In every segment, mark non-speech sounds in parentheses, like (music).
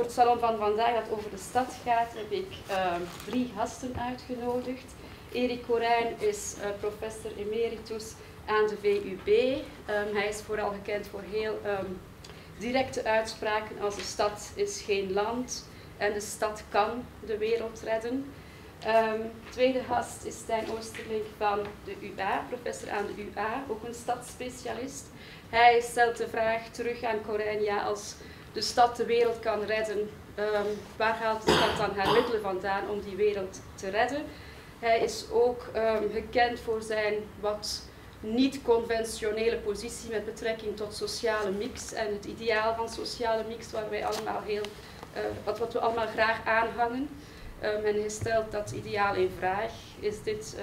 voor het salon van vandaag dat over de stad gaat, heb ik ehm, drie gasten uitgenodigd. Erik Corijn is uh, professor emeritus aan de VUB. Ehm, hij is vooral gekend voor heel ehm, directe uitspraken als de stad is geen land en de stad kan de wereld redden. Tweede gast is Stijn Oosterling van de UA, professor aan de UA, ook een stadsspecialist. Hij stelt de vraag terug aan Corijn, ja, als de stad de wereld kan redden, um, waar haalt de stad dan haar middelen vandaan om die wereld te redden? Hij is ook um, gekend voor zijn wat niet-conventionele positie met betrekking tot sociale mix en het ideaal van sociale mix waar wij allemaal heel, uh, wat, we allemaal graag aanhangen. Um, en hij stelt dat ideaal in vraag. Is dit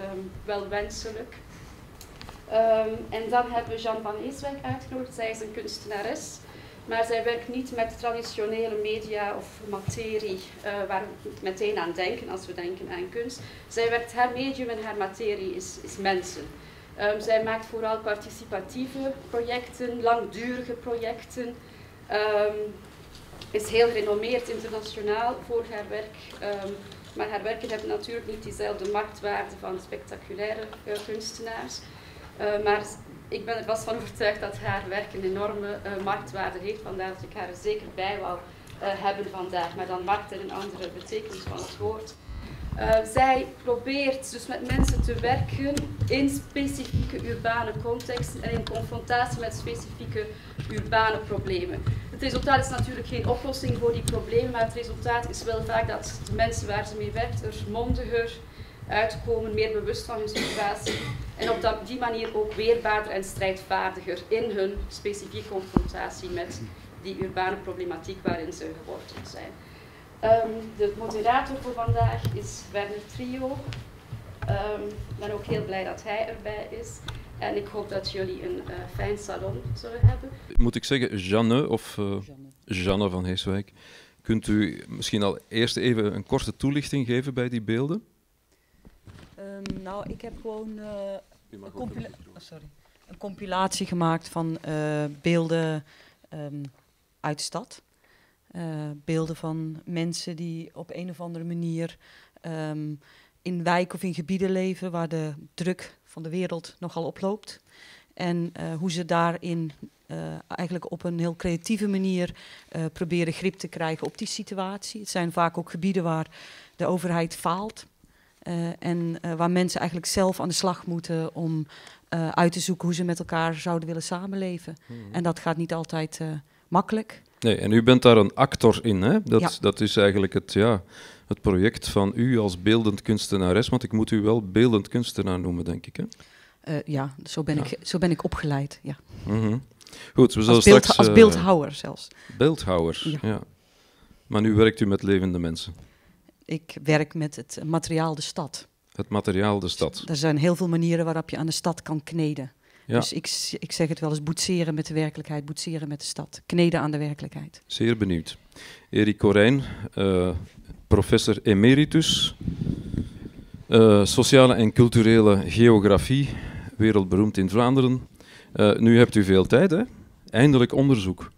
wel wenselijk? En dan hebben we Jeanne van Eeswijk uitgenodigd. Zij is een kunstenares, maar zij werkt niet met traditionele media of materie uh, waar we meteen aan denken als we denken aan kunst. Zij werkt, haar medium en haar materie is, is mensen. Um, zij maakt vooral participatieve projecten, langdurige projecten. Um, is heel gerenommeerd internationaal voor haar werk. Um, maar haar werken hebben natuurlijk niet diezelfde marktwaarde van spectaculaire uh, kunstenaars. Maar ik ben er vast van overtuigd dat haar werk een enorme uh, marktwaarde heeft. Vandaar dat ik haar er zeker bij wou hebben vandaag. Maar dan markt in een andere betekenis van het woord. Uh, zij probeert dus met mensen te werken in specifieke urbane contexten en in confrontatie met specifieke urbane problemen. Het resultaat is natuurlijk geen oplossing voor die problemen, maar het resultaat is wel vaak dat de mensen waar ze mee werkt er mondiger uitkomen, meer bewust van hun situatie en op dat, die manier ook weerbaarder en strijdvaardiger in hun specifieke confrontatie met die urbane problematiek waarin ze geworteld zijn. Um, de moderator voor vandaag is Werner Trio. Um, ik ben ook heel blij dat hij erbij is. En ik hoop dat jullie een uh, fijn salon zullen hebben. Moet ik zeggen Jeanne of uh, Jeanne van Heeswijk? Kunt u misschien al eerst even een korte toelichting geven bij die beelden? Um, nou, ik heb gewoon uh, een, compila oh, sorry. een, compilatie gemaakt van beelden uit de stad. Uh, beelden van mensen die op een of andere manier um, in wijken of in gebieden leven waar de druk van de wereld nogal oploopt. En uh, hoe ze daarin uh, eigenlijk op een heel creatieve manier proberen grip te krijgen op die situatie. Het zijn vaak ook gebieden waar de overheid faalt. En waar mensen eigenlijk zelf aan de slag moeten om uit te zoeken hoe ze met elkaar zouden willen samenleven. Hmm. En dat gaat niet altijd makkelijk. Nee, en u bent daar een actor in, hè? Dat, ja. dat is eigenlijk het, ja, het project van u als beeldend kunstenares, want ik moet u wel beeldend kunstenaar noemen, denk ik, hè? Uh, ja, zo ben, ja. Ik, zo ben ik opgeleid, ja. Mm -hmm. Goed, we zullen als, beeld, straks... als beeldhouwer zelfs. Beeldhouwer, ja. ja. Maar nu werkt u met levende mensen? Ik werk met het materiaal de stad. Het materiaal de stad. Er zijn heel veel manieren waarop je aan de stad kan kneden. Ja. Dus ik, ik zeg het wel eens, boetseren met de werkelijkheid, boetseren met de stad. Kneden aan de werkelijkheid. Zeer benieuwd. Erik Corijn, uh, professor emeritus, uh, sociale en culturele geografie, wereldberoemd in Vlaanderen. Uh, nu hebt u veel tijd, hè? Eindelijk onderzoek.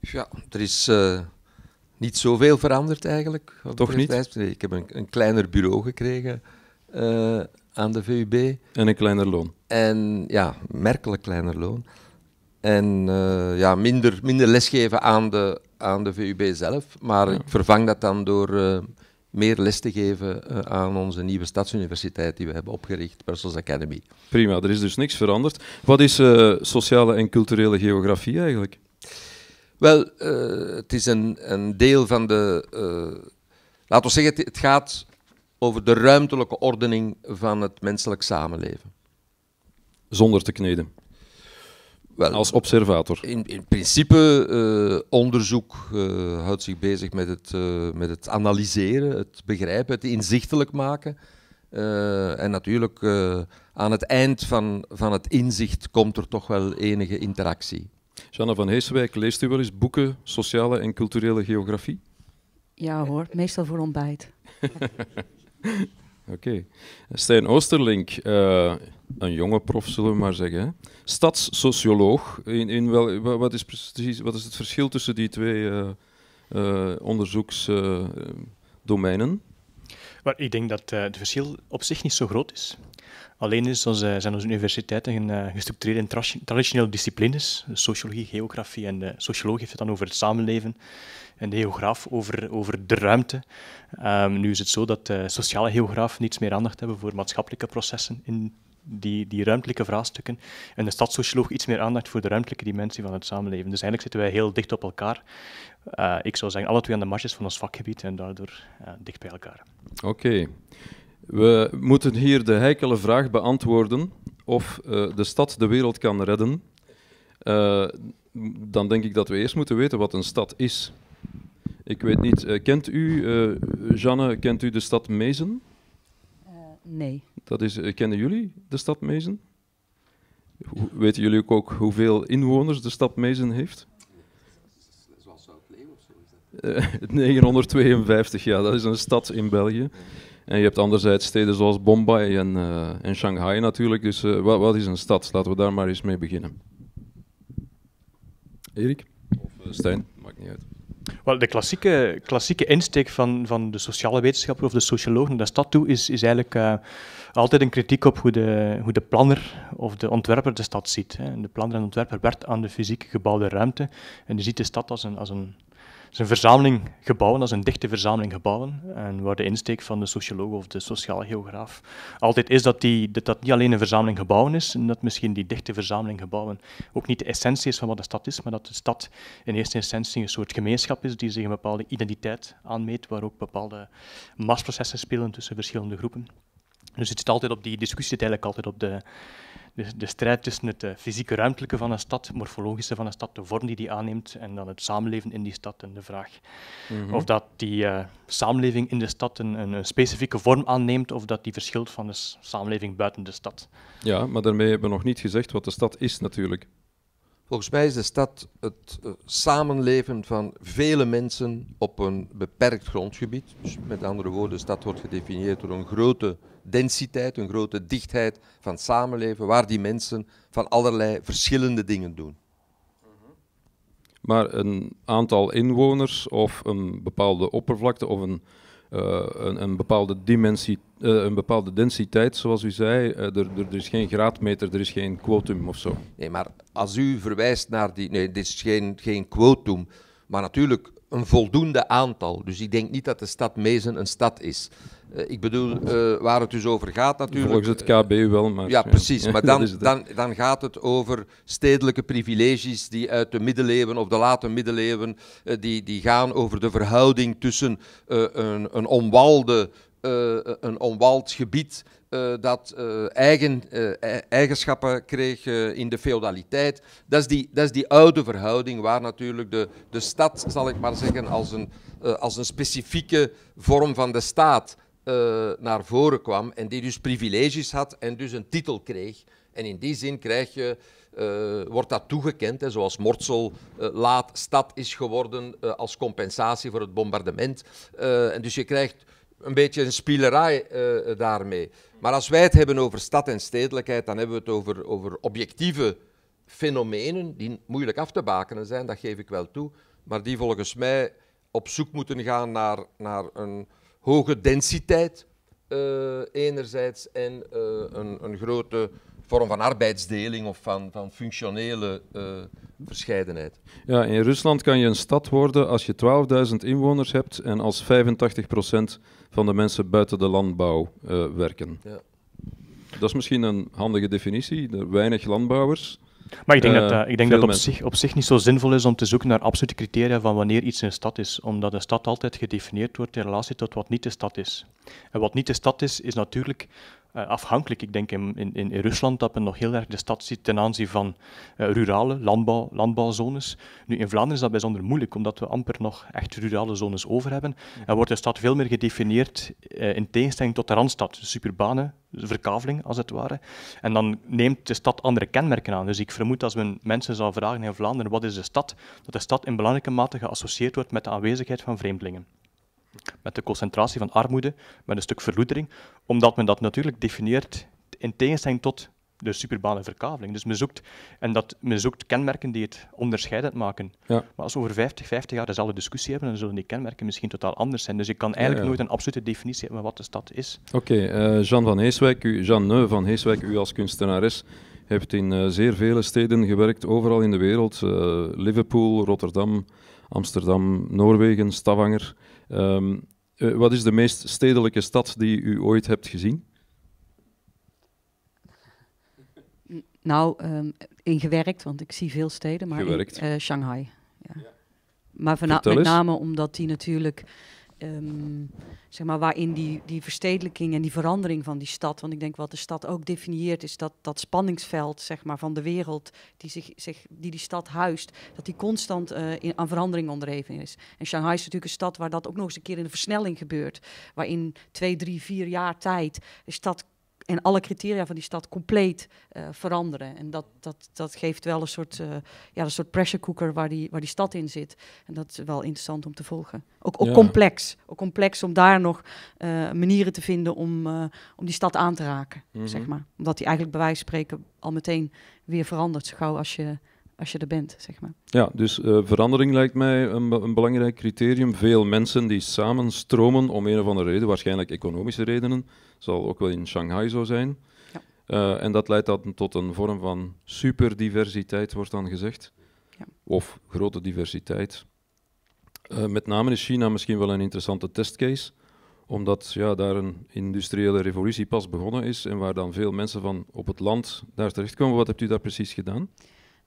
Ja, er is niet zoveel veranderd eigenlijk. Toch niet? Nee, ik heb een, een kleiner bureau gekregen aan de VUB. En een kleiner loon. En ja, merkelijk kleiner loon. En uh, ja, minder, minder lesgeven aan de, aan de VUB zelf. Maar ja. ik vervang dat dan door uh, meer les te geven aan onze nieuwe stadsuniversiteit die we hebben opgericht, Brussels Academy. Prima, er is dus niks veranderd. Wat is sociale en culturele geografie eigenlijk? Wel, het is een, een deel van de. laten we zeggen, het, het gaat over de ruimtelijke ordening van het menselijk samenleven. Zonder te kneden? Wel, Als observator? In, in principe, uh, onderzoek houdt zich bezig met het, met het analyseren, het begrijpen, het inzichtelijk maken. en natuurlijk, aan het eind van, van het inzicht komt er toch wel enige interactie. Janne van Heeswijk, leest u wel eens boeken sociale en culturele geografie? Ja hoor, meestal voor ontbijt. (laughs) Oké. Okay. Stijn Oosterlink, uh, een jonge prof zullen we maar zeggen. Hè? Stadssocioloog. In, in wel, wat, is precies, wat is het verschil tussen die twee uh, onderzoeksdomeinen? ik denk dat het verschil op zich niet zo groot is. Alleen is zijn onze universiteiten uh, gestructureerd in traditionele disciplines, sociologie, geografie en de socioloog heeft het dan over het samenleven en de geograaf over, over de ruimte. Um, nu is het zo dat de sociale geograaf niets meer aandacht hebben voor maatschappelijke processen in die, die ruimtelijke vraagstukken en de stadssocioloog iets meer aandacht voor de ruimtelijke dimensie van het samenleven. Dus eigenlijk zitten wij heel dicht op elkaar. Ik zou zeggen, alle twee aan de marges van ons vakgebied en daardoor dicht bij elkaar. Oké. We moeten hier de heikele vraag beantwoorden of uh, de stad de wereld kan redden. Uh, dan denk ik dat we eerst moeten weten wat een stad is. Ik weet niet, uh, kent u, Janne, kent u de stad Mezen? nee. Dat is, kennen jullie de stad Mezen? Ho weten jullie ook hoeveel inwoners de stad Mezen heeft? Zoals Zuid-Leeuw of zo is dat? (laughs) 952, ja, dat is een stad in België. En je hebt anderzijds steden zoals Bombay en, uh, en Shanghai natuurlijk. Dus uh, wat, wat, is een stad? Laten we daar maar eens mee beginnen. Erik? Of uh, Stijn? Maakt niet uit. Wel, de klassieke, klassieke insteek van, van de sociale wetenschapper of de socioloog naar de stad toe is, is eigenlijk altijd een kritiek op hoe de, hoe de planner of de ontwerper de stad ziet. Hè. De planner en ontwerper werkt aan de fysieke gebouwde ruimte en die ziet de stad als een, als een is een verzameling gebouwen, dat is een dichte verzameling gebouwen. En waar de insteek van de socioloog of de sociale geograaf altijd is dat, die, dat niet alleen een verzameling gebouwen is, en dat misschien die dichte verzameling gebouwen ook niet de essentie is van wat de stad is, maar dat de stad in eerste instantie een soort gemeenschap is die zich een bepaalde identiteit aanmeet, waar ook bepaalde machtsprocessen spelen tussen verschillende groepen. Dus het zit altijd op die discussie, zit eigenlijk altijd op de, de, de strijd tussen het uh, fysieke ruimtelijke van een stad, morfologische van een stad, de vorm die die aanneemt, en dan het samenleven in die stad en de vraag mm -hmm. of dat die uh, samenleving in de stad een, een, specifieke vorm aanneemt of dat die verschilt van de samenleving buiten de stad. Ja, maar daarmee hebben we nog niet gezegd wat de stad is natuurlijk. Volgens mij is de stad het uh, samenleven van vele mensen op een beperkt grondgebied. Dus met andere woorden, de stad wordt gedefinieerd door een grote densiteit, een grote dichtheid van samenleven, waar die mensen van allerlei verschillende dingen doen. Maar een aantal inwoners of een bepaalde oppervlakte of een, uh, een, bepaalde dimensie, uh, een bepaalde densiteit, zoals u zei, uh, er, er, er, is geen graadmeter, er is geen quotum of zo. Nee, maar als u verwijst naar die. Nee, dit is geen, geen quotum, maar natuurlijk een voldoende aantal. Dus ik denk niet dat de stad Mezen een stad is. Uh, ik bedoel, uh, waar het dus over gaat natuurlijk... Volgens het KB wel, maar... Ja, precies. Maar (laughs) dan, dan, dan gaat het over stedelijke privileges die uit de middeleeuwen of de late middeleeuwen, uh, die, die gaan over de verhouding tussen een, een omwalde een omwald gebied uh, dat uh, eigen, uh, eigenschappen kreeg in de feodaliteit. Dat is, die, dat is die oude verhouding waar natuurlijk de, de stad, zal ik maar zeggen, als een, als een specifieke vorm van de staat naar voren kwam en die dus privileges had en dus een titel kreeg. En in die zin krijg je, wordt dat toegekend, hè, zoals Mortsel laat stad is geworden als compensatie voor het bombardement. en dus je krijgt een beetje een spielerij uh, daarmee. Maar als wij het hebben over stad en stedelijkheid, dan hebben we het over, over objectieve fenomenen die moeilijk af te bakenen zijn, dat geef ik wel toe, maar die volgens mij op zoek moeten gaan naar, naar een hoge densiteit uh, enerzijds en uh, een, een grote vorm van arbeidsdeling of van, van functionele verscheidenheid. Ja, in Rusland kan je een stad worden als je 12.000 inwoners hebt en als 85% van de mensen buiten de landbouw uh, werken. Ja. Dat is misschien een handige definitie, er weinig landbouwers. Maar ik denk uh, dat, uh, ik denk dat op zich, op zich niet zo zinvol is om te zoeken naar absolute criteria van wanneer iets een stad is, omdat een stad altijd gedefinieerd wordt in relatie tot wat niet de stad is. En wat niet de stad is, is natuurlijk afhankelijk. Ik denk in, in, in, Rusland dat men nog heel erg de stad ziet ten aanzien van uh, rurale landbouw, landbouwzones. Nu, in Vlaanderen is dat bijzonder moeilijk, omdat we amper nog echt rurale zones over hebben. En wordt de stad veel meer gedefinieerd uh, in tegenstelling tot de Randstad, de suburbane verkaveling als het ware. En dan neemt de stad andere kenmerken aan. Dus ik vermoed als men mensen zou vragen in Vlaanderen wat is de stad, dat de stad in belangrijke mate geassocieerd wordt met de aanwezigheid van vreemdelingen met de concentratie van armoede, met een stuk verloedering, omdat men dat natuurlijk definieert in tegenstelling tot de superbane verkaveling. Dus men zoekt, en dat, men zoekt kenmerken die het onderscheidend maken. Ja. Maar als we over 50, 50 jaar dezelfde discussie hebben, dan zullen die kenmerken misschien totaal anders zijn. Dus je kan eigenlijk ja. nooit een absolute definitie hebben van wat de stad is. Oké, eh, Jean van Heeswijk, u, Jeanne van Heeswijk, u als kunstenares hebt in eh, zeer vele steden gewerkt, overal in de wereld. eh, Liverpool, Rotterdam, Amsterdam, Noorwegen, Stavanger. Ehm, eh, wat is de meest stedelijke stad die u ooit hebt gezien? Nou, ehm ingewerkt, want ik zie veel steden, maar in, Gewerkt. eh, Shanghai. Ja. Maar voorna- Vertel met name omdat die natuurlijk, ehm, zeg maar, waarin die, die verstedelijking en die verandering van die stad, want ik denk wat de stad ook definieert, is dat dat spanningsveld, zeg maar, van de wereld die zich, zich, die, die stad huist, dat die constant eh, in, aan verandering onderhevig is. En Shanghai is natuurlijk een stad waar dat ook nog eens een keer in de versnelling gebeurt, waarin twee, drie, vier jaar tijd de stad en alle criteria van die stad compleet eh, veranderen. En dat, dat, dat geeft wel een soort, eh, ja, een soort pressure cooker waar die, waar die stad in zit. En dat is wel interessant om te volgen. Ook, ook Ja. complex. Ook complex om daar nog eh, manieren te vinden om, om die stad aan te raken, Mhm. zeg maar. Omdat die eigenlijk bij wijze van spreken al meteen weer verandert, zo gauw als je, als je er bent, zeg maar. Ja, dus eh, verandering lijkt mij een, een belangrijk criterium. Veel mensen die samen stromen om een of andere reden, waarschijnlijk economische redenen, zal ook wel in Shanghai zo zijn. Ja. Eh, en dat leidt dan tot een vorm van superdiversiteit, wordt dan gezegd. Ja. Of grote diversiteit. Eh, met name is China misschien wel een interessante testcase, omdat ja, daar een industriële revolutie pas begonnen is en waar dan veel mensen van op het land daar terechtkomen. Wat hebt u daar precies gedaan?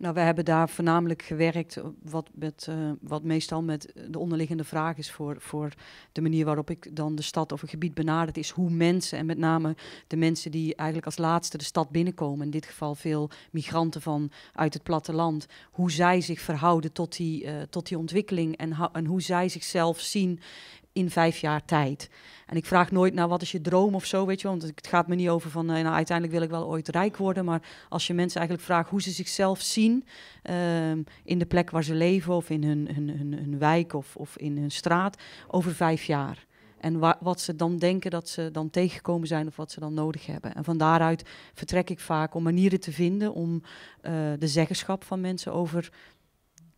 Nou, we hebben daar voornamelijk gewerkt, eh, wat, met, eh, wat meestal met de onderliggende vraag is voor, voor de manier waarop ik dan de stad of een gebied benaderd, is. Hoe mensen, en met name de mensen die eigenlijk als laatste de stad binnenkomen, in dit geval veel migranten van uit het platteland, hoe zij zich verhouden tot die, eh, tot die ontwikkeling en, en hoe zij zichzelf zien in vijf jaar tijd. En ik vraag nooit naar wat is je droom of zo, weet je wel. Want het gaat me niet over van, eh, nou uiteindelijk wil ik wel ooit rijk worden. Maar als je mensen eigenlijk vraagt hoe ze zichzelf zien ehm, in de plek waar ze leven of in hun, hun, hun, wijk of, of in hun straat over vijf jaar. En wa- wat ze dan denken dat ze dan tegengekomen zijn of wat ze dan nodig hebben. En van daaruit vertrek ik vaak om manieren te vinden om eh, de zeggenschap van mensen over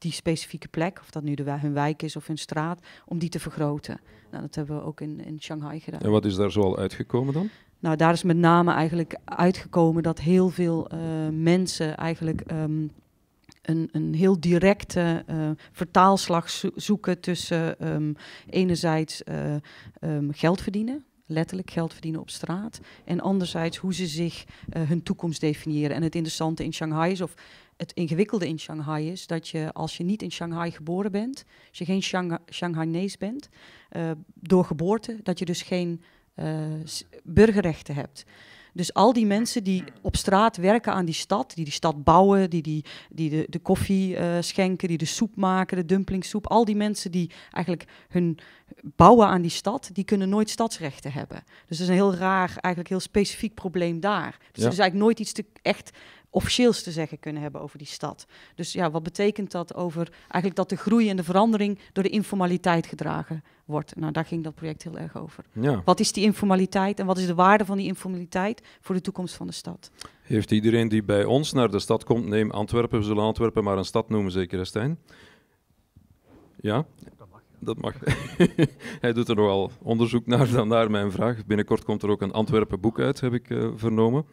die specifieke plek, of dat nu de, hun wijk is of hun straat, om die te vergroten. Nou, dat hebben we ook in, in Shanghai gedaan. En wat is daar zoal uitgekomen dan? Nou, daar is met name eigenlijk uitgekomen dat heel veel eh, mensen eigenlijk ehm, een, een heel directe eh, vertaalslag zo- zoeken tussen ehm, enerzijds eh, ehm, geld verdienen. Letterlijk geld verdienen op straat. En anderzijds hoe ze zich hun toekomst definiëren. En het interessante in Shanghai is, of het ingewikkelde in Shanghai is, dat je als je niet in Shanghai geboren bent, als je geen Shangha Shanghainese bent, eh, door geboorte, dat je dus geen eh, burgerrechten hebt. Dus al die mensen die op straat werken aan die stad, die die stad bouwen, die, die, die de, de koffie eh, schenken, die de soep maken, de dumplingsoep, al die mensen die eigenlijk hun bouwen aan die stad, die kunnen nooit stadsrechten hebben. Dus dat is een heel raar, eigenlijk heel specifiek probleem daar. Dus Ja. er is eigenlijk nooit iets te, echt officieels te zeggen kunnen hebben over die stad. Dus ja, wat betekent dat over eigenlijk dat de groei en de verandering door de informaliteit gedragen wordt? Nou, daar ging dat project heel erg over. Ja. Wat is die informaliteit en wat is de waarde van die informaliteit voor de toekomst van de stad? Heeft iedereen die bij ons naar de stad komt, neem Antwerpen, we zullen Antwerpen maar een stad noemen, zeker Stijn? Ja? Dat mag. (laughs) Hij doet er nogal onderzoek naar dan naar mijn vraag. Binnenkort komt er ook een Antwerpen boek uit, heb ik eh, vernomen.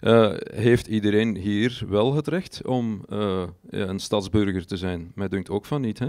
Eh, heeft iedereen hier wel het recht om eh, een stadsburger te zijn? Mij dunkt ook van niet, hè?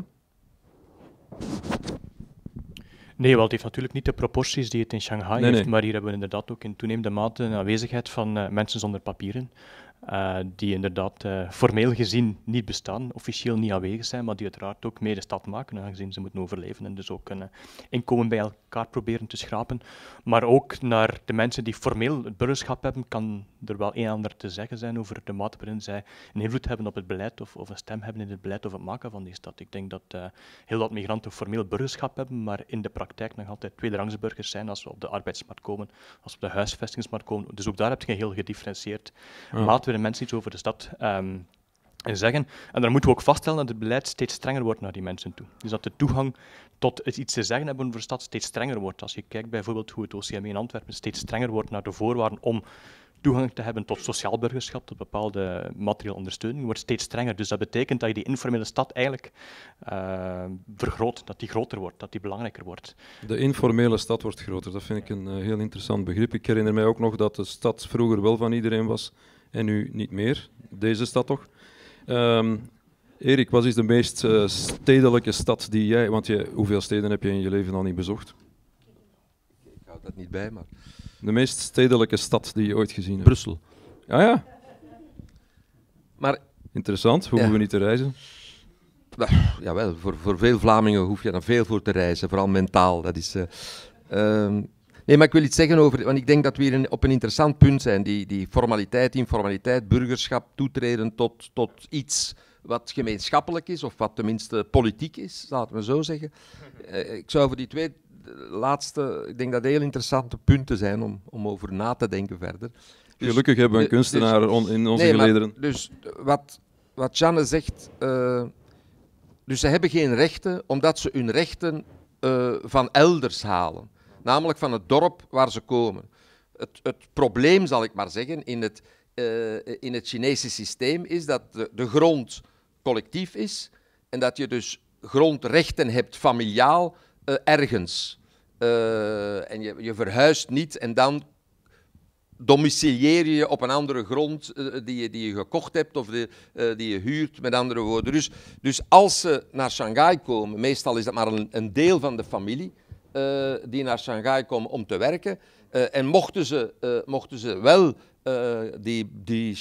Nee, wel, het heeft natuurlijk niet de proporties die het in Shanghai Nee, heeft, nee. maar hier hebben we inderdaad ook in toenemende mate een aanwezigheid van eh, mensen zonder papieren, eh, die inderdaad eh, formeel gezien niet bestaan, officieel niet aanwezig zijn, maar die uiteraard ook mee de stad maken, aangezien ze moeten overleven en dus ook kunnen inkomen bij elkaar proberen te schrapen. Maar ook naar de mensen die formeel het burgerschap hebben, kan er wel een en ander te zeggen zijn over de mate waarin zij een invloed hebben op het beleid of, of een stem hebben in het beleid of het maken van die stad. Ik denk dat eh, heel wat migranten formeel burgerschap hebben, maar in de praktijk nog altijd tweederangsburgers zijn als we op de arbeidsmarkt komen, als we op de huisvestingsmarkt komen. Dus ook daar heb je een heel gedifferentieerd Ja. Waarin mensen iets over de stad ehm, zeggen. En dan moeten we ook vaststellen dat het beleid steeds strenger wordt naar die mensen toe. Dus dat de toegang tot het iets te zeggen hebben over de stad steeds strenger wordt. Als je kijkt bijvoorbeeld hoe het OCM in Antwerpen steeds strenger wordt naar de voorwaarden om toegang te hebben tot sociaal burgerschap, tot bepaalde materiële ondersteuning, wordt steeds strenger. Dus dat betekent dat je die informele stad eigenlijk uh, vergroot, dat die groter wordt, dat die belangrijker wordt. De informele stad wordt groter, dat vind ik een uh, heel interessant begrip. Ik herinner mij ook nog dat de stad vroeger wel van iedereen was en nu niet meer. Deze stad toch? Um, Erik, wat is de meest uh, stedelijke stad die jij... Want je, hoeveel steden heb je in je leven al niet bezocht? Ik houd dat niet bij, maar... De meest stedelijke stad die je ooit gezien hebt? Brussel. Ja, ja. Maar... Interessant, hoeven ja. we niet te reizen? Nou, jawel, voor, voor veel Vlamingen hoef je dan veel voor te reizen, vooral mentaal. Dat is... Uh, um, Nee, maar ik wil iets zeggen over, want ik denk dat we hier op een interessant punt zijn. Die, die formaliteit, informaliteit, burgerschap, toetreden tot, tot iets wat gemeenschappelijk is, of wat tenminste politiek is, laten we zo zeggen. Uh, (laughs) ik zou voor die twee laatste, ik denk dat heel interessante punten zijn om, om over na te denken verder. Dus, Gelukkig hebben we een kunstenaar dus, in onze nee, gelederen. Maar, dus wat, wat Janne zegt, uh, dus ze hebben geen rechten omdat ze hun rechten uh, van elders halen namelijk van het dorp waar ze komen. Het, het probleem, zal ik maar zeggen, in het, uh, in het Chinese systeem is dat de, grond collectief is en dat je dus grondrechten hebt familiaal uh, ergens. Uh, en je, je verhuist niet en dan domicilieer je op een andere grond die, je, die je gekocht hebt of de, die je huurt, met andere woorden. Dus, dus als ze naar Shanghai komen, meestal is dat maar een, een deel van de familie, die naar Shanghai komen om te werken. Uh, en mochten ze, uh, mochten ze wel die, die,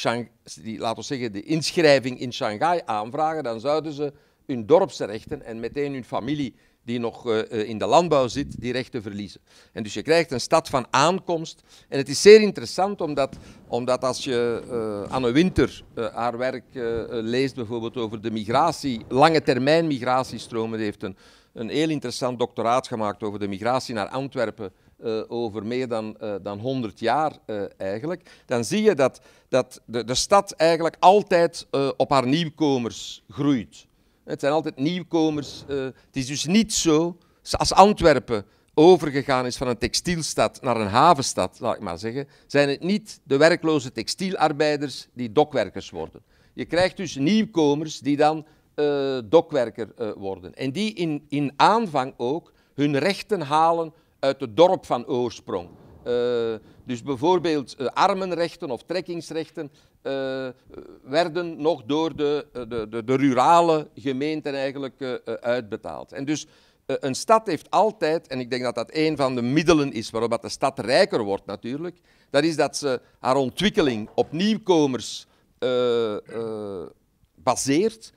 die, laten we zeggen, de inschrijving in Shanghai aanvragen, dan zouden ze hun dorpsrechten en meteen hun familie die nog in de landbouw zit, die rechten verliezen. En dus je krijgt een stad van aankomst. En het is zeer interessant, omdat, omdat als je Anne Winter haar werk leest, bijvoorbeeld over de migratie, lange termijn migratiestromen, heeft een een heel interessant doctoraat gemaakt over de migratie naar Antwerpen uh, over meer dan, uh, dan 100 jaar uh, eigenlijk, dan zie je dat, dat de, de stad eigenlijk altijd op haar nieuwkomers groeit. Het zijn altijd nieuwkomers. het is dus niet zo, als Antwerpen overgegaan is van een textielstad naar een havenstad, laat ik maar zeggen, zijn het niet de werkloze textielarbeiders die dokwerkers worden. Je krijgt dus nieuwkomers die dan uh, dokwerker uh, worden. En die in, in aanvang ook hun rechten halen uit het dorp van oorsprong. Uh, dus bijvoorbeeld armenrechten of trekkingsrechten werden nog door de, de, de, de rurale gemeenten eigenlijk uitbetaald. En dus een stad heeft altijd, en ik denk dat dat een van de middelen is waarop de stad rijker wordt natuurlijk, dat is dat ze haar ontwikkeling op nieuwkomers baseert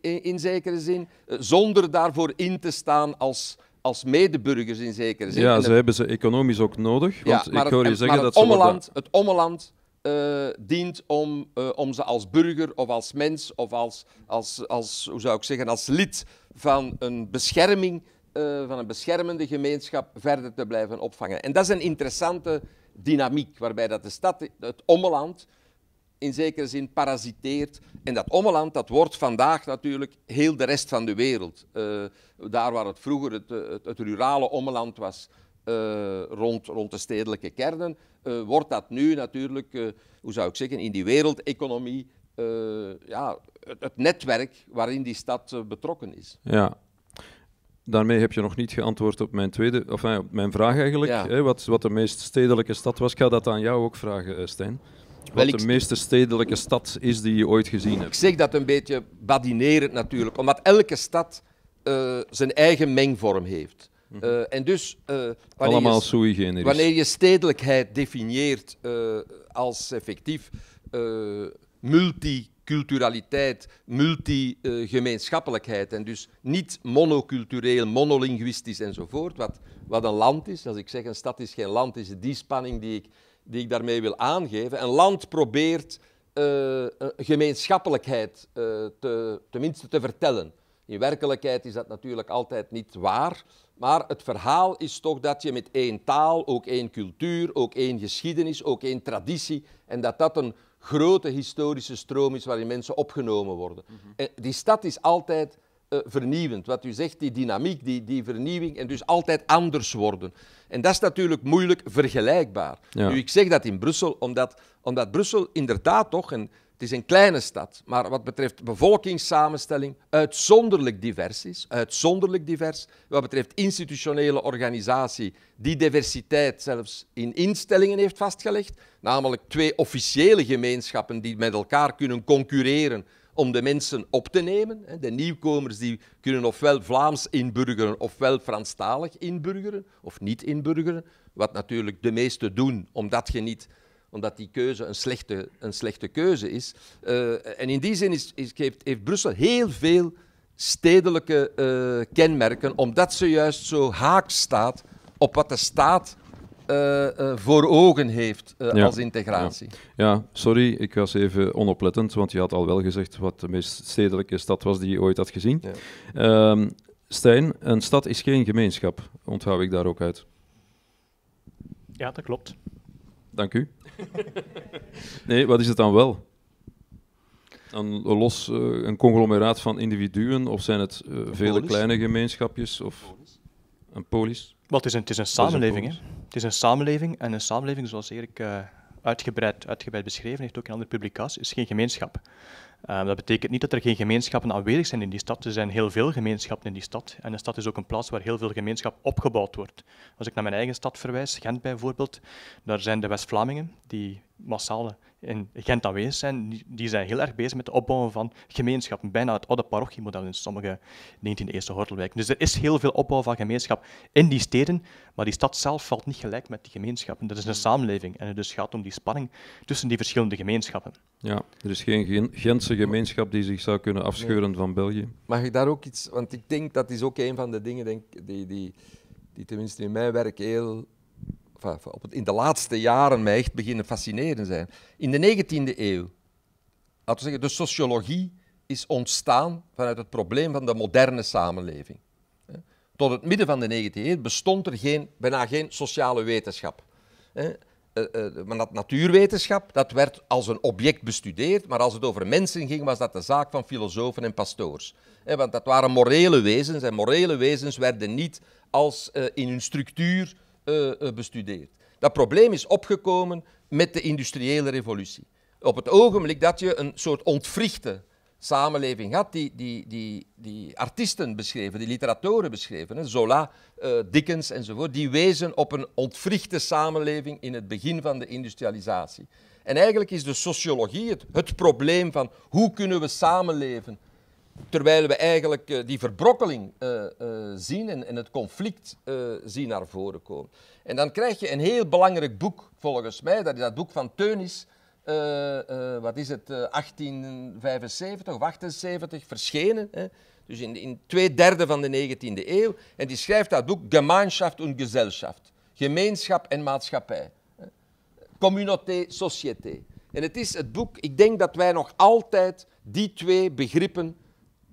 in, in, zekere zin, uh, zonder daarvoor in te staan als, als medeburgers in zekere zin. Ja, en ze het, hebben ze economisch ook nodig. Want ja, maar ik hoor je het, zeggen dat het ommeland, het ommeland uh, dient om, om ze als burger of als mens of als, als, als, hoe zou ik zeggen, als lid van een bescherming, van een beschermende gemeenschap verder te blijven opvangen. En dat is een interessante dynamiek, waarbij dat de stad, het ommeland, in zekere zin parasiteert. En dat ommeland, dat wordt vandaag natuurlijk heel de rest van de wereld. Uh, daar waar het vroeger het, het, het rurale ommeland was, uh, rond, rond de stedelijke kernen, uh, wordt dat nu natuurlijk, hoe zou ik zeggen, in die wereldeconomie, ja, het, het, netwerk waarin die stad betrokken is. Ja. Daarmee heb je nog niet geantwoord op mijn, tweede, of, op mijn vraag eigenlijk, ja. hè, wat, wat de meest stedelijke stad was. Ik ga dat aan jou ook vragen, Stijn. Wat de meeste stedelijke stad is die je ooit gezien hebt? Ik zeg dat een beetje badinerend natuurlijk, omdat elke stad uh, zijn eigen mengvorm heeft. Uh, en dus, uh, wanneer, Allemaal je, sui generis. wanneer je stedelijkheid definieert als effectief multiculturaliteit, multigemeenschappelijkheid en dus niet monocultureel, monolinguïstisch enzovoort, wat, wat een land is. Als ik zeg een stad is geen land, is het die spanning die ik die ik daarmee wil aangeven. Een land probeert uh, gemeenschappelijkheid uh, te, tenminste te vertellen. In werkelijkheid is dat natuurlijk altijd niet waar, maar het verhaal is toch dat je met één taal, ook één cultuur, ook één geschiedenis, ook één traditie, en dat dat een grote historische stroom is waarin mensen opgenomen worden. Mm -hmm. Die stad is altijd uh, vernieuwend. Wat u zegt, die dynamiek, die, die vernieuwing en dus altijd anders worden. En dat is natuurlijk moeilijk vergelijkbaar. Nu, ik zeg dat in Brussel, omdat, omdat Brussel inderdaad toch, en het is een kleine stad, maar wat betreft bevolkingssamenstelling uitzonderlijk divers is. Uitzonderlijk divers. Wat betreft institutionele organisatie, die diversiteit zelfs in instellingen heeft vastgelegd. Namelijk twee officiële gemeenschappen die met elkaar kunnen concurreren om de mensen op te nemen. De nieuwkomers die kunnen ofwel Vlaams inburgeren ofwel Franstalig inburgeren of niet inburgeren. Wat natuurlijk de meesten doen, omdat je niet omdat die keuze een slechte, een slechte keuze is. Uh, en in die zin is, is, heeft, Brussel heel veel stedelijke uh, kenmerken, omdat ze juist zo haak staat op wat de staat uh, voor ogen heeft als integratie. Ja. ja. sorry, ik was even onoplettend, want je had al wel gezegd wat de meest stedelijke stad was die je ooit had gezien. Ja. Um, Stijn, een stad is geen gemeenschap, onthoud ik daar ook uit. Ja, dat klopt. Dank u. nee, wat is het dan wel? Een, los uh, een conglomeraat van individuen, of zijn het uh, vele kleine gemeenschapjes? Of een polis? Het is een, het is een samenleving. Een het is een samenleving en een samenleving, zoals Erik uh, uitgebreid, uitgebreid beschreven heeft, ook in andere publicaties, is geen gemeenschap. Uh, dat betekent niet dat er geen gemeenschappen aanwezig zijn in die stad. Er zijn heel veel gemeenschappen in die stad. En de stad is ook een plaats waar heel veel gemeenschap opgebouwd wordt. Als ik naar mijn eigen stad verwijs, Gent bijvoorbeeld, daar zijn de West-Vlamingen, die massaal in Gent aanwezig zijn, die zijn heel erg bezig met het opbouwen van gemeenschappen. Bijna het oude parochiemodel in sommige 19e eeuwse hortelwijken. Dus er is heel veel opbouw van gemeenschap in die steden, maar die stad zelf valt niet gelijk met die gemeenschappen. Dat is een samenleving en het dus gaat om die spanning tussen die verschillende gemeenschappen. Ja, er is geen Gentse gemeenschap die zich zou kunnen afscheuren van België. Mag ik daar ook iets... Want ik denk dat is ook een van de dingen denk, die, die, die tenminste in mijn werk heel op in de laatste jaren mij echt beginnen fascineren zijn. In de 19e eeuw, laten we zeggen, de sociologie is ontstaan vanuit het probleem van de moderne samenleving. Tot het midden van de 19e eeuw bestond er geen, bijna geen sociale wetenschap. Eh, eh, maar dat natuurwetenschap dat werd als een object bestudeerd, maar als het over mensen ging, was dat de zaak van filosofen en pastoors. Want dat waren morele wezens en morele wezens werden niet als eh, in hun structuur uh, bestudeerd. Dat probleem is opgekomen met de industriële revolutie. Op het ogenblik dat je een soort ontwrichte samenleving had, die, die, die, die artiesten beschreven, die literatoren beschreven, hè, Zola, uh, Dickens enzovoort, die wezen op een ontwrichte samenleving in het begin van de industrialisatie. En eigenlijk is de sociologie het, het probleem van hoe kunnen we samenleven Terwijl we eigenlijk uh, die verbrokkeling uh, uh, zien en, en, het conflict zien naar voren komen. En dan krijg je een heel belangrijk boek, volgens mij. Dat is dat boek van Teunis. wat is het? 1875 of 78 verschenen. Hè? Dus in, in twee derde van de 19e eeuw. En die schrijft dat boek Gemeinschaft und Gesellschaft. Gemeenschap en maatschappij. Communauté, société. En het is het boek, ik denk dat wij nog altijd die twee begrippen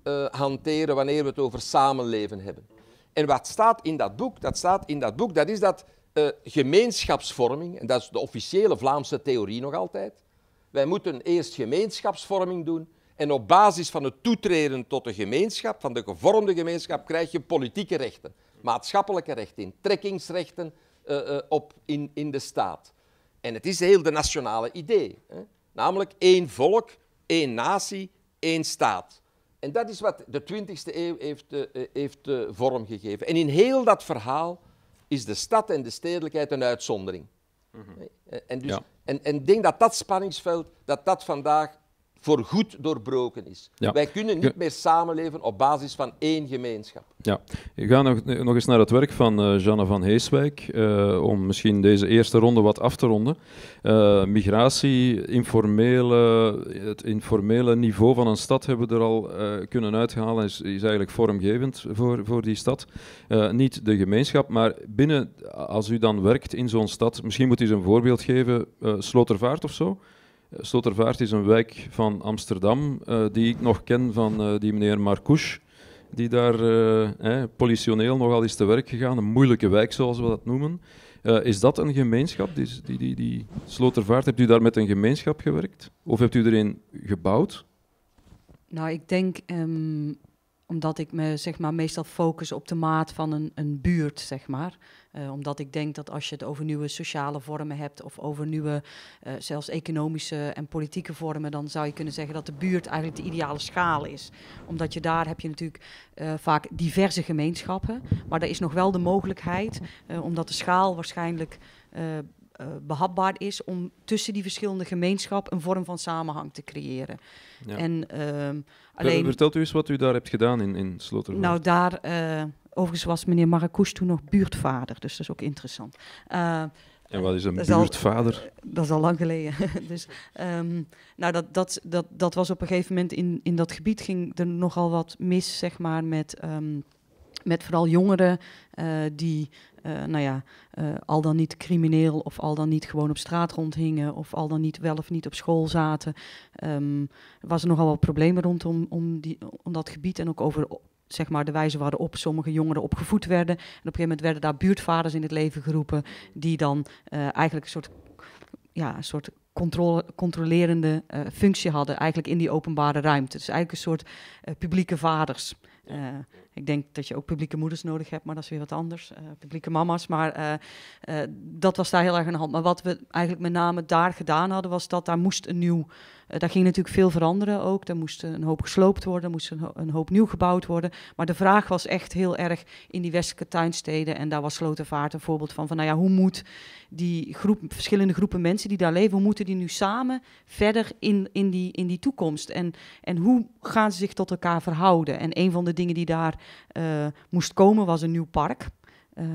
uh, hanteren wanneer we het over samenleven hebben. En wat staat in dat boek? Dat staat in dat boek, dat is dat uh, gemeenschapsvorming, en dat is de officiële Vlaamse theorie nog altijd. Wij moeten eerst gemeenschapsvorming doen en op basis van het toetreden tot de gemeenschap, van de gevormde gemeenschap, krijg je politieke rechten, maatschappelijke rechten, trekkingsrechten uh, op in, in de staat. En het is heel de nationale idee, hè? namelijk één volk, één natie, één staat. En dat is wat de 20e eeuw heeft, uh, heeft uh, vormgegeven. En in heel dat verhaal is de stad en de stedelijkheid een uitzondering. Mm -hmm. En, dus, ja. en, en ik denk dat dat spanningsveld, dat dat vandaag voor goed doorbroken is. Ja. Wij kunnen niet meer samenleven op basis van één gemeenschap. Ja, ik ga nog, nog eens naar het werk van uh, Janne van Heeswijk, uh, om misschien deze eerste ronde wat af te ronden. Uh, migratie, informele, het informele niveau van een stad hebben we er al kunnen uithalen, is, is eigenlijk vormgevend voor, voor die stad. niet de gemeenschap, maar binnen, als u dan werkt in zo'n stad, misschien moet u eens een voorbeeld geven, Slotervaart of zo? Slotervaart is een wijk van Amsterdam uh, die ik nog ken van uh, die meneer Marcouche, die daar eh, politioneel nogal is te werk gegaan. Een moeilijke wijk, zoals we dat noemen. is dat een gemeenschap, die, die, die, die Slotervaart? Hebt u daar met een gemeenschap gewerkt? Of hebt u er een gebouwd? Nou, ik denk um, omdat ik me zeg maar, meestal focus op de maat van een, een buurt, zeg maar. Uh, omdat ik denk dat als je het over nieuwe sociale vormen hebt of over nieuwe, uh, zelfs economische en politieke vormen, dan zou je kunnen zeggen dat de buurt eigenlijk de ideale schaal is. Omdat je daar heb je natuurlijk uh, vaak diverse gemeenschappen, maar er is nog wel de mogelijkheid, omdat de schaal waarschijnlijk uh, behapbaar is om tussen die verschillende gemeenschappen een vorm van samenhang te creëren. Ja. En, uh, alleen, Vertelt u eens wat u daar hebt gedaan in, in. Nou, daar, uh, overigens was meneer Maracouche toen nog buurtvader, dus dat is ook interessant. Uh, en wat is een buurtvader? Al, dat is al lang geleden. (laughs) dus, um, nou, dat, dat, dat, dat was op een gegeven moment in, in dat gebied ging er nogal wat mis, zeg maar, met, um, met vooral jongeren uh, die uh, nou ja, uh, al dan niet crimineel of al dan niet gewoon op straat rondhingen of al dan niet wel of niet op school zaten. Um, was er nogal wat problemen rondom om, die, om dat gebied en ook over zeg maar, de wijze waarop sommige jongeren opgevoed werden. En op een gegeven moment werden daar buurtvaders in het leven geroepen die dan uh, eigenlijk een soort, ja, een soort controle, controlerende uh, functie hadden eigenlijk in die openbare ruimte. Dus eigenlijk een soort uh, publieke vaders. Uh, ik denk dat je ook publieke moeders nodig hebt, maar dat is weer wat anders. Uh, publieke mama's. Maar uh, uh, dat was daar heel erg aan de hand. Maar wat we eigenlijk met name daar gedaan hadden, was dat daar moest een nieuw. daar ging natuurlijk veel veranderen ook. Er moest een hoop gesloopt worden, moest een, hoop nieuw gebouwd worden. Maar de vraag was echt heel erg in die westelijke tuinsteden. En daar was Slotervaart een voorbeeld van. Van nou ja, hoe moet die groep, verschillende groepen mensen die daar leven, hoe moeten die nu samen verder in, in, die, in die toekomst? En, en hoe gaan ze zich tot elkaar verhouden? En een van de dingen die daar moest komen was een nieuw park. Uh,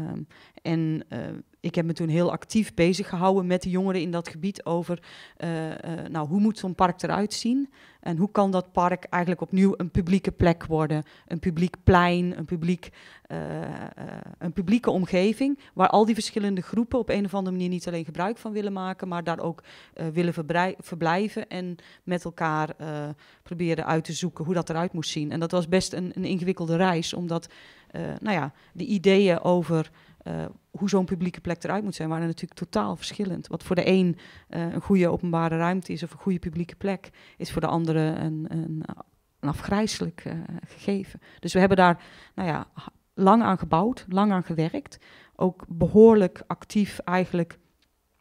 en uh, ik heb me toen heel actief bezig gehouden met de jongeren in dat gebied over, uh, nou, hoe moet zo'n park eruit zien? En hoe kan dat park eigenlijk opnieuw een publieke plek worden? Een publiek plein, een, publiek, een publieke omgeving, waar al die verschillende groepen op een of andere manier niet alleen gebruik van willen maken, maar daar ook willen verblijven en met elkaar proberen uit te zoeken hoe dat eruit moest zien. En dat was best een, een ingewikkelde reis, omdat nou ja, de ideeën over uh, hoe zo'n publieke plek eruit moet zijn, waren natuurlijk totaal verschillend. Wat voor de een uh, een goede openbare ruimte is of een goede publieke plek, is voor de andere een, een, een afgrijzelijk uh, gegeven. Dus we hebben daar nou ja, lang aan gebouwd, lang aan gewerkt. Ook behoorlijk actief eigenlijk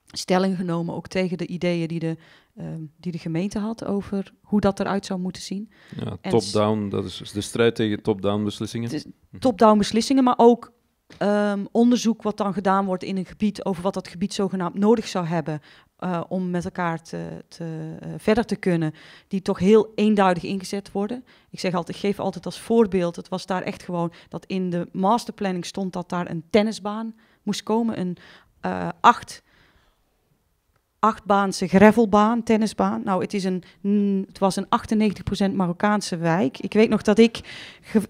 stelling genomen, ook tegen de ideeën die de, uh, die de gemeente had over hoe dat eruit zou moeten zien. Ja, top-down, dat is de strijd tegen top-down beslissingen. Top-down beslissingen, maar ook um, onderzoek wat dan gedaan wordt in een gebied over wat dat gebied zogenaamd nodig zou hebben uh, om met elkaar te, te uh, verder te kunnen, die toch heel eenduidig ingezet worden. Ik zeg altijd, ik geef altijd als voorbeeld, het was daar echt gewoon dat in de masterplanning stond dat daar een tennisbaan moest komen, een uh, acht achtbaanse gravelbaan, tennisbaan. Nou, het, is een, het was een 98% Marokkaanse wijk. Ik weet nog dat ik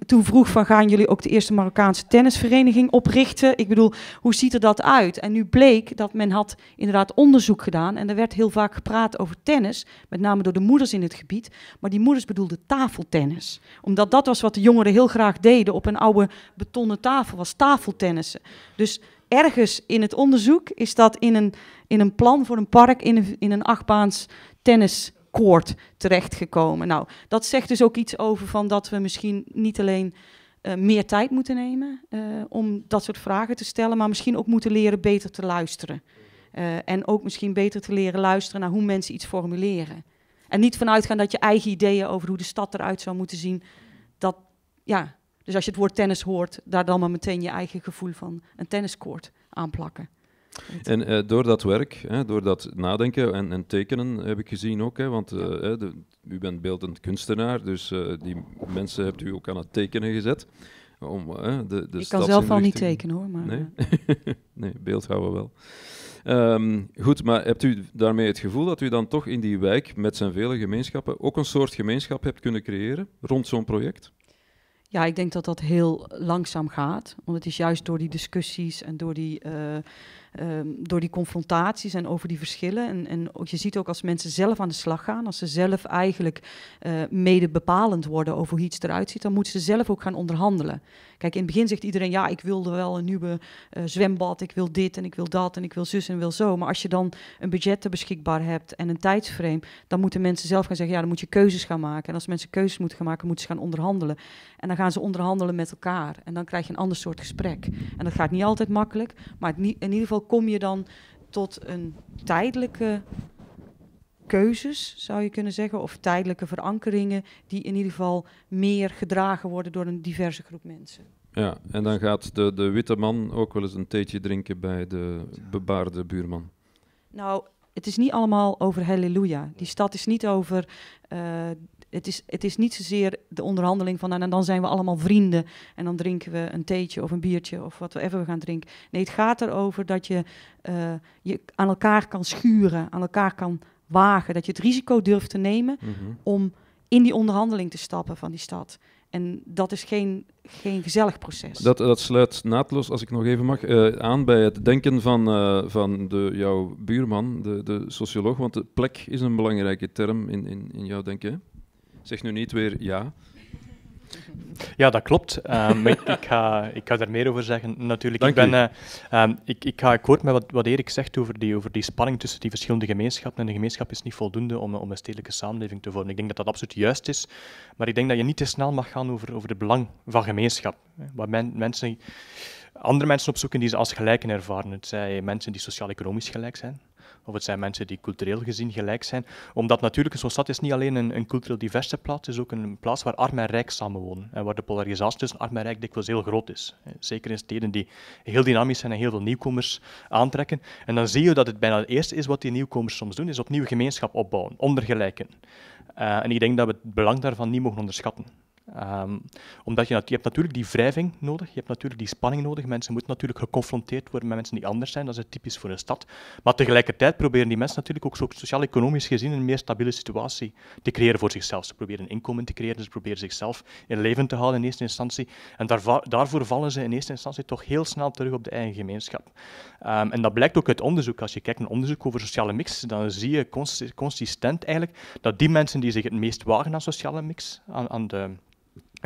toen vroeg van gaan jullie ook de eerste Marokkaanse tennisvereniging oprichten? Ik bedoel, hoe ziet er dat uit? En nu bleek dat men had inderdaad onderzoek gedaan en er werd heel vaak gepraat over tennis, met name door de moeders in het gebied. Maar die moeders bedoelden tafeltennis. Omdat dat was wat de jongeren heel graag deden op een oude betonnen tafel, was tafeltennissen. Dus ergens in het onderzoek is dat in een, in een plan voor een park in een, achtbaans tenniskoord terechtgekomen. Nou, dat zegt dus ook iets over van dat we misschien niet alleen uh, meer tijd moeten nemen uh, om dat soort vragen te stellen, maar misschien ook moeten leren beter te luisteren. Uh, en ook misschien beter te leren luisteren naar hoe mensen iets formuleren. En niet vanuit gaan dat je eigen ideeën over hoe de stad eruit zou moeten zien, dat, ja, dus als je het woord tennis hoort, daar dan maar meteen je eigen gevoel van een tenniskoord aanplakken. En uh, door dat werk, hè, door dat nadenken en, en, tekenen heb ik gezien ook, hè, want uh, de, u bent beeldend kunstenaar, dus uh, die mensen hebt u ook aan het tekenen gezet. Om, de, de ik kan zelf al niet tekenen hoor. Maar, nee, (laughs) nee beeldhouden wel. Um, goed, maar hebt u daarmee het gevoel dat u dan toch in die wijk met zijn vele gemeenschappen ook een soort gemeenschap hebt kunnen creëren rond zo'n project? Ja, ik denk dat dat heel langzaam gaat. Want het is juist door die discussies en door die, uh, ehm, door die confrontaties en over die verschillen. En, en je ziet ook als mensen zelf aan de slag gaan, als ze zelf eigenlijk uh, mede bepalend worden over hoe iets eruit ziet, dan moeten ze zelf ook gaan onderhandelen. Kijk, in het begin zegt iedereen, ja, ik wilde wel een nieuwe uh, zwembad, ik wil dit en ik wil dat en ik wil zus en wil zo. Maar als je dan een budget beschikbaar hebt en een tijdsframe, dan moeten mensen zelf gaan zeggen, ja, dan moet je keuzes gaan maken. En als mensen keuzes moeten gaan maken, moeten ze gaan onderhandelen. En dan gaan ze onderhandelen met elkaar. En dan krijg je een ander soort gesprek. En dat gaat niet altijd makkelijk, maar in ieder geval kom je dan tot een tijdelijke keuzes, zou je kunnen zeggen, of tijdelijke verankeringen, die in ieder geval meer gedragen worden door een diverse groep mensen. Ja, en dan gaat de, de witte man ook wel eens een theetje drinken bij de bebaarde buurman. Nou, het is niet allemaal over halleluja. Die stad is niet over. Uh, het, is, het is niet zozeer de onderhandeling van. Nou, en dan zijn we allemaal vrienden. En dan drinken we een theetje of een biertje of wat we even gaan drinken. Nee, het gaat erover dat je uh, je aan elkaar kan schuren, aan elkaar kan wagen. Dat je het risico durft te nemen mm -hmm. om in die onderhandeling te stappen van die stad. En dat is geen, geen gezellig proces. Dat, dat sluit naadloos, als ik nog even mag, uh, aan bij het denken van, uh, van de, jouw buurman, de, de socioloog. Want de plek is een belangrijke term in, in, in jouw denken. Zeg nu niet weer ja. Ja, dat klopt. Um, ik, ik, ga, ik ga daar meer over zeggen. Natuurlijk, ik, ben, uh, um, ik, ik ga akkoord met wat, wat Erik zegt over die, over die spanning tussen die verschillende gemeenschappen. En de gemeenschap is niet voldoende om, om een stedelijke samenleving te vormen. Ik denk dat dat absoluut juist is. Maar ik denk dat je niet te snel mag gaan over, over het belang van gemeenschap. Waar men, mensen, andere mensen opzoeken die ze als gelijken ervaren. Het zijn mensen die sociaal-economisch gelijk zijn of het zijn mensen die cultureel gezien gelijk zijn. Omdat natuurlijk zo'n stad is niet alleen een, een cultureel diverse plaats, het is ook een plaats waar arm en rijk samenwonen. En waar de polarisatie tussen arm en rijk dikwijls heel groot is. Zeker in steden die heel dynamisch zijn en heel veel nieuwkomers aantrekken. En dan zie je dat het bijna het eerste is wat die nieuwkomers soms doen, is opnieuw gemeenschap opbouwen, onder gelijken. Uh, en ik denk dat we het belang daarvan niet mogen onderschatten. Um, omdat je, je hebt natuurlijk die wrijving nodig, je hebt natuurlijk die spanning nodig. Mensen moeten natuurlijk geconfronteerd worden met mensen die anders zijn, dat is typisch voor een stad. Maar tegelijkertijd proberen die mensen natuurlijk ook sociaal-economisch gezien een meer stabiele situatie te creëren voor zichzelf. Ze proberen inkomen te creëren, ze proberen zichzelf in leven te houden in eerste instantie. En daarvoor vallen ze in eerste instantie toch heel snel terug op de eigen gemeenschap. Um, en dat blijkt ook uit onderzoek. Als je kijkt naar onderzoek over sociale mix, dan zie je consistent eigenlijk dat die mensen die zich het meest wagen aan sociale mix, aan, aan de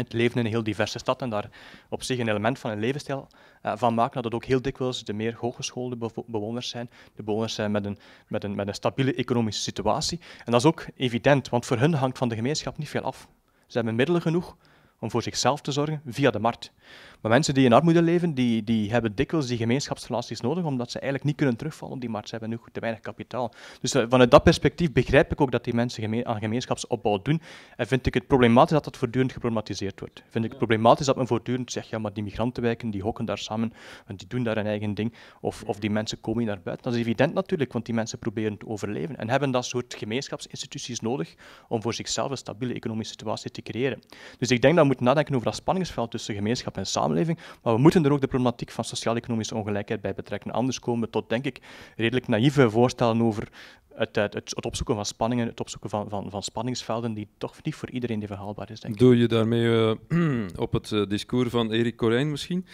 het leven in een heel diverse stad en daar op zich een element van een levensstijl uh, van maken, dat het ook heel dikwijls de meer hooggeschoolde bewoners zijn, de bewoners zijn met een, met, een, met een stabiele economische situatie. En dat is ook evident, want voor hun hangt van de gemeenschap niet veel af. Ze hebben middelen genoeg om voor zichzelf te zorgen via de markt. Maar mensen die in armoede leven, die, die hebben dikwijls die gemeenschapsrelaties nodig, omdat ze eigenlijk niet kunnen terugvallen op die markt. Ze hebben nu te weinig kapitaal. Dus uh, vanuit dat perspectief begrijp ik ook dat die mensen aan gemeenschapsopbouw doen. En vind ik het problematisch dat dat voortdurend geproblematiseerd wordt. Vind ik het problematisch dat men voortdurend zegt, ja, maar die migrantenwijken, die hokken daar samen, en die doen daar een eigen ding. Of, of die mensen komen hier naar buiten. Dat is evident natuurlijk, want die mensen proberen te overleven. En hebben dat soort gemeenschapsinstituties nodig om voor zichzelf een stabiele economische situatie te creëren. Dus ik denk dat we moeten nadenken over dat spanningsveld tussen gemeenschap en samenleving maar we moeten er ook de problematiek van sociaal-economische ongelijkheid bij betrekken. Anders komen we tot, denk ik, redelijk naïeve voorstellen over het, het, het, opzoeken van spanningen, het opzoeken van, van, van spanningsvelden, die toch niet voor iedereen even verhaalbaar is, denk ik. Doe je daarmee uh, (clears throat) op het uh, discours van Erik Corijn misschien?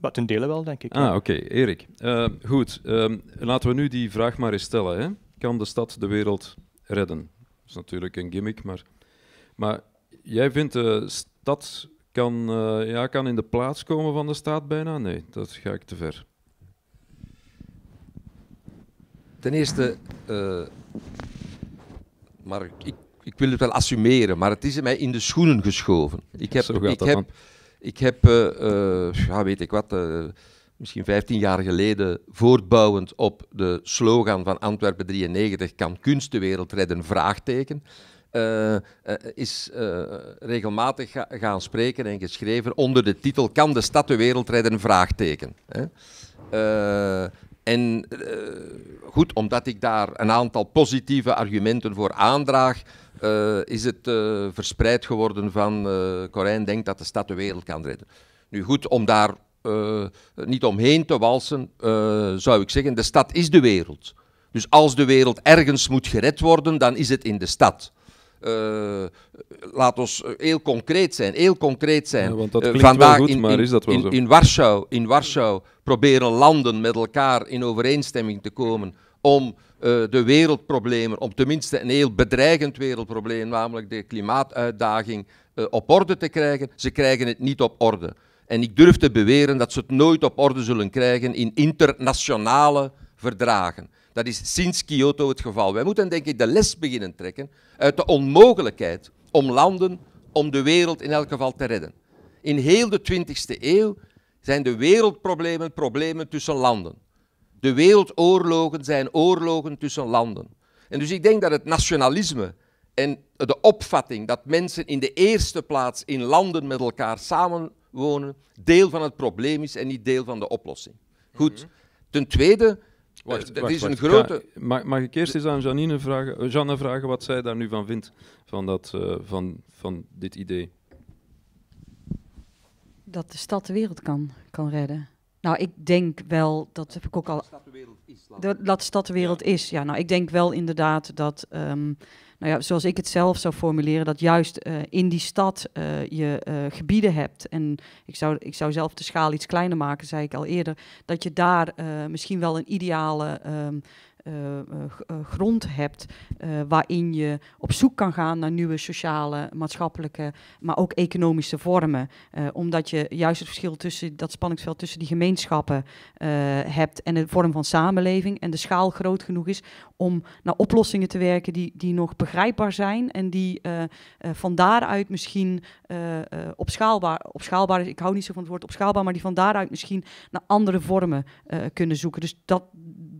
Wat ten dele wel, denk ik. Ah, oké. Okay. Erik. Uh, goed. Ehm, laten we nu die vraag maar eens stellen. Hè? Kan de stad de wereld redden? Dat is natuurlijk een gimmick, maar... Maar jij vindt de stad kan, uh, ja, kan in de plaats komen van de staat bijna? Nee, dat ga ik te ver. Ten eerste, uh, maar ik, ik wil het wel assumeren, maar het is mij in de schoenen geschoven. Ik heb, ik heb, ik heb uh, ja, weet ik wat, misschien 15 jaar geleden, voortbouwend op de slogan van Antwerpen 93, kan kunst de wereld redden, vraagteken. Uh, is uh, regelmatig ga gaan spreken en geschreven onder de titel Kan de stad de wereld redden? Vraagteken. Hè? en goed, omdat ik daar een aantal positieve argumenten voor aandraag, is het verspreid geworden van Corijn denkt dat de stad de wereld kan redden. Nu goed, om daar niet omheen te walsen, zou ik zeggen, de stad is de wereld. Dus als de wereld ergens moet gered worden, dan is het in de stad. Uh, laat ons heel concreet zijn. Heel concreet zijn. Ja, want dat klinkt Vandaag wel goed, maar in, is dat wel in, zo? In Warschau, in Warschau proberen landen met elkaar in overeenstemming te komen om uh, de wereldproblemen, om tenminste een heel bedreigend wereldprobleem, namelijk de klimaatuitdaging, uh, op orde te krijgen. Ze krijgen het niet op orde. En ik durf te beweren dat ze het nooit op orde zullen krijgen in internationale verdragen. Dat is sinds Kyoto het geval. Wij moeten denk ik de les beginnen trekken uit de onmogelijkheid om landen, om de wereld in elk geval te redden. In heel de 20e eeuw zijn de wereldproblemen problemen tussen landen. De wereldoorlogen zijn oorlogen tussen landen. En dus ik denk dat het nationalisme en de opvatting dat mensen in de eerste plaats in landen met elkaar samenwonen, deel van het probleem is en niet deel van de oplossing. Goed. Mhm. Ten tweede, Wacht, dat is een grote... mag, mag, ik eerst eens aan Janine vragen, eh, Janne vragen wat zij daar nu van vindt, van, dat, uh, van, van dit idee? Dat de stad de wereld kan, kan redden. Nou, ik denk wel, dat heb ik ook al... Dat de stad de wereld is. Dat de stad de wereld is, ja. Nou, ik denk wel inderdaad dat... Um, nou ja, zoals ik het zelf zou formuleren, dat juist uh, in die stad uh, je uh, gebieden hebt. En ik zou, ik zou zelf de schaal iets kleiner maken, zei ik al eerder. Dat je daar misschien wel een ideale uh, grond hebt waarin je op zoek kan gaan naar nieuwe sociale, maatschappelijke, maar ook economische vormen. omdat je juist het verschil tussen dat spanningsveld tussen die gemeenschappen hebt en de vorm van samenleving en de schaal groot genoeg is om naar oplossingen te werken die, die nog begrijpbaar zijn en die van daaruit misschien op schaalbaar, op schaalbaar, ik hou niet zo van het woord op schaalbaar, maar die van daaruit misschien naar andere vormen kunnen zoeken. Dus dat,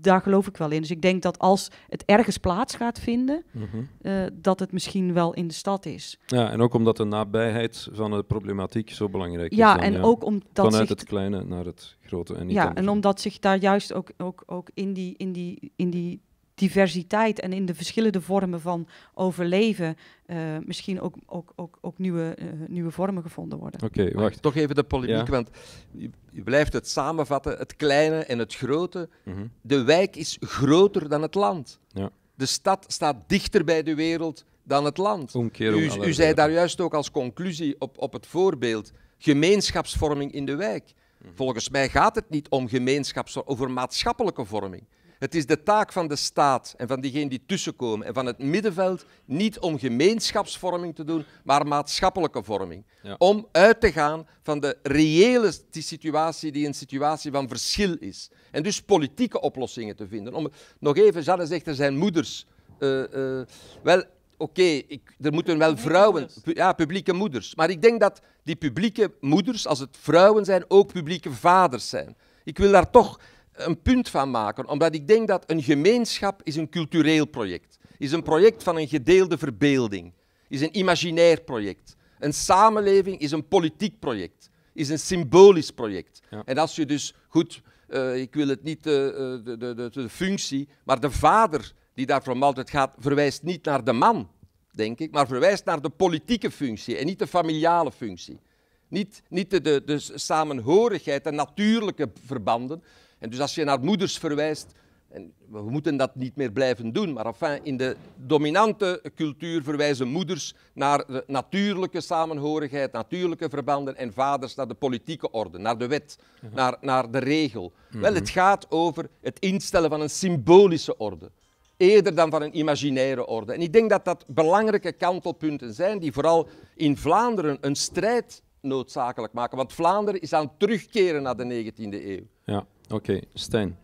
daar geloof ik wel in. Dus ik denk dat als het ergens plaats gaat vinden, mhm. eh, dat het misschien wel in de stad is. Ja, en ook omdat de nabijheid van de problematiek zo belangrijk ja, is. Dan, en ja. ook omdat vanuit het kleine naar het grote en niet Ja, en omdat zich daar juist ook, ook, ook in die, in die, in die diversiteit en in de verschillende vormen van overleven uh, misschien ook, ook, ook, ook nieuwe, uh, nieuwe vormen gevonden worden. Oké, okay, wacht. Toch even de polemiek, ja. want je, je, blijft het samenvatten, het kleine en het grote. Mm -hmm. De wijk is groter dan het land. Ja. De stad staat dichter bij de wereld dan het land. Omkeer u, u zei daar juist ook als conclusie op, op het voorbeeld gemeenschapsvorming in de wijk. -hmm. Volgens mij gaat het niet om gemeenschapsvorming, over maatschappelijke vorming. Het is de taak van de staat en van diegenen die tussenkomen en van het middenveld niet om gemeenschapsvorming te doen, maar maatschappelijke vorming. Ja. Om uit te gaan van de reële die situatie die een situatie van verschil is. En dus politieke oplossingen te vinden. Om, nog even, Janne zegt er zijn moeders. Uh, uh, wel, oké, okay, er moeten wel vrouwen, pu ja, publieke moeders. Maar ik denk dat die publieke moeders, als het vrouwen zijn, ook publieke vaders zijn. Ik wil daar toch een punt van maken, omdat ik denk dat een gemeenschap is een cultureel project, is een project van een gedeelde verbeelding, is een imaginair project. Een samenleving is een politiek project, is een symbolisch project. Ja. En als je dus, goed, uh, ik wil het niet uh, de, de, de, de, functie, maar de vader die daarvoor altijd gaat, verwijst niet naar de man, denk ik, maar verwijst naar de politieke functie en niet de familiale functie. Niet, niet de, de, de samenhorigheid, de natuurlijke verbanden, en dus als je naar moeders verwijst, en we moeten dat niet meer blijven doen, maar enfin, in de dominante cultuur verwijzen moeders naar de natuurlijke samenhorigheid, natuurlijke verbanden en vaders naar de politieke orde, naar de wet, uh -huh. naar, naar de regel. Uh -huh. Wel, het gaat over het instellen van een symbolische orde, eerder dan van een imaginaire orde. En ik denk dat dat belangrijke kantelpunten zijn die vooral in Vlaanderen een strijd noodzakelijk maken, want Vlaanderen is aan het terugkeren naar de 19e eeuw. Ja. Oké, okay, Stijn.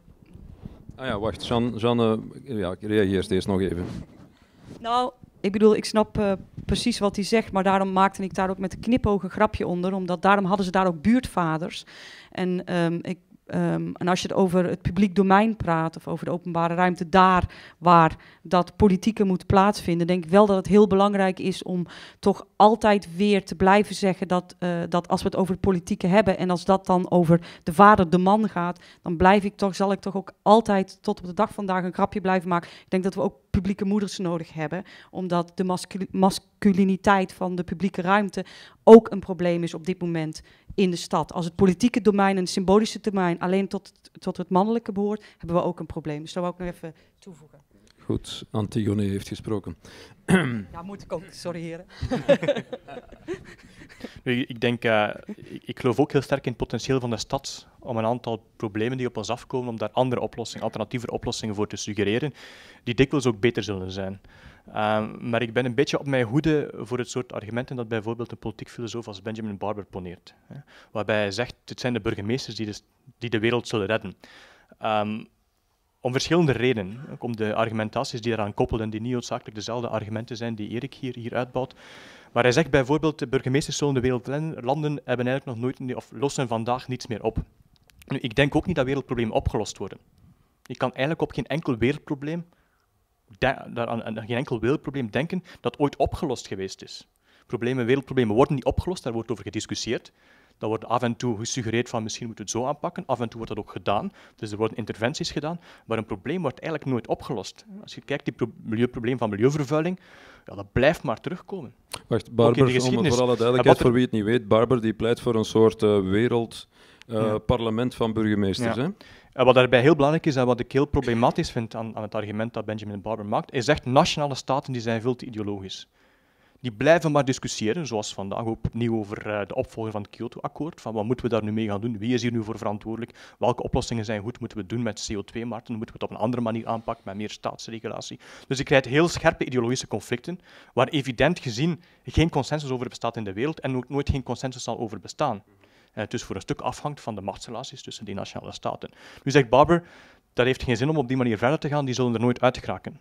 Ah ja, wacht, Jean, Jeanne, ja, reageer eerst nog even. Nou, ik bedoel, ik snap uh, precies wat hij zegt, maar daarom maakte ik daar ook met een knipoog een grapje onder, omdat daarom hadden ze daar ook buurtvaders. En um, ik Um, en als je het over het publiek domein praat of over de openbare ruimte, daar waar dat politieke moet plaatsvinden, denk ik wel dat het heel belangrijk is om toch altijd weer te blijven zeggen dat, uh, dat als we het over politieke hebben en als dat dan over de vader, de man gaat, dan blijf ik toch, zal ik toch ook altijd tot op de dag vandaag een grapje blijven maken. Ik denk dat we ook publieke moeders nodig hebben, omdat de mascul masculiniteit van de publieke ruimte ook een probleem is op dit moment in de stad. Als het politieke domein en het symbolische domein alleen tot, tot het mannelijke behoort, hebben we ook een probleem. Dus dat wil ik nog even toevoegen. Goed, Antigone heeft gesproken. (clears throat) Ja, moet ik ook. Sorry, heren. (laughs) ik denk, uh, ik geloof ook heel sterk in het potentieel van de stad om een aantal problemen die op ons afkomen, om daar andere oplossingen, alternatieve oplossingen voor te suggereren, die dikwijls ook beter zullen zijn. Um, maar ik ben een beetje op mijn hoede voor het soort argumenten dat bijvoorbeeld een politiek filosoof als Benjamin Barber poneert. Hè, waarbij hij zegt, het zijn de burgemeesters die die de wereld zullen redden. Um, om verschillende redenen. Ook om de argumentaties die eraan koppelen, die niet noodzakelijk dezelfde argumenten zijn die Erik hier, hier uitbouwt. Maar hij zegt bijvoorbeeld, de burgemeesters zullen de wereldlanden hebben eigenlijk nog nooit, of lossen vandaag niets meer op. Nu, ik denk ook niet dat wereldproblemen opgelost worden. Je kan eigenlijk op geen enkel wereldprobleem, aan geen enkel wereldprobleem denken dat ooit opgelost geweest is. Problemen, wereldproblemen worden niet opgelost, daar wordt over gediscussieerd. Dat wordt af en toe gesuggereerd van misschien moeten we het zo aanpakken. Af en toe wordt dat ook gedaan. Dus er worden interventies gedaan. Maar een probleem wordt eigenlijk nooit opgelost. Als je kijkt, die milieuprobleem van milieuvervuiling, ja, dat blijft maar terugkomen. Wacht, Barber, om voor alle duidelijkheid, voor wie het niet weet, Barber die pleit voor een soort uh, wereld... Uh, parlement van burgemeesters. Ja. Hè? En wat daarbij heel belangrijk is en wat ik heel problematisch vind aan, aan, het argument dat Benjamin Barber maakt, hij zegt nationale staten die zijn veel te ideologisch die blijven maar discussiëren, zoals vandaag opnieuw over uh, de opvolger van het Kyoto-akkoord. Van wat moeten we daar nu mee gaan doen? Wie is hier nu voor verantwoordelijk? Welke oplossingen zijn goed? Moeten we doen met CO2-markten? Moeten we het op een andere manier aanpakken, met meer staatsregulatie? Dus je krijgt heel scherpe ideologische conflicten, waar evident gezien geen consensus over bestaat in de wereld en ook nooit geen consensus zal over bestaan. Het dus voor een stuk afhangt van de machtsrelaties tussen die nationale staten. Nu zegt Barber, dat heeft geen zin om op die manier verder te gaan, die zullen er nooit uit geraken.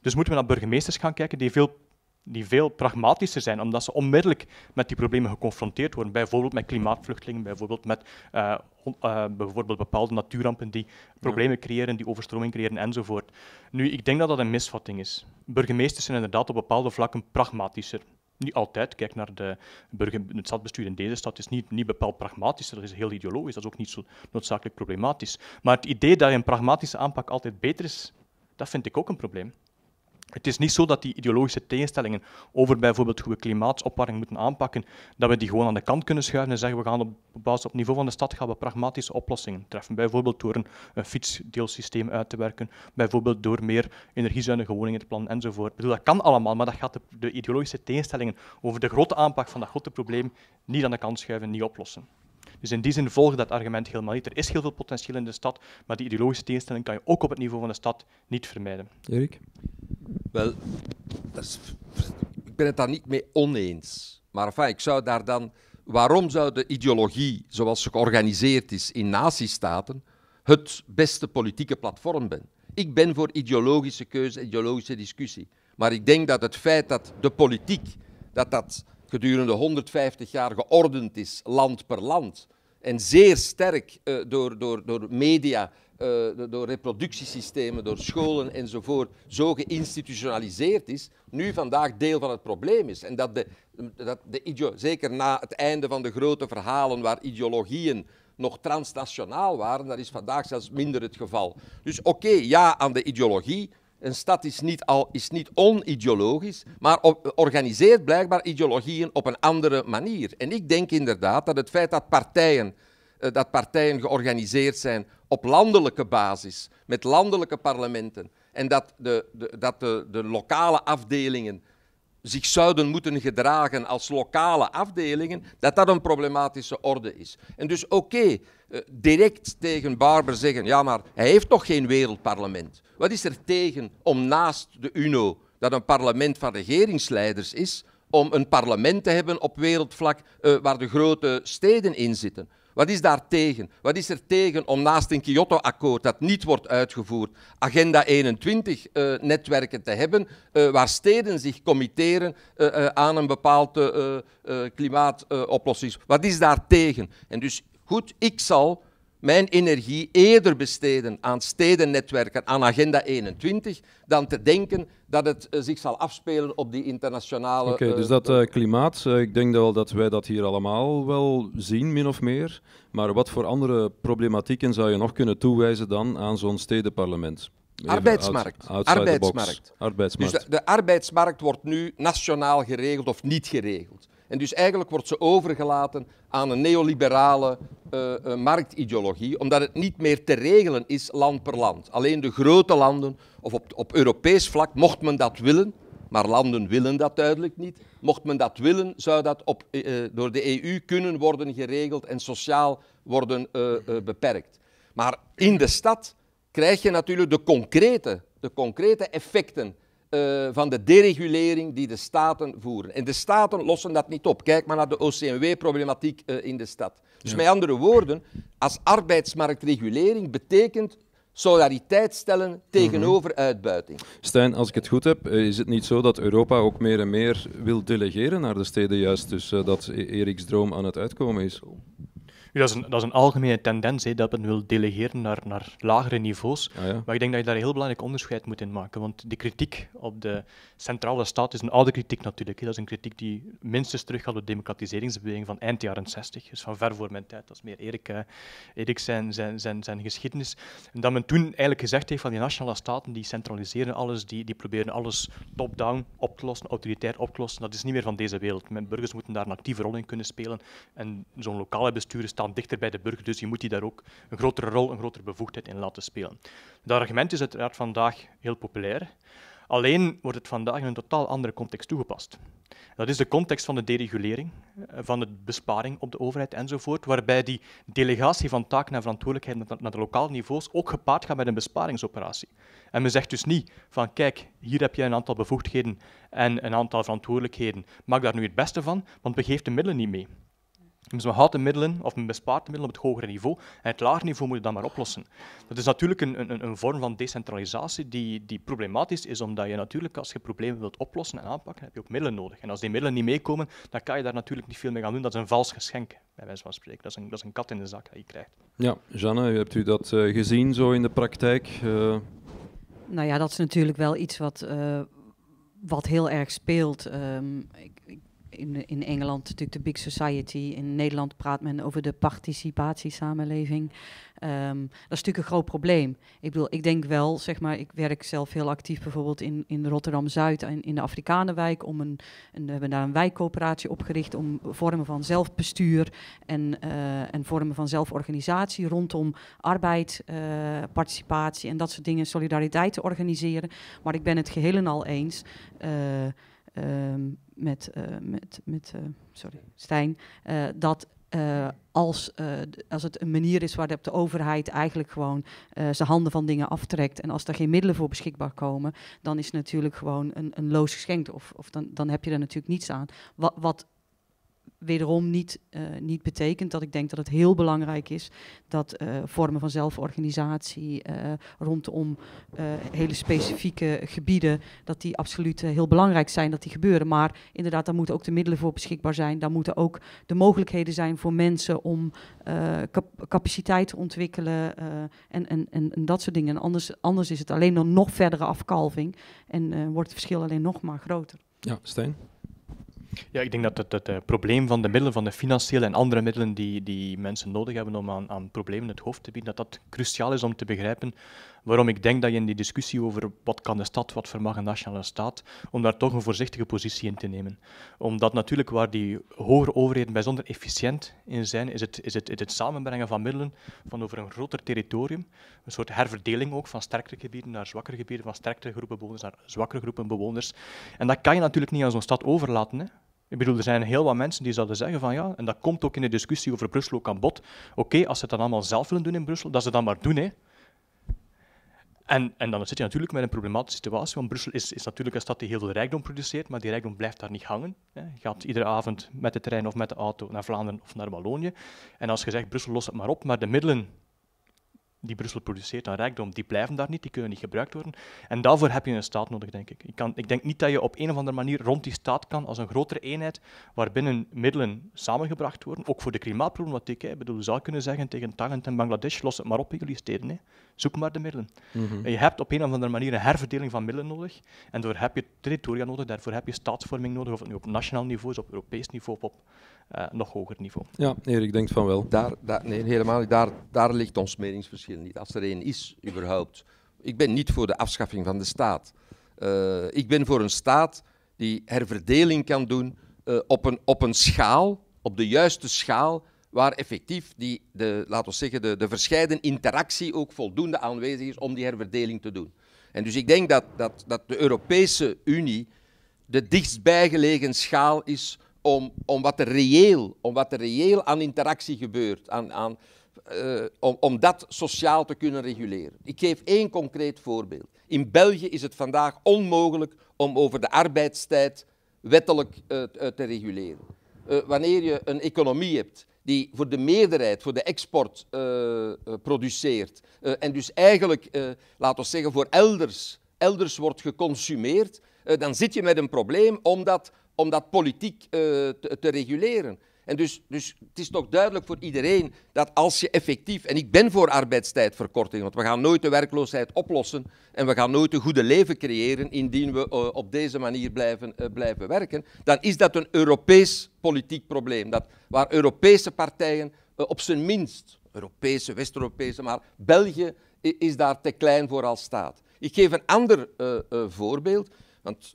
Dus moeten we naar burgemeesters gaan kijken die veel die veel pragmatischer zijn, omdat ze onmiddellijk met die problemen geconfronteerd worden. Bijvoorbeeld met klimaatvluchtelingen, bijvoorbeeld met uh, uh, bijvoorbeeld bepaalde natuurrampen die problemen creëren, die overstroming creëren enzovoort. Nu, ik denk dat dat een misvatting is. Burgemeesters zijn inderdaad op bepaalde vlakken pragmatischer. Niet altijd. Kijk naar de burger, het stadsbestuur in deze stad is niet, niet bepaald pragmatischer, dat is heel ideologisch, dat is ook niet zo noodzakelijk problematisch. Maar het idee dat een pragmatische aanpak altijd beter is, dat vind ik ook een probleem. Het is niet zo dat die ideologische tegenstellingen over bijvoorbeeld hoe we klimaatopwarming moeten aanpakken, dat we die gewoon aan de kant kunnen schuiven en zeggen we gaan op basis op niveau van de stad gaan we pragmatische oplossingen treffen. Bijvoorbeeld door een, fietsdeelsysteem uit te werken, bijvoorbeeld door meer energiezuinige woningen te plannen enzovoort. Ik bedoel, dat kan allemaal, maar dat gaat de, de ideologische tegenstellingen over de grote aanpak van dat grote probleem niet aan de kant schuiven, niet oplossen. Dus in die zin volgt dat argument helemaal niet. Er is heel veel potentieel in de stad, maar die ideologische tegenstelling kan je ook op het niveau van de stad niet vermijden. Erik? Wel, ik ben het daar niet mee oneens. Maar enfin, ik zou daar dan. Waarom zou de ideologie, zoals ze georganiseerd is in nazistaten, het beste politieke platform zijn? Ik ben voor ideologische keuze, ideologische discussie. Maar ik denk dat het feit dat de politiek, dat dat gedurende 150 jaar geordend is, land per land, en zeer sterk uh, door, door, door media uh, door reproductiesystemen, door scholen enzovoort, zo geïnstitutionaliseerd is, nu vandaag deel van het probleem is. En dat de, dat de zeker na het einde van de grote verhalen waar ideologieën nog transnationaal waren, dat is vandaag zelfs minder het geval. Dus oké, ja aan de ideologie. Een stad is niet, al, is niet onideologisch, maar organiseert blijkbaar ideologieën op een andere manier. En ik denk inderdaad dat het feit dat partijen, uh, dat partijen georganiseerd zijn op landelijke basis, met landelijke parlementen, en dat de, de, dat de, de lokale afdelingen zich zouden moeten gedragen als lokale afdelingen, dat dat een problematische orde is. En dus oké, eh, direct tegen Barber zeggen, ja maar hij heeft toch geen wereldparlement. Wat is er tegen om naast de UNO, dat een parlement van regeringsleiders is, om een parlement te hebben op wereldvlak uh, waar de grote steden in zitten? Wat is daar tegen? Wat is er tegen om naast een Kyoto-akkoord dat niet wordt uitgevoerd, Agenda 21-netwerken uh, te hebben, uh, waar steden zich committeren uh, aan een bepaalde klimaatoplossing? Wat is daar tegen? En dus goed, ik zal mijn energie eerder besteden aan stedennetwerken, aan Agenda 21, dan te denken dat het uh, zich zal afspelen op die internationale... Oké, okay, dus dat uh, klimaat, uh, ik denk wel dat wij dat hier allemaal wel zien, min of meer. Maar wat voor andere problematieken zou je nog kunnen toewijzen dan aan zo'n stedenparlement? Even arbeidsmarkt. Out, arbeidsmarkt. arbeidsmarkt. Dus de, de arbeidsmarkt wordt nu nationaal geregeld of niet geregeld. En dus eigenlijk wordt ze overgelaten aan een neoliberale uh, marktideologie, omdat het niet meer te regelen is land per land. Alleen de grote landen, of op, op Europees vlak, mocht men dat willen, maar landen willen dat duidelijk niet. Mocht men dat willen, zou dat op, uh, door de EU kunnen worden geregeld en sociaal worden beperkt. Maar in de stad krijg je natuurlijk de concrete, de concrete effecten uh, van de deregulering die de staten voeren. En de staten lossen dat niet op. Kijk maar naar de OCMW-problematiek uh, in de stad. Dus ja. met andere woorden, als arbeidsmarktregulering betekent solidariteit stellen tegenover mm-hmm. uitbuiting. Stijn, als ik het goed heb, is het niet zo dat Europa ook meer en meer wil delegeren naar de steden, juist dus uh, dat Eriks droom aan het uitkomen is? Dat, is een, dat is een algemene tendens, hè, dat men wil delegeren naar, naar lagere niveaus. Ah, ja. Maar ik denk dat je daar een heel belangrijk onderscheid moet in maken. Want die kritiek op de centrale staat is een oude kritiek natuurlijk. Hè. Dat is een kritiek die minstens teruggaat op de democratiseringsbeweging van eind jaren 60. Dus van ver voor mijn tijd. Dat is meer Erik, uh, Erik zijn, zijn, zijn, zijn geschiedenis. En dat men toen eigenlijk gezegd heeft van die nationale staten, die centraliseren alles, die, die proberen alles top-down op te lossen, autoritair op te lossen. Dat is niet meer van deze wereld. Mijn burgers moeten daar een actieve rol in kunnen spelen. En zo'n lokale bestuur is staan dichter bij de burger, dus je moet die daar ook een grotere rol, een grotere bevoegdheid in laten spelen. Dat argument is uiteraard vandaag heel populair. Alleen wordt het vandaag in een totaal andere context toegepast. Dat is de context van de deregulering, eh, van de besparing op de overheid enzovoort, waarbij die delegatie van taken en verantwoordelijkheid naar de lokale niveaus ook gepaard gaat met een besparingsoperatie. En men zegt dus niet van kijk, hier heb je een aantal bevoegdheden en een aantal verantwoordelijkheden, maak daar nu het beste van, want begeef de middelen niet mee. Dus men houdt de middelen, of men bespaart de middelen op het hogere niveau, en het lagere niveau moet je dan maar oplossen. Dat is natuurlijk een, een, een vorm van decentralisatie die, die, problematisch is, omdat je natuurlijk als je problemen wilt oplossen en aanpakken, heb je ook middelen nodig. En als die middelen niet meekomen, dan kan je daar natuurlijk niet veel mee gaan doen. Dat is een vals geschenk, bij wijze van spreken. Dat is een, dat is een kat in de zak dat je krijgt. Ja, Janne, hebt u dat uh, gezien zo in de praktijk? Uh... Nou ja, dat is natuurlijk wel iets wat... Uh, wat heel erg speelt. Um, ik, ik in, in Engeland natuurlijk de Big Society. In Nederland praat men over de participatiesamenleving. Um, dat is natuurlijk een groot probleem. Ik bedoel, ik denk wel, zeg maar, ik werk zelf heel actief bijvoorbeeld in, in Rotterdam-Zuid en in de Afrikanenwijk. Om een, we hebben daar een wijkcoöperatie opgericht om vormen van zelfbestuur en, uh, en vormen van zelforganisatie rondom arbeid, uh, participatie en dat soort dingen, solidariteit te organiseren. Maar ik ben het geheel en al eens. Uh, um, met, uh, met, met uh, sorry, Stijn, uh, dat als, als het een manier is waarop de overheid eigenlijk gewoon zijn handen van dingen aftrekt en als er geen middelen voor beschikbaar komen, dan is het natuurlijk gewoon een, een loos geschenk of, of dan, dan heb je er natuurlijk niets aan. Wat, wat wederom niet, uh, niet betekent dat ik denk dat het heel belangrijk is dat uh, vormen van zelforganisatie uh, rondom hele specifieke gebieden, dat die absoluut heel belangrijk zijn dat die gebeuren. Maar inderdaad, daar moeten ook de middelen voor beschikbaar zijn. Daar moeten ook de mogelijkheden zijn voor mensen om cap capaciteit te ontwikkelen en, en, en, en, dat soort dingen. En anders, anders is het alleen nog, nog verdere afkalving en wordt het verschil alleen nog maar groter. Ja, Stijn? Ja, ik denk dat het, het, het, probleem van de middelen, van de financiële en andere middelen die, die mensen nodig hebben om aan, aan problemen het hoofd te bieden, dat dat cruciaal is om te begrijpen waarom ik denk dat je in die discussie over wat kan de stad, wat vermag een nationale staat, om daar toch een voorzichtige positie in te nemen. Omdat natuurlijk waar die hogere overheden bijzonder efficiënt in zijn, is het, is het, het samenbrengen van middelen van over een groter territorium, een soort herverdeling ook van sterkere gebieden naar zwakkere gebieden, van sterkere groepen bewoners naar zwakkere groepen bewoners. En dat kan je natuurlijk niet aan zo'n stad overlaten. Hè. Ik bedoel, er zijn heel wat mensen die zouden zeggen van ja, en dat komt ook in de discussie over Brussel ook aan bod. Oké, als ze het dan allemaal zelf willen doen in Brussel, dat ze dat maar doen. Hè. En, en, dan zit je natuurlijk met een problematische situatie, want Brussel is, is, natuurlijk een stad die heel veel rijkdom produceert, maar die rijkdom blijft daar niet hangen. Je gaat iedere avond met de trein of met de auto naar Vlaanderen of naar Wallonië. En als je zegt, Brussel lost het maar op, maar de middelen die Brussel produceert aan rijkdom, die blijven daar niet, die kunnen niet gebruikt worden. En daarvoor heb je een staat nodig, denk ik. Ik, kan, ik denk niet dat je op een of andere manier rond die staat kan als een grotere eenheid, waarbinnen middelen samengebracht worden, ook voor de klimaatproblematiek. Hè. Ik bedoel, je zou kunnen zeggen tegen Thailand en Bangladesh, los het maar op in jullie steden. Hè. Zoek maar de middelen. Mm Je hebt op een of andere manier een herverdeling van middelen nodig, en daarvoor heb je territoria nodig, daarvoor heb je staatsvorming nodig, of het nu op nationaal niveau is, op Europees niveau op uh, nog hoger niveau. Ja, Erik denkt van wel. Daar, daar, nee, helemaal Daar, daar ligt ons meningsverschil niet. Als er één is, überhaupt. Ik ben niet voor de afschaffing van de staat. Uh, ik ben voor een staat die herverdeling kan doen op, een, op een schaal, op de juiste schaal, waar effectief die, de, laten we zeggen, de, de verscheiden interactie ook voldoende aanwezig is om die herverdeling te doen. En dus ik denk dat, dat, dat de Europese Unie de dichtstbijgelegen schaal is om, om, wat er reëel, om wat er reëel aan interactie gebeurt, aan, aan, uh, om, om dat sociaal te kunnen reguleren. Ik geef één concreet voorbeeld. In België is het vandaag onmogelijk om over de arbeidstijd wettelijk uh, te reguleren. Wanneer je een economie hebt die voor de meerderheid, voor de export produceert en dus eigenlijk, laten we zeggen, voor elders, elders wordt geconsumeerd, dan zit je met een probleem om dat, om dat politiek te, te reguleren. En dus, dus het is toch duidelijk voor iedereen dat als je effectief, en ik ben voor arbeidstijdverkorting, want we gaan nooit de werkloosheid oplossen en we gaan nooit een goede leven creëren indien we uh, op deze manier blijven, uh, blijven werken, dan is dat een Europees politiek probleem, dat, waar Europese partijen op zijn minst, Europese, West-Europese, maar België is daar te klein voor als staat. Ik geef een ander voorbeeld, want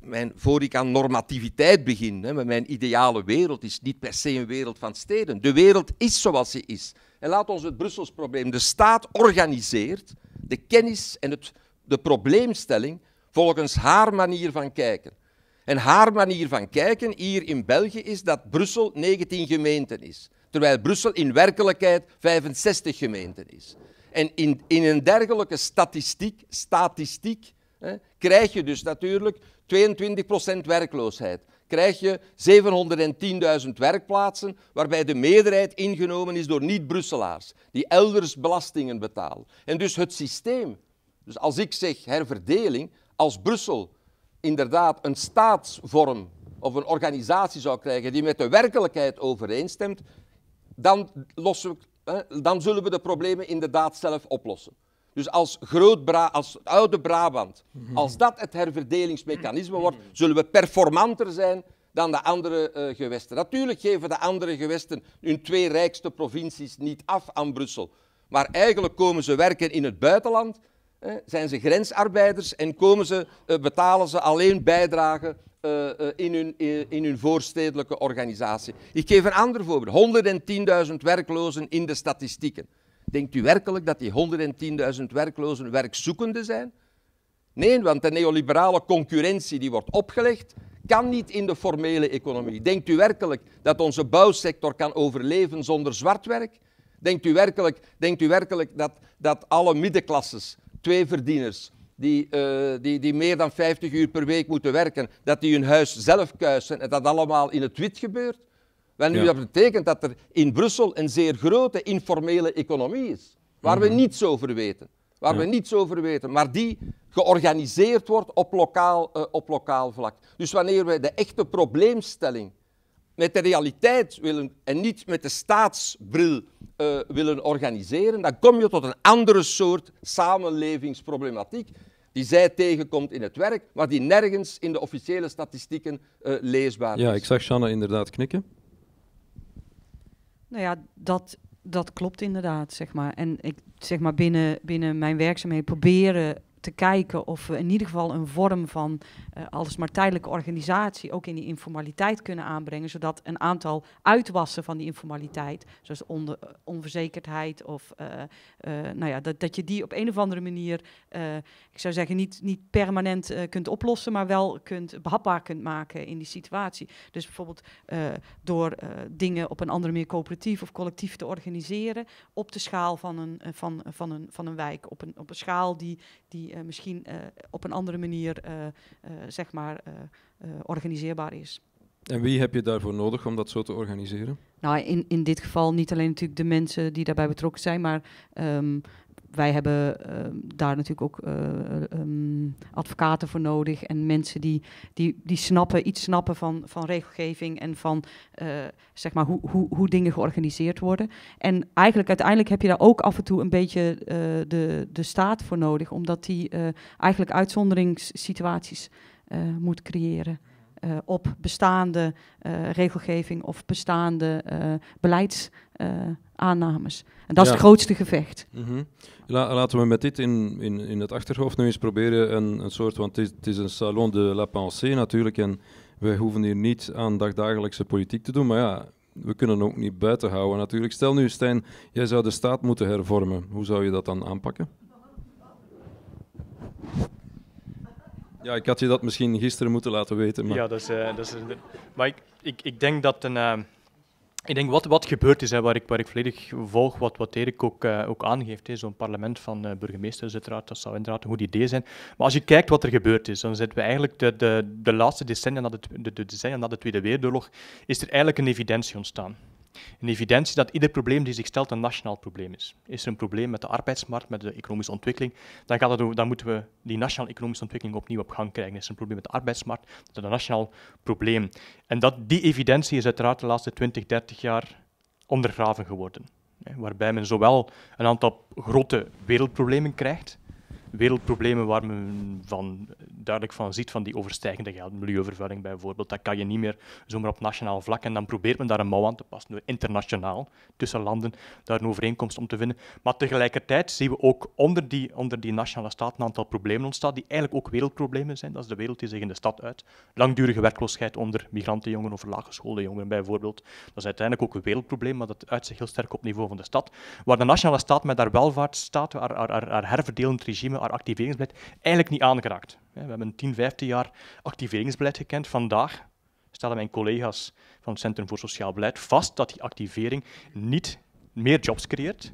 mijn, voor ik aan normativiteit begin, hè, mijn ideale wereld, is niet per se een wereld van steden. De wereld is zoals ze is. En laat ons het Brussels probleem. De staat organiseert de kennis en het, de probleemstelling volgens haar manier van kijken. En haar manier van kijken hier in België is dat Brussel 19 gemeenten is, terwijl Brussel in werkelijkheid 65 gemeenten is. En in, in een dergelijke statistiek, statistiek hè, krijg je dus natuurlijk 22% werkloosheid. Krijg je 710.000 werkplaatsen waarbij de meerderheid ingenomen is door niet-Brusselaars, die elders belastingen betalen. En dus het systeem, dus als ik zeg herverdeling, als Brussel inderdaad een staatsvorm of een organisatie zou krijgen die met de werkelijkheid overeenstemt, dan, lossen we, dan zullen we de problemen inderdaad zelf oplossen. Dus als, groot als oude Brabant, als dat het herverdelingsmechanisme wordt, zullen we performanter zijn dan de andere uh, gewesten. Natuurlijk geven de andere gewesten hun twee rijkste provincies niet af aan Brussel. Maar eigenlijk komen ze werken in het buitenland, eh, zijn ze grensarbeiders en komen ze, uh, betalen ze alleen bijdragen uh, in, hun, in hun voorstedelijke organisatie. Ik geef een ander voorbeeld. 110.000 werklozen in de statistieken. Denkt u werkelijk dat die 110.000 werklozen werkzoekenden zijn? Nee, want de neoliberale concurrentie die wordt opgelegd, kan niet in de formele economie. Denkt u werkelijk dat onze bouwsector kan overleven zonder zwart werk? Denkt u werkelijk, denkt u werkelijk dat, dat alle middenklasses, twee verdieners, die, uh, die, die meer dan 50 uur per week moeten werken, dat die hun huis zelf kuisen en dat allemaal in het wit gebeurt? Wel, nu, dat betekent dat er in Brussel een zeer grote informele economie is, waar we mhm. niets over weten. Waar we niets over weten, maar die georganiseerd wordt op lokaal, uh, op lokaal vlak. Dus wanneer we de echte probleemstelling met de realiteit willen en niet met de staatsbril uh, willen organiseren, dan kom je tot een andere soort samenlevingsproblematiek die zij tegenkomt in het werk, maar die nergens in de officiële statistieken uh, leesbaar is. Ja, ik zag Shanna inderdaad knikken. Nou ja, dat, dat klopt inderdaad, zeg maar. En ik zeg maar binnen, binnen mijn werkzaamheden proberen te kijken of we in ieder geval een vorm van uh, alles maar tijdelijke organisatie ook in die informaliteit kunnen aanbrengen, zodat een aantal uitwassen van die informaliteit, zoals onder, uh, onverzekerdheid of uh, nou ja, dat, dat je die op een of andere manier, ik zou zeggen, niet, niet permanent kunt oplossen, maar wel kunt, behapbaar kunt maken in die situatie. Dus bijvoorbeeld door dingen op een andere manier coöperatief of collectief te organiseren op de schaal van een, van, van een, van een wijk, op een, op een schaal die, die uh, misschien uh, op een andere manier uh, zeg maar organiseerbaar is. En wie heb je daarvoor nodig om dat zo te organiseren? Nou, in, in dit geval niet alleen natuurlijk de mensen die daarbij betrokken zijn, maar um, wij hebben uh, daar natuurlijk ook uh, um, advocaten voor nodig en mensen die, die, die snappen, iets snappen van, van regelgeving en van uh, zeg maar hoe, hoe, hoe dingen georganiseerd worden. En eigenlijk uiteindelijk heb je daar ook af en toe een beetje de, de staat voor nodig, omdat die eigenlijk uitzonderingssituaties moet creëren. Uh, op bestaande uh, regelgeving of bestaande uh, beleidsaannames. en dat ja. is het grootste gevecht. Mm -hmm. La, laten we met dit in, in, in het achterhoofd nu eens proberen een, een soort, want het is, het is, een salon de la pensée natuurlijk, en wij hoeven hier niet aan dagdagelijkse politiek te doen, maar ja, we kunnen ook niet buiten houden natuurlijk. Stel nu, Stijn, jij zou de staat moeten hervormen. Hoe zou je dat dan aanpakken? Ja, ik had je dat misschien gisteren moeten laten weten. Maar... Ja, dat is, is, maar ik, ik, ik denk dat een, uh, ik denk wat, wat gebeurd is, waar, ik, waar ik volledig volg wat, wat Erik ook, uh, ook aangeeft. Zo'n parlement van uh, burgemeesters, uiteraard, dat zou inderdaad een goed idee zijn. Maar als je kijkt wat er gebeurd is, dan zitten we eigenlijk de, de, de laatste decennia na de, de, de decennia na de Tweede Wereldoorlog, is er eigenlijk een evidentie ontstaan een evidentie dat ieder probleem die zich stelt een nationaal probleem is. Is er een probleem met de arbeidsmarkt, met de economische ontwikkeling, dan, gaat het, dan moeten we die nationale economische ontwikkeling opnieuw op gang krijgen. Is er een probleem met de arbeidsmarkt, dat is een nationaal probleem. En dat, die evidentie is uiteraard de laatste 20, 30 jaar ondergraven geworden. Waarbij men zowel een aantal grote wereldproblemen krijgt, wereldproblemen waar men van, duidelijk van ziet, van die overstijgende geld, milieuvervuiling bijvoorbeeld, dat kan je niet meer zomaar op nationaal vlak. En dan probeert men daar een mouw aan te passen, internationaal, tussen landen, daar een overeenkomst om te vinden. Maar tegelijkertijd zien we ook onder die, onder die nationale staat een aantal problemen ontstaan, die eigenlijk ook wereldproblemen zijn. Dat is de wereld die zich in de stad uit. Langdurige werkloosheid onder migrantenjongeren of laaggeschoolde jongeren bijvoorbeeld. Dat is uiteindelijk ook een wereldprobleem, maar dat uit zich heel sterk op niveau van de stad. Waar de nationale staat met haar welvaartsstaat, haar, haar, haar herverdelend regime, activeringsbeleid eigenlijk niet aangeraakt. We hebben 10, 15 jaar activeringsbeleid gekend. Vandaag stellen mijn collega's van het Centrum voor Sociaal Beleid vast dat die activering niet meer jobs creëert,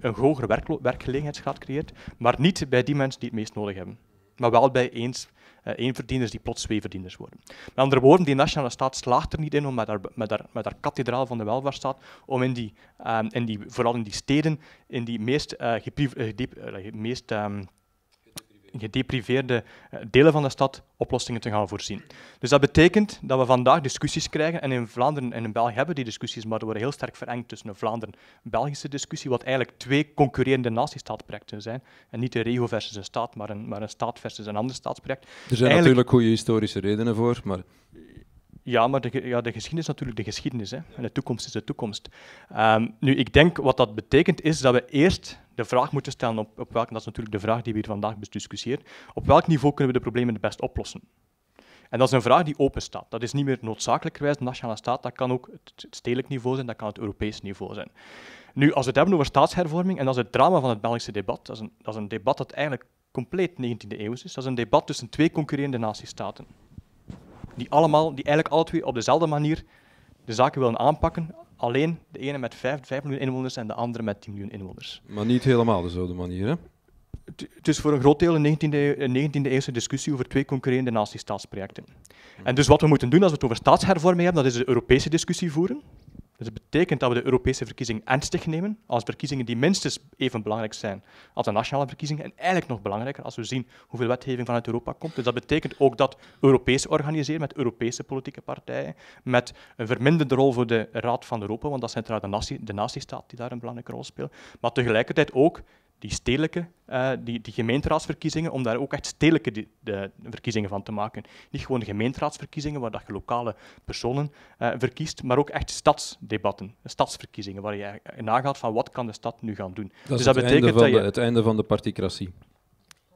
een hogere werkgelegenheidsgraad creëert, maar niet bij die mensen die het meest nodig hebben. Maar wel bij eens uh, éénverdieners die plots tweeverdieners worden. Met andere woorden, die nationale staat slaagt er niet in om met haar, met haar, met haar kathedraal van de welvaartsstaat, om in die, um, in die, vooral in die steden, in die meest, uh, meest um, gedepriveerde eh, delen van de stad oplossingen te gaan voorzien. Dus dat betekent dat we vandaag discussies krijgen, en in Vlaanderen en in België hebben die discussies, maar die worden heel sterk verengd tussen een Vlaanderen-Belgische discussie, wat eigenlijk twee concurrerende natiestaatprojecten zijn, en niet een regio versus een staat, maar een, maar een staat versus een ander staatsproject. Er zijn eigenlijk... natuurlijk goede historische redenen voor, maar... Ja, maar de, ja, de geschiedenis is natuurlijk de geschiedenis. Hè. En de toekomst is de toekomst. Um, nu, ik denk wat dat betekent is dat we eerst de vraag moeten stellen op, op welk, dat is natuurlijk de vraag die we hier vandaag discussiëren, op welk niveau kunnen we de problemen het best oplossen? En dat is een vraag die open staat. Dat is niet meer noodzakelijkerwijs de nationale staat, dat kan ook het stedelijk niveau zijn, dat kan het Europees niveau zijn. Nu, als we het hebben over staatshervorming, en dat is het drama van het Belgische debat, dat is een, dat is een debat dat eigenlijk compleet 19e eeuw is, dat is een debat tussen twee concurrerende natiestaten die, allemaal, die eigenlijk alle twee op dezelfde manier de zaken willen aanpakken. Alleen de ene met 5, 5 miljoen inwoners en de andere met 10 miljoen inwoners. Maar niet helemaal dezelfde manier, hè? Het is voor een groot deel een 19e, 19e eeuwse discussie over twee concurrerende natiestaatsprojecten. En dus wat we moeten doen als we het over staatshervorming hebben, dat is de Europese discussie voeren. Dus dat betekent dat we de Europese verkiezingen ernstig nemen, als verkiezingen die minstens even belangrijk zijn als de nationale verkiezingen, en eigenlijk nog belangrijker als we zien hoeveel wetgeving vanuit Europa komt. Dus dat betekent ook dat Europees organiseren met Europese politieke partijen, met een verminderde rol voor de Raad van Europa, want dat zijn de, natie, de natiestaat die daar een belangrijke rol speelt, maar tegelijkertijd ook die stedelijke, uh, die, die gemeenteraadsverkiezingen, om daar ook echt stedelijke die, de, verkiezingen van te maken. Niet gewoon de gemeenteraadsverkiezingen, waar dat je lokale personen uh, verkiest, maar ook echt stadsdebatten, stadsverkiezingen, waar je nagaat van wat kan de stad nu gaan doen. Dat dus dat betekent dat je, het einde van de particratie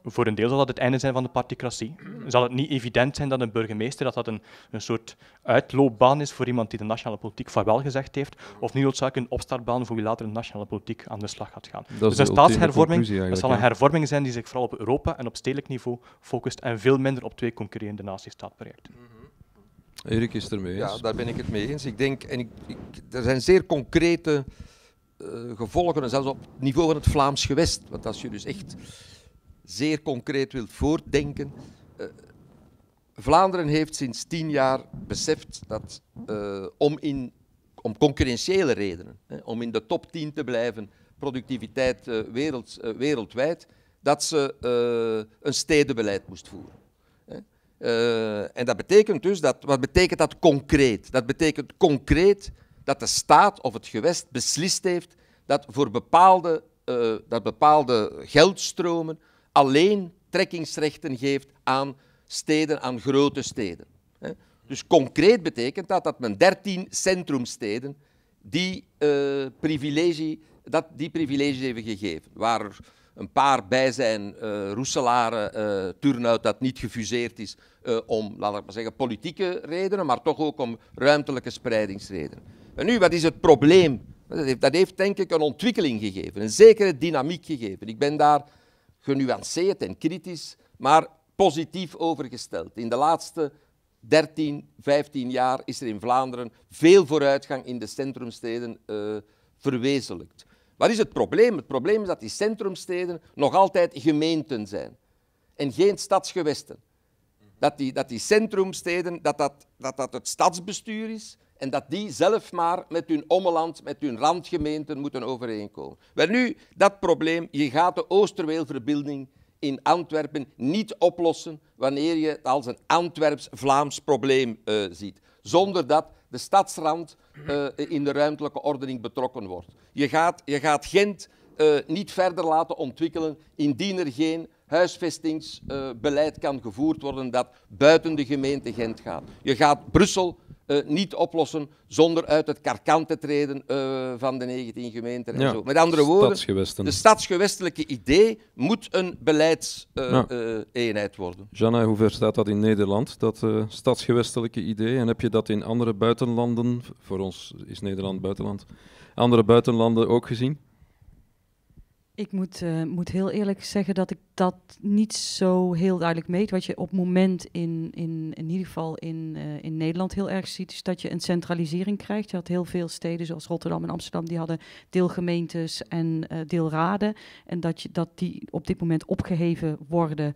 voor een deel zal dat het einde zijn van de particratie. Zal het niet evident zijn dat een burgemeester dat dat een, een soort uitloopbaan is voor iemand die de nationale politiek vaarwel gezegd heeft, of niet noodzakelijk een opstartbaan voor wie later de nationale politiek aan de slag gaat gaan. Dat dus een staatshervorming dat zal een hervorming zijn die zich vooral op Europa en op stedelijk niveau focust en veel minder op twee concurrerende natiestaatprojecten. Erik is er mee eens. Ja, daar ben ik het mee eens. Ik denk, en ik, ik, er zijn zeer concrete uh, gevolgen, zelfs op het niveau van het Vlaams gewest. Want als je dus echt zeer concreet wilt voortdenken. Uh, Vlaanderen heeft sinds tien jaar beseft dat uh, om, in, om concurrentiële redenen, hè, om in de top 10 te blijven, productiviteit uh, wereld, wereldwijd, dat ze een stedenbeleid moest voeren. en dat betekent dus, dat, wat betekent dat concreet? Dat betekent concreet dat de staat of het gewest beslist heeft dat voor bepaalde, dat bepaalde geldstromen alleen trekkingsrechten geeft aan steden, aan grote steden. Dus concreet betekent dat dat men 13 centrumsteden die, uh, privilegie, dat die privileges heeft gegeven. Waar een paar bij zijn uh, Roeselaren, uh, turnout dat niet gefuseerd is om, laat maar zeggen, politieke redenen, maar toch ook om ruimtelijke spreidingsredenen. En nu, wat is het probleem? Dat heeft, dat heeft denk ik een ontwikkeling gegeven, een zekere dynamiek gegeven. Ik ben daar genuanceerd en kritisch, maar positief overgesteld. In de laatste 13, 15 jaar is er in Vlaanderen veel vooruitgang in de centrumsteden uh, verwezenlijkt. Wat is het probleem? Het probleem is dat die centrumsteden nog altijd gemeenten zijn en geen stadsgewesten. Dat die, dat die centrumsteden, dat dat, dat dat het stadsbestuur is en dat die zelf maar met hun ommeland, met hun randgemeenten moeten overeenkomen. Wel nu, dat probleem, je gaat de Oosterweelverbeelding in Antwerpen niet oplossen wanneer je het als een Antwerps-Vlaams probleem uh, ziet, zonder dat de stadsrand uh, in de ruimtelijke ordening betrokken wordt. Je gaat, je gaat Gent uh, niet verder laten ontwikkelen indien er geen huisvestingsbeleid kan gevoerd worden dat buiten de gemeente Gent gaat. Je gaat Brussel uh, niet oplossen zonder uit het karkant te treden uh, van de 19 gemeenten. En ja, zo. Met andere woorden, de stadsgewestelijke idee moet een beleidseenheid uh, worden. Janna, hoe ver staat dat in Nederland, dat stadsgewestelijke idee? En heb je dat in andere buitenlanden, voor ons is Nederland buitenland, andere buitenlanden ook gezien? Ik moet, uh, moet heel eerlijk zeggen dat ik dat niet zo heel duidelijk meet. Wat je op het moment in, in, in ieder geval in, uh, in Nederland heel erg ziet, is dat je een centralisering krijgt. Je had heel veel steden zoals Rotterdam en Amsterdam, die hadden deelgemeentes en uh, deelraden. En dat, je, dat die op dit moment opgeheven worden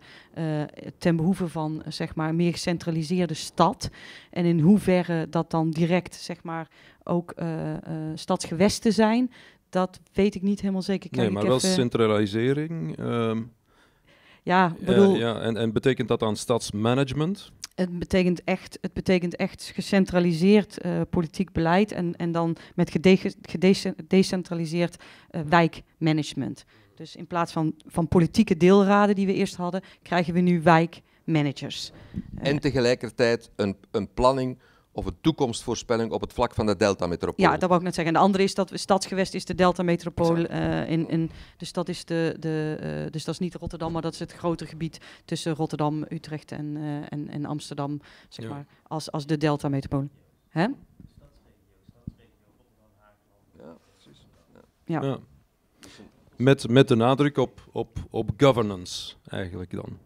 ten behoeve van zeg maar, meer gecentraliseerde stad. En in hoeverre dat dan direct zeg maar, ook stadsgewesten zijn, dat weet ik niet helemaal zeker. Kijk, nee, maar wel centralisering. Um, ja, bedoel... Uh, ja en, en betekent dat dan stadsmanagement? Het betekent echt, het betekent echt gecentraliseerd uh, politiek beleid en, en dan met gedecentraliseerd uh, wijkmanagement. Dus in plaats van, van politieke deelraden die we eerst hadden, krijgen we nu wijkmanagers. En tegelijkertijd een, een planning of een toekomstvoorspelling op het vlak van de Delta-metropool. Ja, dat wou ik net zeggen. En de andere is dat stadsgewest is de Delta-metropool. Uh, in, in, dus, dat is de, de, uh, dus dat is niet Rotterdam, maar dat is het grotere gebied tussen Rotterdam, Utrecht en, uh, en, en Amsterdam, zeg ja. maar, als, als de Delta-metropool. Hè? Ja, precies. Ja. ja. Met, met de nadruk op, op, op governance, eigenlijk dan.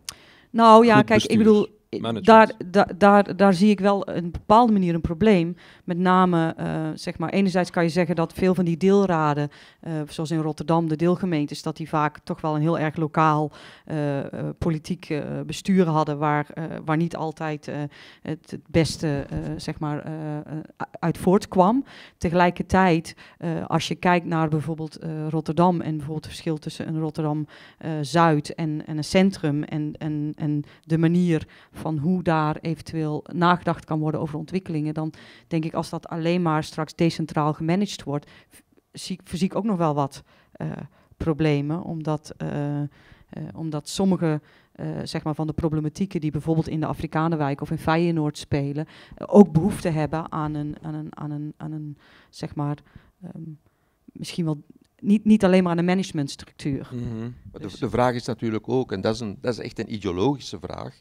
Nou ja, Goed kijk, bestuur. ik bedoel, daar, daar, daar, daar zie ik wel een bepaalde manier een probleem. Met name, uh, zeg maar, enerzijds kan je zeggen dat veel van die deelraden, uh, zoals in Rotterdam, de deelgemeentes, dat die vaak toch wel een heel erg lokaal uh, politiek bestuur hadden, waar, waar niet altijd het, het, beste, zeg maar, uit voortkwam. Tegelijkertijd, als je kijkt naar bijvoorbeeld Rotterdam en bijvoorbeeld het verschil tussen een Rotterdam-Zuid en, en een centrum en, en, en de manier van hoe daar eventueel nagedacht kan worden over ontwikkelingen, dan denk ik als dat alleen maar straks decentraal gemanaged wordt, zie, zie ik ook nog wel wat uh, problemen, omdat, uh, uh, omdat sommige zeg maar van de problematieken die bijvoorbeeld in de Afrikanenwijk of in Feyenoord spelen, ook behoefte hebben aan een, aan een, aan een, aan een zeg maar, um, misschien wel niet, niet alleen maar aan een managementstructuur. Mm -hmm. dus. de, de, vraag is natuurlijk ook, en dat is, een, dat is echt een ideologische vraag,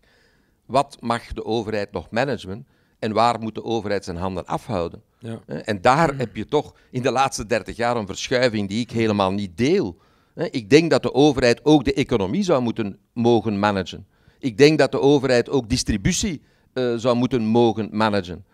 wat mag de overheid nog managen en waar moet de overheid zijn handen afhouden. Ja. En daar heb je toch in de laatste dertig jaar een verschuiving die ik helemaal niet deel. Ik denk dat de overheid ook de economie zou moeten mogen managen. Ik denk dat de overheid ook distributie uh, zou moeten mogen managen.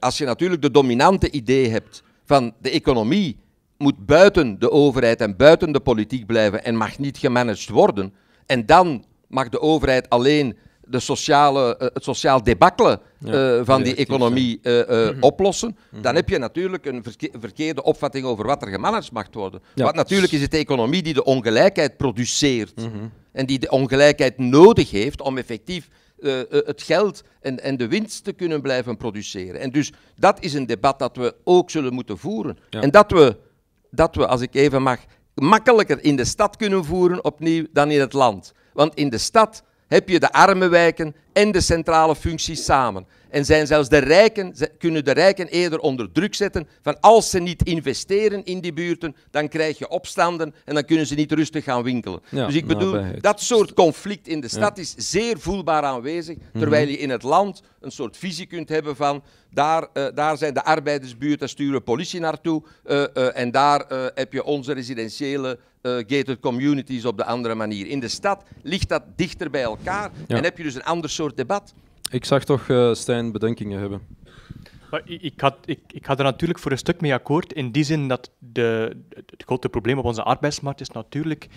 Als je natuurlijk de dominante idee hebt van de economie moet buiten de overheid en buiten de politiek blijven en mag niet gemanaged worden, en dan mag de overheid alleen de sociale, uh, het sociaal debakkelen uh, van die economie uh, oplossen, mm-hmm. dan heb je natuurlijk een verke verkeerde opvatting over wat er gemanaged mag worden. Ja. Want natuurlijk is het de economie die de ongelijkheid produceert mm-hmm. en die de ongelijkheid nodig heeft om effectief het geld en, en, de winst te kunnen blijven produceren. En dus dat is een debat dat we ook zullen moeten voeren. Ja. En dat we, dat we, als ik even mag, makkelijker in de stad kunnen voeren opnieuw dan in het land. Want in de stad heb je de arme wijken en de centrale functies samen. En zijn zelfs de rijken, kunnen de rijken eerder onder druk zetten van als ze niet investeren in die buurten, dan krijg je opstanden en dan kunnen ze niet rustig gaan winkelen. dus ik bedoel, dat soort conflict in de stad is zeer voelbaar aanwezig, mhm. terwijl je in het land een soort visie kunt hebben van daar, uh, daar zijn de arbeidersbuurten, daar sturen politie naartoe uh, uh, en daar heb je onze residentiële gated communities op de andere manier. In de stad ligt dat dichter bij elkaar en heb je dus een ander soort debat. Ik zag toch uh, Stijn bedenkingen hebben. Ik, ik, had, ik, ik er natuurlijk voor een stuk mee akkoord, in die zin dat de, het grote probleem op onze arbeidsmarkt is natuurlijk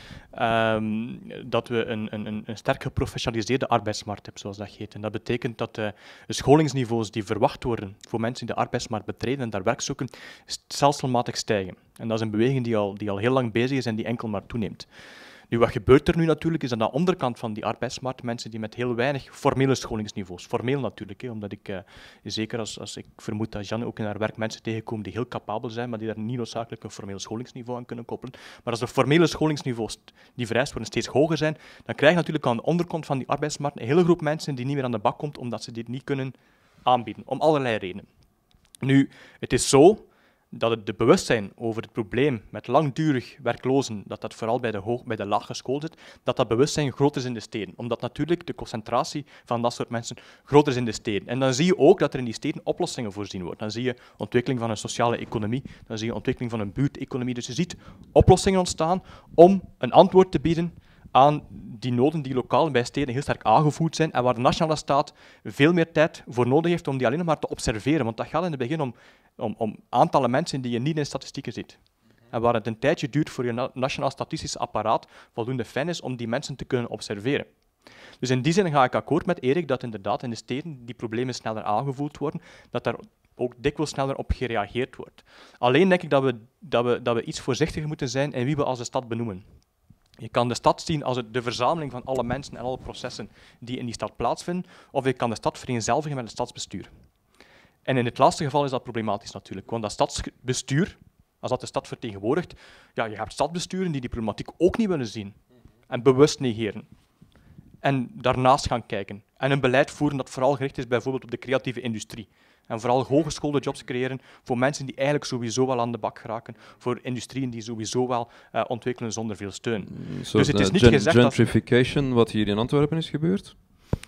um, dat we een, een, een sterk geprofessionaliseerde arbeidsmarkt hebben, zoals dat heet. En dat betekent dat de, de scholingsniveaus die verwacht worden voor mensen die de arbeidsmarkt betreden en daar werk zoeken, stelselmatig stijgen. En dat is een beweging die al, die al heel lang bezig is en die enkel maar toeneemt. Nu, wat gebeurt er nu natuurlijk, is aan de onderkant van die arbeidsmarkt mensen die met heel weinig formele scholingsniveaus, formeel natuurlijk, hè, omdat ik, uh, zeker als, als ik vermoed dat Jan ook in haar werk mensen tegenkomt die heel capabel zijn, maar die daar niet noodzakelijk een formeel scholingsniveau aan kunnen koppelen. Maar als de formele scholingsniveaus die vereist worden steeds hoger zijn, dan krijg je natuurlijk aan de onderkant van die arbeidsmarkt een hele groep mensen die niet meer aan de bak komt omdat ze dit niet kunnen aanbieden, om allerlei redenen. Nu, het is zo dat het de bewustzijn over het probleem met langdurig werklozen, dat dat vooral bij de, hoog, bij de lage school zit, dat dat bewustzijn groter is in de steden. Omdat natuurlijk de concentratie van dat soort mensen groter is in de steden. En dan zie je ook dat er in die steden oplossingen voorzien worden. Dan zie je ontwikkeling van een sociale economie, dan zie je ontwikkeling van een buurteconomie. Dus je ziet oplossingen ontstaan om een antwoord te bieden aan die noden die lokaal bij steden heel sterk aangevoerd zijn en waar de nationale staat veel meer tijd voor nodig heeft om die alleen maar te observeren. Want dat gaat in het begin om, om, om aantallen mensen die je niet in statistieken ziet. En waar het een tijdje duurt voor je nationaal statistisch apparaat voldoende fijn is om die mensen te kunnen observeren. Dus in die zin ga ik akkoord met Erik dat inderdaad in de steden die problemen sneller aangevoeld worden, dat daar ook dikwijls sneller op gereageerd wordt. Alleen denk ik dat we, dat we, dat we iets voorzichtiger moeten zijn in wie we als de stad benoemen. Je kan de stad zien als de verzameling van alle mensen en alle processen die in die stad plaatsvinden, of je kan de stad vereenzelvigen met het stadsbestuur. En in het laatste geval is dat problematisch natuurlijk, want dat stadsbestuur, als dat de stad vertegenwoordigt, ja, je hebt stadsbesturen die die problematiek ook niet willen zien en bewust negeren. En daarnaast gaan kijken. En een beleid voeren dat vooral gericht is bijvoorbeeld op de creatieve industrie. En vooral hogeschoolde jobs creëren voor mensen die eigenlijk sowieso wel aan de bak geraken, voor industrieën die sowieso wel uh, ontwikkelen zonder veel steun. Mm, dus het is niet gezegd gentrification, wat hier in Antwerpen is gebeurd?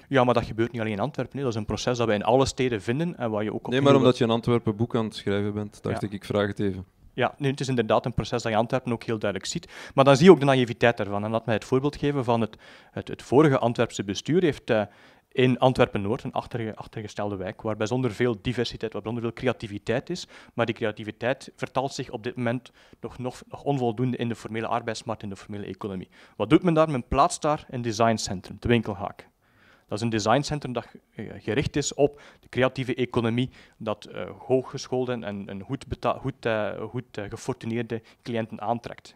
Ja, maar dat gebeurt niet alleen in Antwerpen. Nee. Dat is een proces dat we in alle steden vinden en waar je ook op Nee, maar omdat je een Antwerpen boek aan het schrijven bent, dacht ik, ik vraag het even. Ja, nu, het is inderdaad een proces dat je Antwerpen ook heel duidelijk ziet. Maar dan zie je ook de naïviteit daarvan. En laat mij het voorbeeld geven van het, het, het vorige Antwerpse bestuur heeft uh, in Antwerpen-Noord, een achtergestelde wijk, waar bijzonder veel diversiteit, waar bijzonder veel creativiteit is, maar die creativiteit vertaalt zich op dit moment nog, nog, nog onvoldoende in de formele arbeidsmarkt, in de formele economie. Wat doet men daar? Men plaatst daar een designcentrum, de Winkelhaak. Dat is een designcentrum dat gericht is op de creatieve economie, dat uh, hooggeschoolde en, en goed, goed, uh, goed gefortuneerde cliënten aantrekt.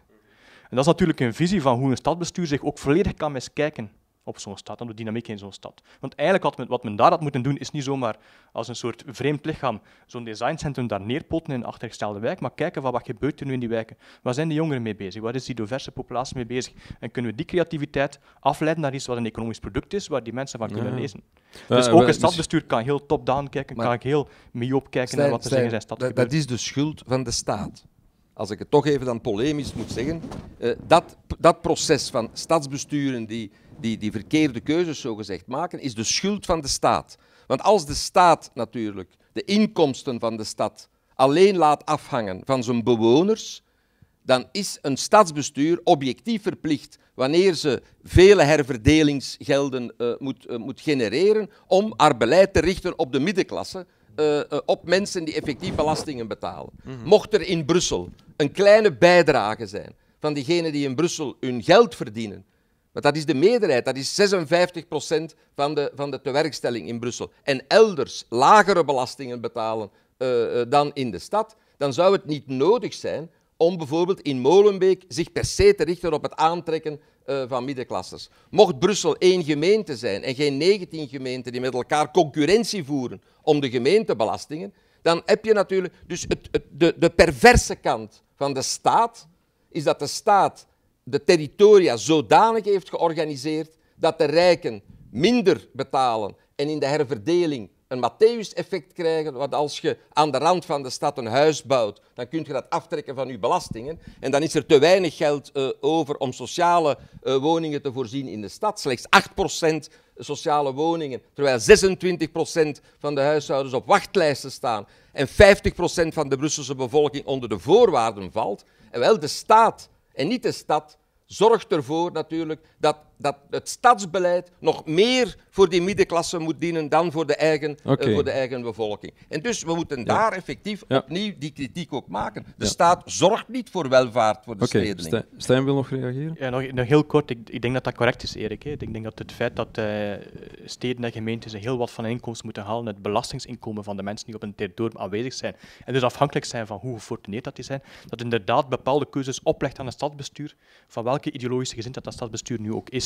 En dat is natuurlijk een visie van hoe een stadbestuur zich ook volledig kan miskijken op zo'n stad, aan de dynamiek in zo'n stad. Want eigenlijk wat men, wat men daar had moeten doen, is niet zomaar als een soort vreemd lichaam zo'n designcentrum daar neerpoten in een achtergestelde wijk, maar kijken van wat gebeurt er nu in die wijken. Waar zijn de jongeren mee bezig? Waar is die diverse populatie mee bezig? En kunnen we die creativiteit afleiden naar iets wat een economisch product is, waar die mensen van kunnen lezen. Dus ook een stadsbestuur kan heel top-down kijken, kan heel mee kijken naar wat er in zijn stad dat, gebeurt. Dat is de schuld van de staat als ik het toch even dan polemisch moet zeggen, uh, dat, dat proces van stadsbesturen die die die verkeerde keuzes zogezegd maken, is de schuld van de staat. Want als de staat natuurlijk de inkomsten van de stad alleen laat afhangen van zijn bewoners, dan is een stadsbestuur objectief verplicht, wanneer ze vele herverdelingsgelden uh, moet, uh, moet genereren, om haar beleid te richten op de middenklasse, uh, op mensen die effectief belastingen betalen. Mocht er in Brussel een kleine bijdrage zijn van diegenen die in Brussel hun geld verdienen, want dat is de meerderheid, dat is 56% van de, van de tewerkstelling in Brussel. En elders lagere belastingen betalen uh, dan in de stad, dan zou het niet nodig zijn om bijvoorbeeld in Molenbeek zich per se te richten op het aantrekken uh, van middenklassers. Mocht Brussel één gemeente zijn en geen 19 gemeenten die met elkaar concurrentie voeren om de gemeentebelastingen, dan heb je natuurlijk dus het, het, de, de perverse kant van de staat, is dat de staat de territoria zodanig heeft georganiseerd dat de rijken minder betalen en in de herverdeling een Matthäus-effect krijgen, want als je aan de rand van de stad een huis bouwt, dan kun je dat aftrekken van je belastingen. En dan is er te weinig geld uh, over om sociale uh, woningen te voorzien in de stad. Slechts 8% sociale woningen, terwijl 26% van de huishoudens op wachtlijsten staan en 50% van de Brusselse bevolking onder de voorwaarden valt. En wel, de staat en niet de stad zorgt ervoor natuurlijk dat dat het stadsbeleid nog meer voor die middenklasse moet dienen dan voor de eigen, uh, voor de eigen bevolking. En dus we moeten daar effectief opnieuw die kritiek ook maken. De staat zorgt niet voor welvaart voor de okay. stedeling. Stijn wil nog reageren? Ja, nog, nog heel kort. Ik, ik, denk dat dat correct is, Erik. Hè. Ik denk dat het feit dat uh, steden en gemeentes heel wat van inkomsten moeten halen, het belastingsinkomen van de mensen die op een territorium aanwezig zijn, en dus afhankelijk zijn van hoe gefortuneerd dat die zijn, dat inderdaad bepaalde keuzes oplegt aan het stadsbestuur, van welke ideologische gezindheid dat stadsbestuur nu ook is.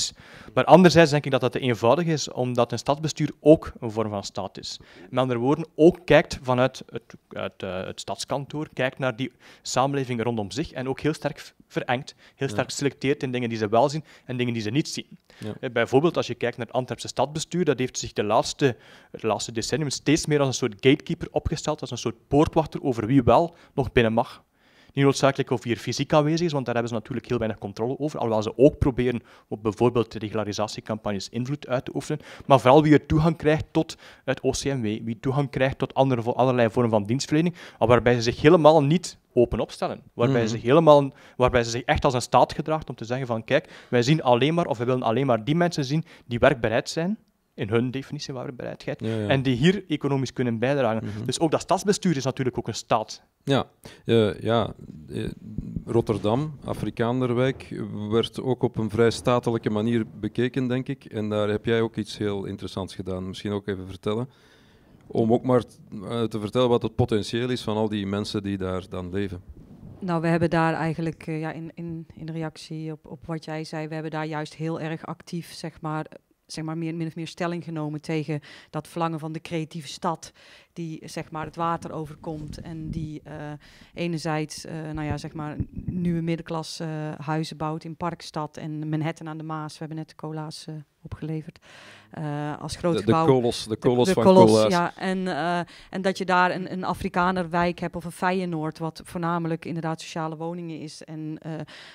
Maar anderzijds denk ik dat dat te eenvoudig is, omdat een stadsbestuur ook een vorm van staat is. Met andere woorden, ook kijkt vanuit het, het, uh, het stadskantoor, kijkt naar die samenleving rondom zich en ook heel sterk verengt, heel sterk selecteert in dingen die ze wel zien en dingen die ze niet zien. Ja. Eh, bijvoorbeeld als je kijkt naar het Antwerpse stadsbestuur, dat heeft zich de laatste, het laatste decennium steeds meer als een soort gatekeeper opgesteld, als een soort poortwachter over wie wel nog binnen mag niet noodzakelijk of hier fysiek aanwezig is, want daar hebben ze natuurlijk heel weinig controle over, alhoewel ze ook proberen op bijvoorbeeld de regularisatiecampagnes invloed uit te oefenen, maar vooral wie er toegang krijgt tot het OCMW, wie toegang krijgt tot andere, allerlei vormen van dienstverlening, waarbij ze zich helemaal niet open opstellen. Waarbij, mm. ze zich helemaal, waarbij ze zich echt als een staat gedraagt om te zeggen van kijk, wij zien alleen maar, of we willen alleen maar die mensen zien die werkbereid zijn, in hun definitie van bereidheid, ja, ja. en die hier economisch kunnen bijdragen. Mm -hmm. Dus ook dat stadsbestuur is natuurlijk ook een staat. Ja, uh, ja. Rotterdam, Afrikaanderwijk, werd ook op een vrij statelijke manier bekeken, denk ik. En daar heb jij ook iets heel interessants gedaan. Misschien ook even vertellen. Om ook maar te vertellen wat het potentieel is van al die mensen die daar dan leven. Nou, we hebben daar eigenlijk uh, ja, in, in, in reactie op, op wat jij zei, we hebben daar juist heel erg actief zeg maar, zeg maar, meer, min of meer stelling genomen tegen dat verlangen van de creatieve stad, die zeg maar, het water overkomt en die uh, enerzijds uh, nou ja, zeg maar, nieuwe middenklasse uh, huizen bouwt in Parkstad en Manhattan aan de Maas. We hebben net de cola's opgeleverd. Uh, als groot de, gebouw. De kolos, de kolos de, de van kolos, Ja, en, uh, en dat je daar een, een Afrikanerwijk hebt of een Feyenoord, wat voornamelijk inderdaad sociale woningen is. En uh,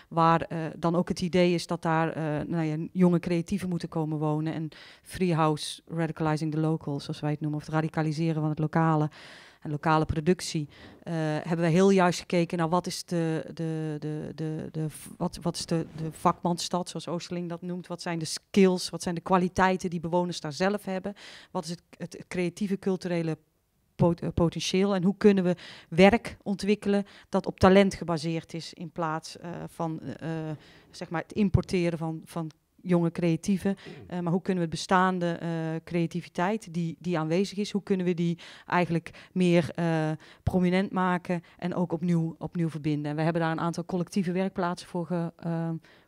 waar dan ook het idee is dat daar nou ja, jonge creatieven moeten komen wonen. En Freehouse radicalizing the locals, zoals wij het noemen, of het radicaliseren van het lokale en lokale productie, uh, hebben we heel juist gekeken naar wat is de, de, de, de, de, wat, wat is de, de vakmanstad, zoals Oosterling dat noemt. Wat zijn de skills, wat zijn de kwaliteiten die bewoners daar zelf hebben. Wat is het, het creatieve, culturele uh, potentieel en hoe kunnen we werk ontwikkelen dat op talent gebaseerd is in plaats uh, van zeg maar het importeren van, van jonge creatieven. Uh, maar hoe kunnen we het bestaande uh, creativiteit die, die aanwezig is, hoe kunnen we die eigenlijk meer uh, prominent maken en ook opnieuw, opnieuw verbinden. En we hebben daar een aantal collectieve werkplaatsen voor ge,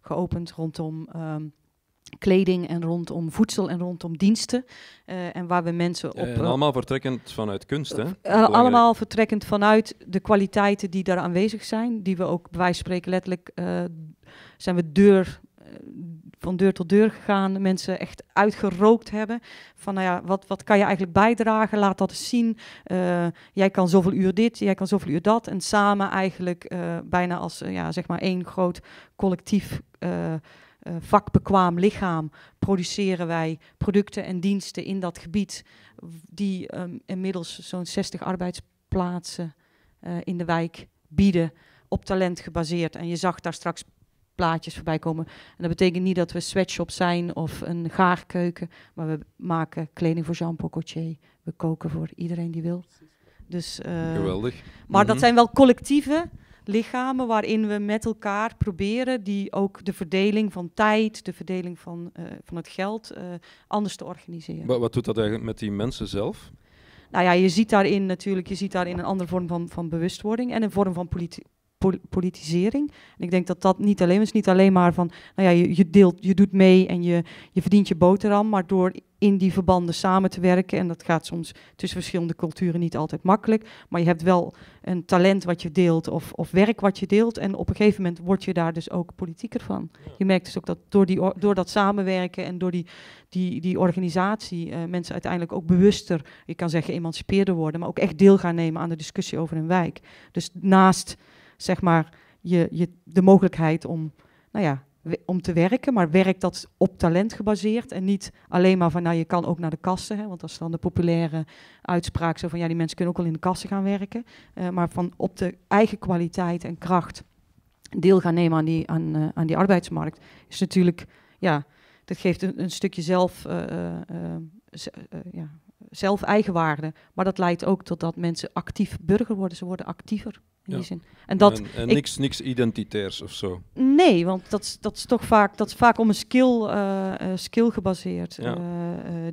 geopend rondom. Um, kleding en rondom voedsel en rondom diensten. Uh, en waar we mensen op. Allemaal vertrekkend vanuit kunst, hè? Uh, allemaal vertrekkend vanuit de kwaliteiten die daar aanwezig zijn. Die we ook bij wijze van spreken letterlijk zijn we deur van deur tot deur gegaan, mensen echt uitgerookt hebben. Van nou ja, wat, wat kan je eigenlijk bijdragen? Laat dat eens zien. Uh, jij kan zoveel uur dit, jij kan zoveel uur dat. En samen eigenlijk uh, bijna als uh, ja, zeg maar één groot collectief vakbekwaam lichaam produceren wij producten en diensten in dat gebied die um, inmiddels zo'n 60 arbeidsplaatsen in de wijk bieden op talent gebaseerd. En je zag daar straks plaatjes voorbij komen. En dat betekent niet dat we sweatshop zijn of een gaarkeuken, maar we maken kleding voor Jean-Paul Gaultier. We koken voor iedereen die wil. Dus, uh, Geweldig. Maar mm -hmm. dat mhm. zijn wel collectieve lichamen waarin we met elkaar proberen die ook de verdeling van tijd, de verdeling van, uh, van het geld uh, anders te organiseren. Wat, wat doet dat eigenlijk met die mensen zelf? Nou ja, je ziet daarin natuurlijk, je ziet daarin een andere vorm van, van bewustwording en een vorm van politi politisering. En ik denk dat dat niet alleen is, niet alleen maar van, nou ja, je, je deelt, je doet mee en je, je verdient je boterham, maar door in die verbanden samen te werken. En dat gaat soms tussen verschillende culturen niet altijd makkelijk. Maar je hebt wel een talent wat je deelt of, of werk wat je deelt. En op een gegeven moment word je daar dus ook politieker van. Je merkt dus ook dat door, die, door dat samenwerken en door die, die, die organisatie uh, mensen uiteindelijk ook bewuster, je kan zeggen emancipeerder worden, maar ook echt deel gaan nemen aan de discussie over een wijk. Dus naast zeg maar je, je, de mogelijkheid om nou ja, om te werken, maar werkt dat op talent gebaseerd en niet alleen maar van, nou je kan ook naar de kassen, hè, want dat is dan de populaire uitspraak, zo van ja die mensen kunnen ook wel in de kassen gaan werken, uh, maar van op de eigen kwaliteit en kracht deel gaan nemen aan die, aan, uh, aan die arbeidsmarkt, is natuurlijk, ja, dat geeft een, stukje zelf, uh, ja, zelf eigenwaarde, maar dat leidt ook tot dat mensen actief burger worden, ze worden actiever. En, dat en, niks, niks identitairs of zo. Nee, want dat, dat is toch vaak, dat is vaak om een skill, uh, skill gebaseerd uh,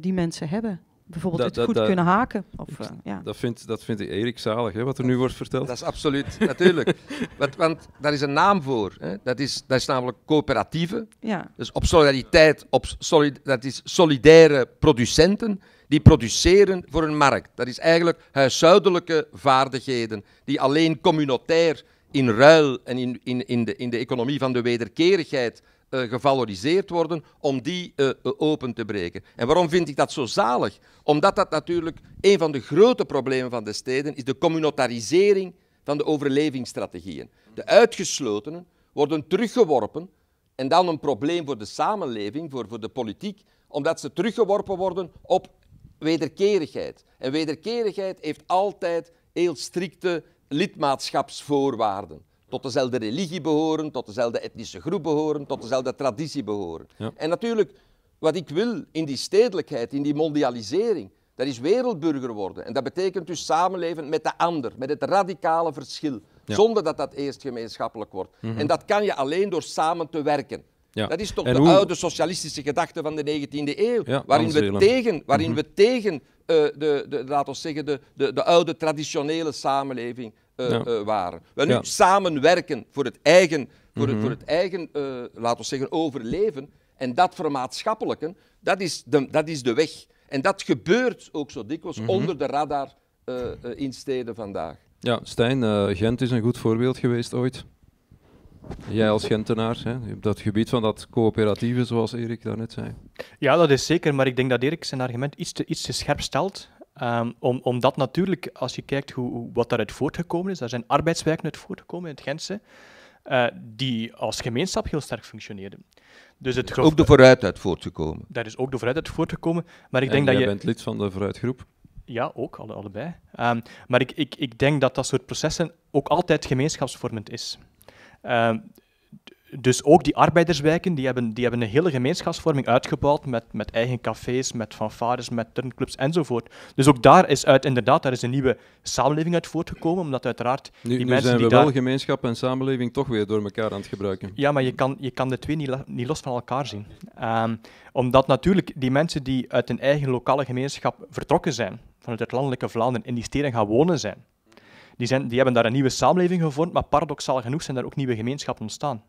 die mensen hebben. Bijvoorbeeld het goed kunnen haken. Of, ja. dat, vindt, dat vindt Erik zalig, hè, wat er nu wordt verteld. Dat is absoluut, natuurlijk. (laughs) want, want daar is een naam voor. Hè. Dat, is, dat is namelijk coöperatieve. Ja. Dus op solidariteit, op solid, dat is solidaire producenten die produceren voor een markt. Dat is eigenlijk huishoudelijke vaardigheden die alleen communautair in ruil en in, in, in, de, in de economie van de wederkerigheid uh, gevaloriseerd worden, om die uh, open te breken. En waarom vind ik dat zo zalig? Omdat dat natuurlijk een van de grote problemen van de steden is de communautarisering van de overlevingsstrategieën. De uitgeslotenen worden teruggeworpen en dan een probleem voor de samenleving, voor, voor de politiek, omdat ze teruggeworpen worden op wederkerigheid. En wederkerigheid heeft altijd heel strikte lidmaatschapsvoorwaarden. Tot dezelfde religie behoren, tot dezelfde etnische groep behoren, tot dezelfde traditie behoren. En natuurlijk, wat ik wil in die stedelijkheid, in die mondialisering, dat is wereldburger worden. En dat betekent dus samenleven met de ander, met het radicale verschil. Zonder dat dat eerst gemeenschappelijk wordt. Mhm. En dat kan je alleen door samen te werken. Ja. Dat is toch de oude socialistische gedachte van de 19e eeuw, waarin we tegen, waarin mhm. we tegen uh, de, de, laten we zeggen, de, de, de oude traditionele samenleving uh, uh, waren. We nu samenwerken voor het eigen, voor het, mhm. voor het eigen laten we zeggen, overleven en dat vermaatschappelijken, dat is de, dat is de weg. En dat gebeurt ook zo dikwijls mm onder de radar in steden vandaag. Ja, Stijn, Gent is een goed voorbeeld geweest ooit. Jij als Gentenaar, hè, dat gebied van dat coöperatieve, zoals Erik daarnet zei. Ja, dat is zeker, maar ik denk dat Erik zijn argument iets te, iets te scherp stelt. Um, om, omdat natuurlijk, als je kijkt hoe, wat daaruit voortgekomen is, daar zijn arbeidswijken uit voortgekomen in het Gentse, uh, die als gemeenschap heel sterk functioneerden. Dus het ook de vooruit uit voortgekomen. Daar is ook de vooruit uit voortgekomen. Maar ik denk dat je bent lid van de vooruitgroep. Ja, ook, alle, allebei. Um, maar ik, ik, ik denk dat dat soort processen ook altijd gemeenschapsvormend is. Ehm, dus ook die arbeiderswijken, die hebben, die hebben een hele gemeenschapsvorming uitgebouwd met, met eigen cafés, met fanfares, met turnclubs enzovoort. Dus ook daar is uit, inderdaad, daar is een nieuwe samenleving uit voortgekomen, omdat uiteraard nu, die nu mensen zijn die we wel gemeenschap en samenleving toch weer door elkaar aan het gebruiken. Ja, maar je kan, je kan de twee niet, niet los van elkaar zien. Um, omdat natuurlijk die mensen die uit een eigen lokale gemeenschap vertrokken zijn, vanuit het landelijke Vlaanderen, in die steden gaan wonen zijn, die, zijn, die hebben daar een nieuwe samenleving gevormd, maar paradoxaal genoeg zijn daar ook nieuwe gemeenschappen ontstaan.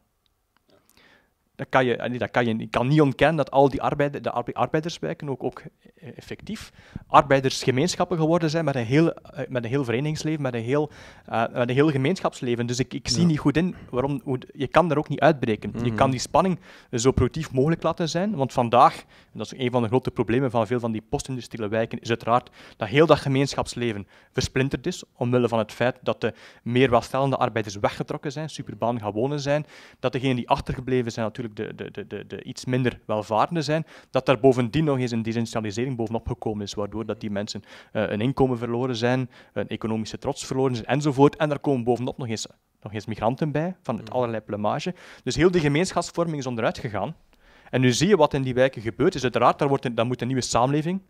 Dat kan je, dat kan je, kan niet ontkennen dat al die de arbeiderswijken ook, ook eh, effectief arbeidersgemeenschappen geworden zijn met een heel, eh, met een heel verenigingsleven, met een heel, uh, met een heel gemeenschapsleven. Dus ik, ik zie niet goed in waarom hoe, je kan daar ook niet uitbreken. Je kan mhm. die spanning zo productief mogelijk laten zijn, want vandaag, en dat is een van de grote problemen van veel van die postindustriële wijken, is uiteraard dat heel dat gemeenschapsleven versplinterd is, omwille van het feit dat de meer welstellende arbeiders weggetrokken zijn, superbaan gaan wonen zijn, dat degenen die achtergebleven zijn natuurlijk de, de, de, de, iets minder welvarende zijn, dat daar bovendien nog eens een desindustrialisering bovenop gekomen is, waardoor dat die mensen uh, een inkomen verloren zijn, een economische trots verloren zijn, enzovoort. En daar komen bovenop nog eens, nog eens migranten bij, van het mm. allerlei plumage. Dus heel die gemeenschapsvorming is onderuit gegaan. En nu zie je wat in die wijken gebeurt. Is uiteraard, daar, wordt daar moet een nieuwe samenleving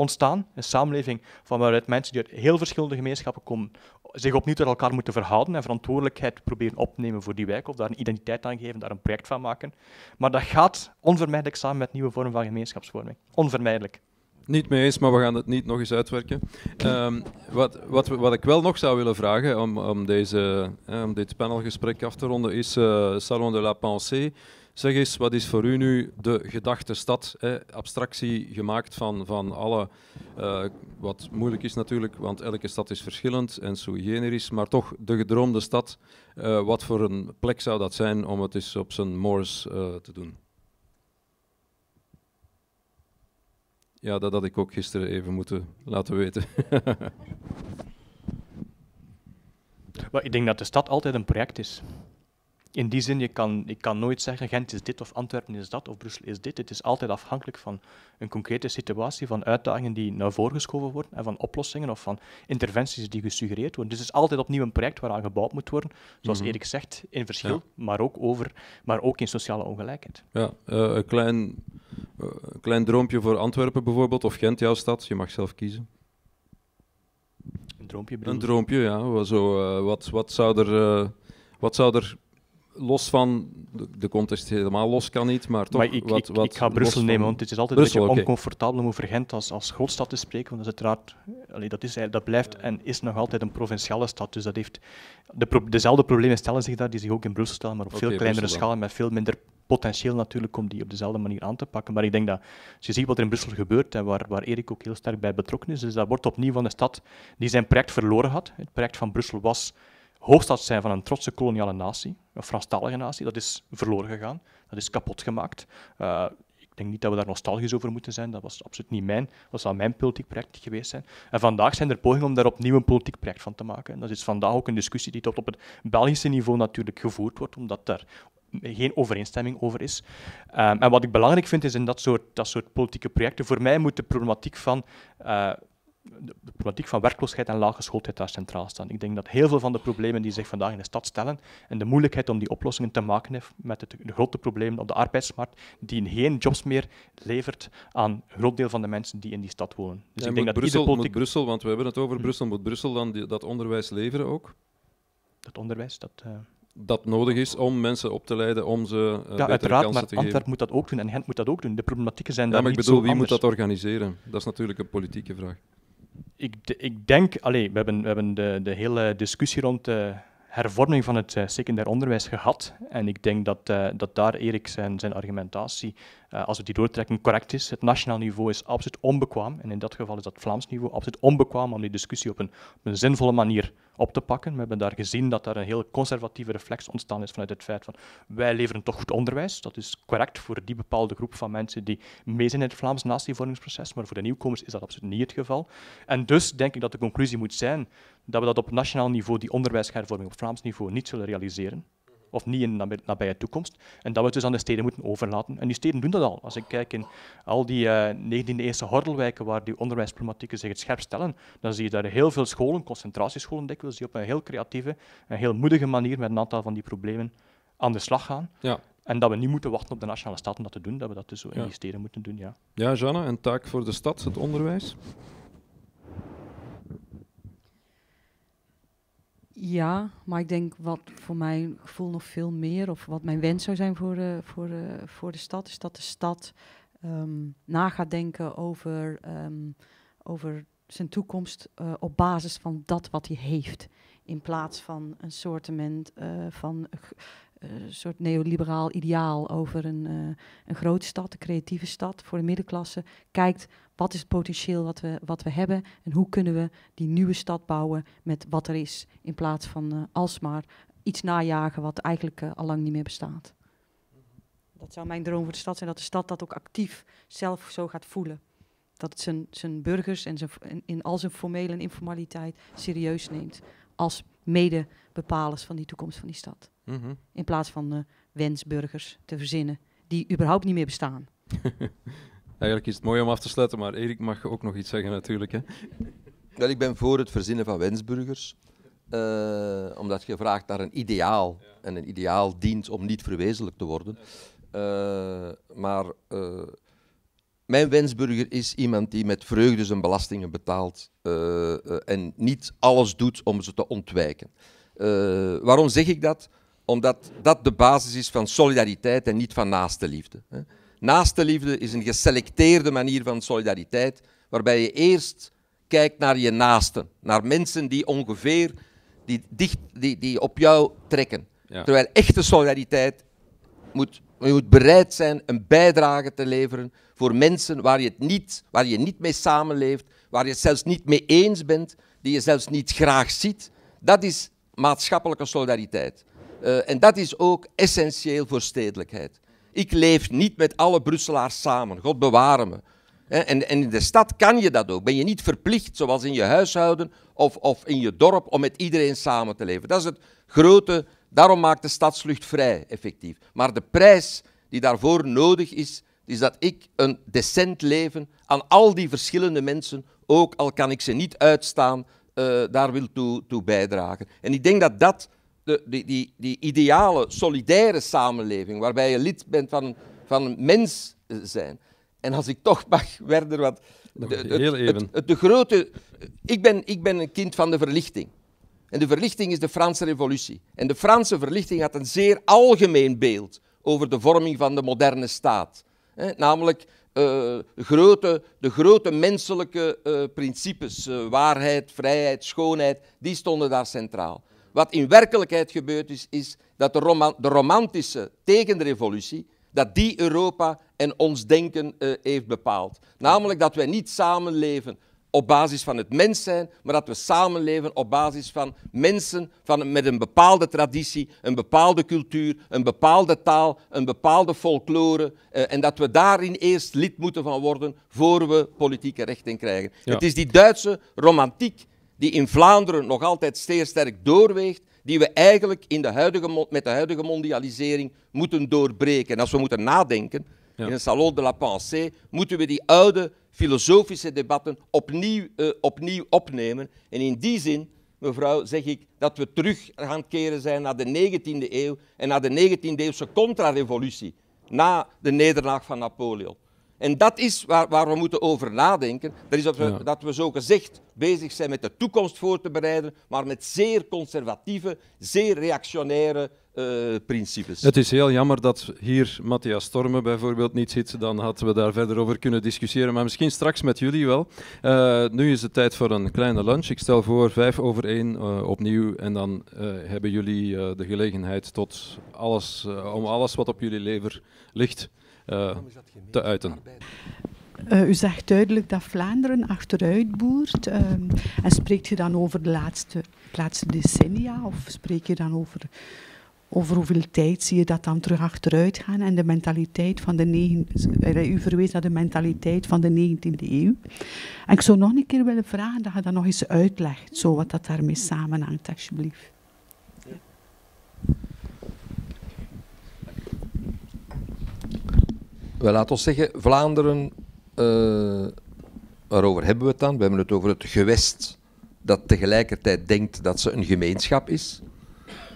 ontstaan. Een samenleving van waaruit mensen die uit heel verschillende gemeenschappen komen, zich opnieuw tot elkaar moeten verhouden en verantwoordelijkheid proberen opnemen voor die wijk, of daar een identiteit aan geven, daar een project van maken. Maar dat gaat onvermijdelijk samen met nieuwe vormen van gemeenschapsvorming. Onvermijdelijk. Niet mee eens, maar we gaan het niet nog eens uitwerken. Um, wat, wat, wat ik wel nog zou willen vragen om, om, deze, om dit panelgesprek af te ronden is uh, Salon de la Pensée. Zeg eens, wat is voor u nu de gedachte stad? Hè? Abstractie gemaakt van, van alle, uh, wat moeilijk is natuurlijk, want elke stad is verschillend en sui generis, maar toch de gedroomde stad. Uh, wat voor een plek zou dat zijn om het eens op zijn Moors uh, te doen? Ja, dat had ik ook gisteren even moeten laten weten. (laughs) maar ik denk dat de stad altijd een project is in die zin, je kan, ik kan nooit zeggen Gent is dit of Antwerpen is dat of Brussel is dit. Het is altijd afhankelijk van een concrete situatie, van uitdagingen die naar voren geschoven worden en van oplossingen of van interventies die gesuggereerd worden. Dus het is altijd opnieuw een project waaraan gebouwd moet worden, zoals mm Erik zegt, in verschil, maar, ook over, maar ook in sociale ongelijkheid. Ja, uh, een klein, uh, klein droompje voor Antwerpen bijvoorbeeld, of Gent, jouw stad, je mag zelf kiezen. Een droompje, Een droompje, ja. Zo, uh, wat, wat, zou er, wat zou er los van de context helemaal los kan niet, maar toch maar ik, wat, ik, wat ik ga Brussel nemen, want het is altijd Brussel, een beetje okay. oncomfortabel om over Gent als, als grootstad te spreken, want dat, is uiteraard, allee, dat, is, dat blijft en is nog altijd een provinciale stad, dus dat heeft de pro dezelfde problemen stellen zich daar, die zich ook in Brussel stellen, maar op okay, veel kleinere schaal en met veel minder potentieel natuurlijk om die op dezelfde manier aan te pakken. Maar ik denk dat, als je ziet wat er in Brussel gebeurt en waar, waar Erik ook heel sterk bij betrokken is, dus dat wordt opnieuw van de stad die zijn project verloren had. Het project van Brussel was hoofdstad zijn van een trotse koloniale natie, een Franstalige natie, dat is verloren gegaan, dat is kapot gemaakt. Uh, ik denk niet dat we daar nostalgisch over moeten zijn, dat was absoluut niet mijn, dat zou mijn politiek project geweest zijn. En vandaag zijn er pogingen om daar opnieuw een politiek project van te maken. En dat is vandaag ook een discussie die tot op het Belgische niveau natuurlijk gevoerd wordt, omdat daar geen overeenstemming over is. Um, en wat ik belangrijk vind is in dat soort, dat soort politieke projecten, voor mij moet de problematiek van uh, de problematiek van werkloosheid en laaggeschooldheid daar centraal staan. Ik denk dat heel veel van de problemen die zich vandaag in de stad stellen en de moeilijkheid om die oplossingen te maken heeft met het, de grote problemen op de arbeidsmarkt, die geen jobs meer levert aan een groot deel van de mensen die in die stad wonen. Dus ik denk dat Brussel, politiek... moet Brussel, want we hebben het over hm. Brussel, moet Brussel dan die, dat onderwijs leveren ook? Dat onderwijs, dat... Uh dat nodig is om mensen op te leiden, om ze uh, ja, uiteraard, maar Antwerpen moet dat ook doen en Gent moet dat ook doen. De problematieken zijn ja, daar maar ik bedoel, wie moet dat organiseren? Dat is natuurlijk een politieke vraag ik, ik denk, allee, we hebben, we hebben de, de hele discussie rond de hervorming van het uh, secundair onderwijs gehad. En ik denk dat, uh, dat daar Erik zijn, zijn argumentatie, uh, als we die doortrekken, correct is. Het nationaal niveau is absoluut onbekwaam. En in dat geval is dat Vlaams niveau absoluut onbekwaam om die discussie op een, op een zinvolle manier op te pakken. We hebben daar gezien dat daar een heel conservatieve reflex ontstaan is vanuit het feit van wij leveren toch goed onderwijs. Dat is correct voor die bepaalde groep van mensen die mee zijn in het Vlaams natievormingsproces, maar voor de nieuwkomers is dat absoluut niet het geval. En dus denk ik dat de conclusie moet zijn dat we dat op nationaal niveau, die onderwijshervorming op Vlaams niveau, niet zullen realiseren of niet in de nabije toekomst. En dat we het dus aan de steden moeten overlaten. En die steden doen dat al. Als ik kijk in al die uh, eh, 19e-eeuwse hordelwijken waar die onderwijsproblematieken zich het scherp stellen, dan zie je daar heel veel scholen, concentratiescholen dikwijls, die op een heel creatieve en heel moedige manier met een aantal van die problemen aan de slag gaan. Ja. En dat we niet moeten wachten op de nationale staat om dat te doen, dat we dat dus zo in die steden moeten doen. Ja, ja Janne, een taak voor de stad, het onderwijs? Ja, maar ik denk wat voor mijn gevoel nog veel meer, of wat mijn wens zou zijn voor de, voor de, voor de stad, is dat de stad um, na gaat denken over, um, over zijn toekomst uh, op basis van dat wat hij heeft. In plaats van een soortement van een uh, soort neoliberaal ideaal over een, een grote stad, een creatieve stad voor de middenklasse. Kijkt wat is het potentieel wat we, wat we hebben en hoe kunnen we die nieuwe stad bouwen met wat er is, in plaats van uh, alsmaar iets najagen wat eigenlijk al lang niet meer bestaat. Dat zou mijn droom voor de stad zijn, dat de stad dat ook actief zelf zo gaat voelen. Dat het zijn, zijn burgers en zijn, in al zijn formele en informaliteit serieus neemt als medebepalers van die toekomst van die stad. Mm -hmm. In plaats van uh, wensburgers te verzinnen die überhaupt niet meer bestaan. (laughs) Eigenlijk is het mooi om af te sluiten, maar Erik mag ook nog iets zeggen natuurlijk. Hè? Wel, ik ben voor het verzinnen van wensburgers. Uh, omdat je vraagt naar een ideaal. En een ideaal dient om niet verwezenlijkt te worden. Uh, maar uh, mijn wensburger is iemand die met vreugde zijn belastingen betaalt en niet alles doet om ze te ontwijken. waarom zeg ik dat? Omdat dat de basis is van solidariteit en niet van naaste liefde. Naaste liefde is een geselecteerde manier van solidariteit waarbij je eerst kijkt naar je naasten, naar mensen die ongeveer die, dicht, die, die op jou trekken. Terwijl echte solidariteit moet, je moet bereid zijn een bijdrage te leveren voor mensen waar je, het niet, waar je niet mee samenleeft, waar je het zelfs niet mee eens bent, die je zelfs niet graag ziet. Dat is maatschappelijke solidariteit. Uh, en dat is ook essentieel voor stedelijkheid. Ik leef niet met alle Brusselaars samen, God bewaren me. En, en, in de stad kan je dat ook. Ben je niet verplicht, zoals in je huishouden of, of in je dorp, om met iedereen samen te leven. Dat is het grote, daarom maakt de stadslucht vrij effectief. Maar de prijs die daarvoor nodig is, is dat ik een decent leven aan al die verschillende mensen, ook al kan ik ze niet uitstaan, uh, daar wil toe, toe bijdragen. En ik denk dat dat de, die, die, die ideale, solidaire samenleving, waarbij je lid bent van, van een mens zijn. En als ik toch mag, Werder, wat... De, Heel even. Het, de grote... Ik ben, ik ben een kind van de verlichting. En de verlichting is de Franse revolutie. En de Franse verlichting had een zeer algemeen beeld over de vorming van de moderne staat. namelijk uh, grote, de grote menselijke uh, principes, uh, waarheid, vrijheid, schoonheid, die stonden daar centraal. Wat in werkelijkheid gebeurd is, is dat de, de romantische tegenrevolutie, dat die Europa en ons denken heeft bepaald. Namelijk dat wij niet samenleven op basis van het mens zijn, maar dat we samenleven op basis van mensen van, met een bepaalde traditie, een bepaalde cultuur, een bepaalde taal, een bepaalde folklore. Eh, en dat we daarin eerst lid moeten van worden voor we politieke rechten krijgen. Het is die Duitse romantiek die in Vlaanderen nog altijd zeer sterk doorweegt, die we eigenlijk in de huidige, met de huidige mondialisering moeten doorbreken. En als we moeten nadenken, in het Salon de la Pensée, moeten we die oude filosofische debatten opnieuw, uh, opnieuw opnemen. En in die zin, mevrouw, zeg ik dat we terug gaan keren zijn naar de 19e eeuw en naar de 19e-eeuwse contra-revolutie, na de nederlaag van Napoleon. En dat is waar, waar, we moeten over nadenken. Dat is dat we, ja. dat we zo gezegd bezig zijn met de toekomst voor te bereiden, maar met zeer conservatieve, zeer reactionaire uh, principes. Het is heel jammer dat hier Matthias Stormen bijvoorbeeld niet zit. Dan hadden we daar verder over kunnen discussiëren. Maar misschien straks met jullie wel. Uh, nu is het tijd voor een kleine lunch. Ik stel voor vijf over één uh, opnieuw. En dan hebben jullie de gelegenheid tot alles, om alles wat op jullie lever ligt te uiten. Uh, u zegt duidelijk dat Vlaanderen achteruit boert. Uh, en spreekt je dan over de laatste, decennia? Of spreek je dan over over hoeveel tijd zie je dat dan terug achteruit gaan en de mentaliteit van de 19, eh, u verwees naar de mentaliteit van de 19e eeuw. En ik zou nog een keer willen vragen dat je dat nog eens uitlegt, zo wat dat daarmee samenhangt, alsjeblieft. Wel, laten we zeggen, Vlaanderen, uh, waarover hebben we het dan? We hebben het over het gewest dat tegelijkertijd denkt dat ze een gemeenschap is.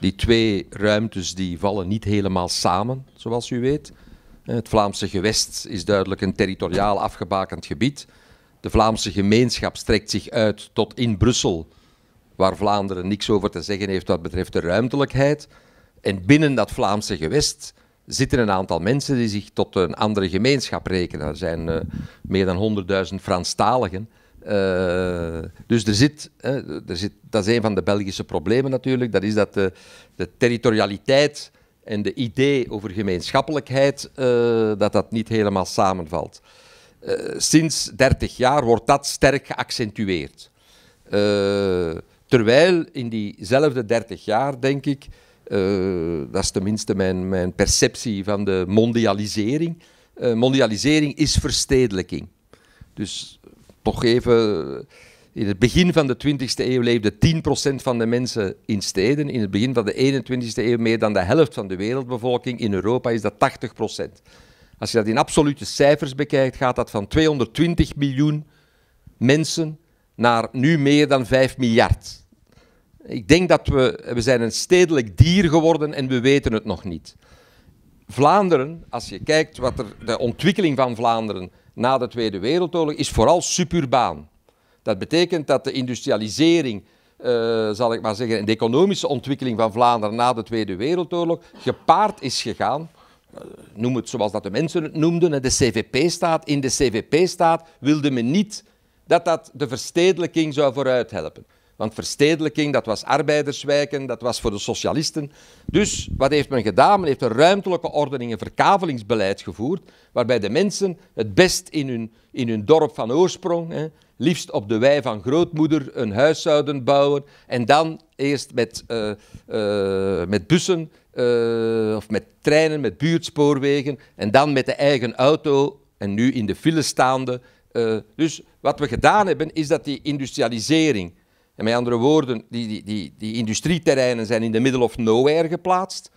Die twee ruimtes die vallen niet helemaal samen, zoals u weet. Het Vlaamse gewest is duidelijk een territoriaal afgebakend gebied. De Vlaamse gemeenschap strekt zich uit tot in Brussel, waar Vlaanderen niks over te zeggen heeft wat betreft de ruimtelijkheid. En binnen dat Vlaamse gewest zitten een aantal mensen die zich tot een andere gemeenschap rekenen. Er zijn uh, meer dan 100.000 Franstaligen. Uh, dus er zit, uh, er zit, dat is een van de Belgische problemen natuurlijk, dat is dat de, de territorialiteit en de idee over gemeenschappelijkheid, dat dat niet helemaal samenvalt. sinds 30 jaar wordt dat sterk geaccentueerd. terwijl in diezelfde 30 jaar, denk ik, dat is tenminste mijn, mijn perceptie van de mondialisering, mondialisering is verstedelijking. Dus toch even. In het begin van de 20e eeuw leefde 10% van de mensen in steden. In het begin van de 21e eeuw meer dan de helft van de wereldbevolking. In Europa is dat 80%. Als je dat in absolute cijfers bekijkt, gaat dat van 220 miljoen mensen naar nu meer dan 5 miljard. Ik denk dat we, we zijn een stedelijk dier geworden en we weten het nog niet. Vlaanderen, als je kijkt wat er, de ontwikkeling van Vlaanderen na de Tweede Wereldoorlog is vooral suburbaan. Dat betekent dat de industrialisering, uh, zal ik maar zeggen, en de economische ontwikkeling van Vlaanderen na de Tweede Wereldoorlog gepaard is gegaan. Uh, noem het zoals dat de mensen het noemden, de CVP-staat. In de CVP-staat wilde men niet dat dat de verstedelijking zou vooruit helpen. Want verstedelijking, dat was arbeiderswijken, dat was voor de socialisten. Dus wat heeft men gedaan? Men heeft een ruimtelijke ordening, een verkavelingsbeleid gevoerd, waarbij de mensen het best in hun, in hun dorp van oorsprong, hè, liefst op de wei van grootmoeder, een huis zouden bouwen en dan eerst met, uh, uh, met bussen uh, of met treinen, met buurtspoorwegen en dan met de eigen auto en nu in de file staande. dus wat we gedaan hebben, is dat die industrialisering en met andere woorden, die, die, die, die industrieterreinen zijn in de middle of nowhere geplaatst.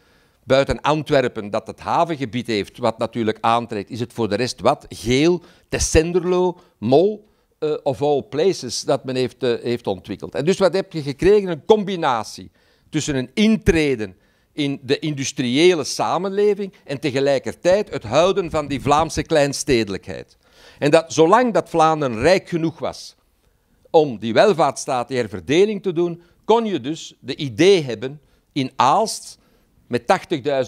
Buiten Antwerpen, dat het havengebied heeft, wat natuurlijk aantrekt, is het voor de rest wat? Geel, Tessenderlo, Mol, uh, of all places, dat men heeft, uh, heeft ontwikkeld. En dus wat heb je gekregen? Een combinatie tussen een intreden in de industriële samenleving en tegelijkertijd het houden van die Vlaamse kleinstedelijkheid. En dat zolang dat Vlaanderen rijk genoeg was om die welvaartsstaat, die herverdeling te doen, kon je dus de idee hebben in Aalst, met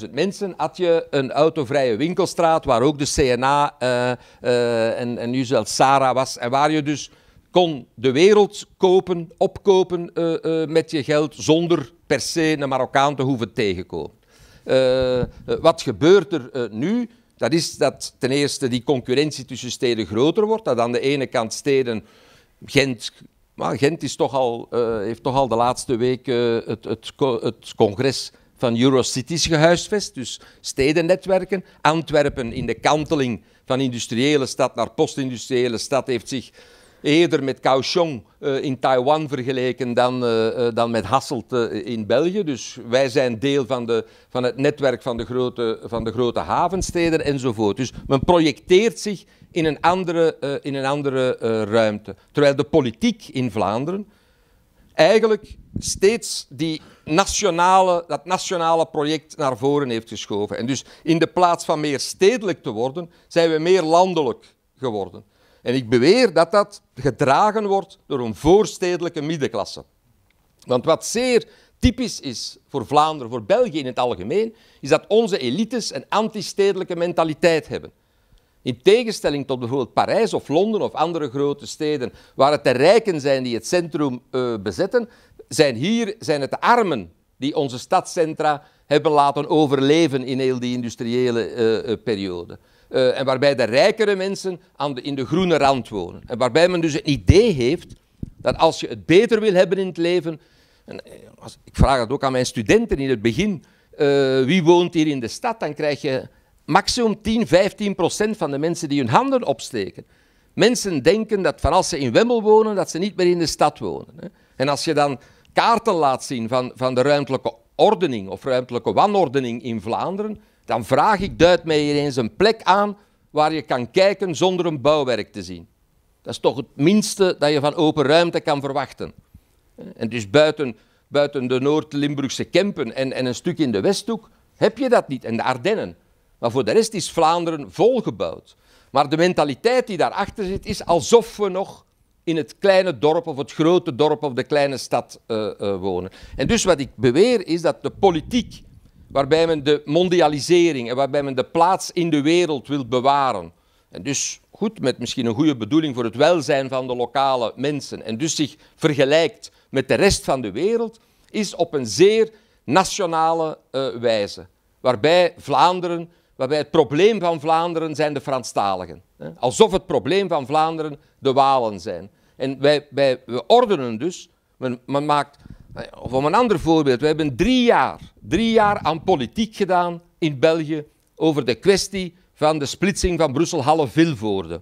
80.000 mensen, had je een autovrije winkelstraat waar ook de CNA uh, uh, en, en nu zelfs Sarah was. En waar je dus kon de wereld kopen, opkopen uh, met je geld zonder per se een Marokkaan te hoeven tegenkomen. wat gebeurt er nu? Dat is dat ten eerste die concurrentie tussen steden groter wordt. Dat aan de ene kant steden Gent, maar Gent is toch al, uh, heeft toch al de laatste week uh, het, het, het, congres van Eurocities gehuisvest, dus stedennetwerken. Antwerpen in de kanteling van industriële stad naar postindustriële stad heeft zich eerder met Kaohsiung uh, in Taiwan vergeleken dan, dan met Hasselt in België. Dus wij zijn deel van, de, van het netwerk van de, grote, van de grote havensteden enzovoort. Dus men projecteert zich in een andere, uh, in een andere uh, ruimte. Terwijl de politiek in Vlaanderen eigenlijk steeds die nationale, dat nationale project naar voren heeft geschoven. En dus in de plaats van meer stedelijk te worden, zijn we meer landelijk geworden. En ik beweer dat dat gedragen wordt door een voorstedelijke middenklasse. Want wat zeer typisch is voor Vlaanderen, voor België in het algemeen, is dat onze elites een antistedelijke mentaliteit hebben. In tegenstelling tot bijvoorbeeld Parijs of Londen of andere grote steden, waar het de rijken zijn die het centrum uh, bezetten, zijn hier zijn het de armen die onze stadscentra hebben laten overleven in heel die industriële uh, periode. Uh, en waarbij de rijkere mensen aan de, in de groene rand wonen. En waarbij men dus een idee heeft dat als je het beter wil hebben in het leven. En als, ik vraag dat ook aan mijn studenten in het begin. wie woont hier in de stad? Dan krijg je maximum 10, 15 procent van de mensen die hun handen opsteken. Mensen denken dat van als ze in Wemmel wonen, dat ze niet meer in de stad wonen. En als je dan kaarten laat zien van, van de ruimtelijke ordening of ruimtelijke wanordening in Vlaanderen, dan vraag ik, duid mij hier eens een plek aan waar je kan kijken zonder een bouwwerk te zien. Dat is toch het minste dat je van open ruimte kan verwachten. En dus buiten, buiten de Noord-Limburgse Kempen en, en een stuk in de Westhoek heb je dat niet. En de Ardennen. Maar voor de rest is Vlaanderen volgebouwd. Maar de mentaliteit die daarachter zit, is alsof we nog in het kleine dorp of het grote dorp of de kleine stad uh, uh, wonen. En dus wat ik beweer is dat de politiek, waarbij men de mondialisering en waarbij men de plaats in de wereld wil bewaren, en dus goed, met misschien een goede bedoeling voor het welzijn van de lokale mensen, en dus zich vergelijkt met de rest van de wereld, is op een zeer nationale uh, wijze. Waarbij Vlaanderen waarbij het probleem van Vlaanderen zijn de Franstaligen. Alsof het probleem van Vlaanderen de Walen zijn. En wij, wij we ordenen dus, men, men maakt, of om een ander voorbeeld, we hebben drie jaar, drie jaar aan politiek gedaan in België over de kwestie van de splitsing van Brussel-Halle-Vilvoorde.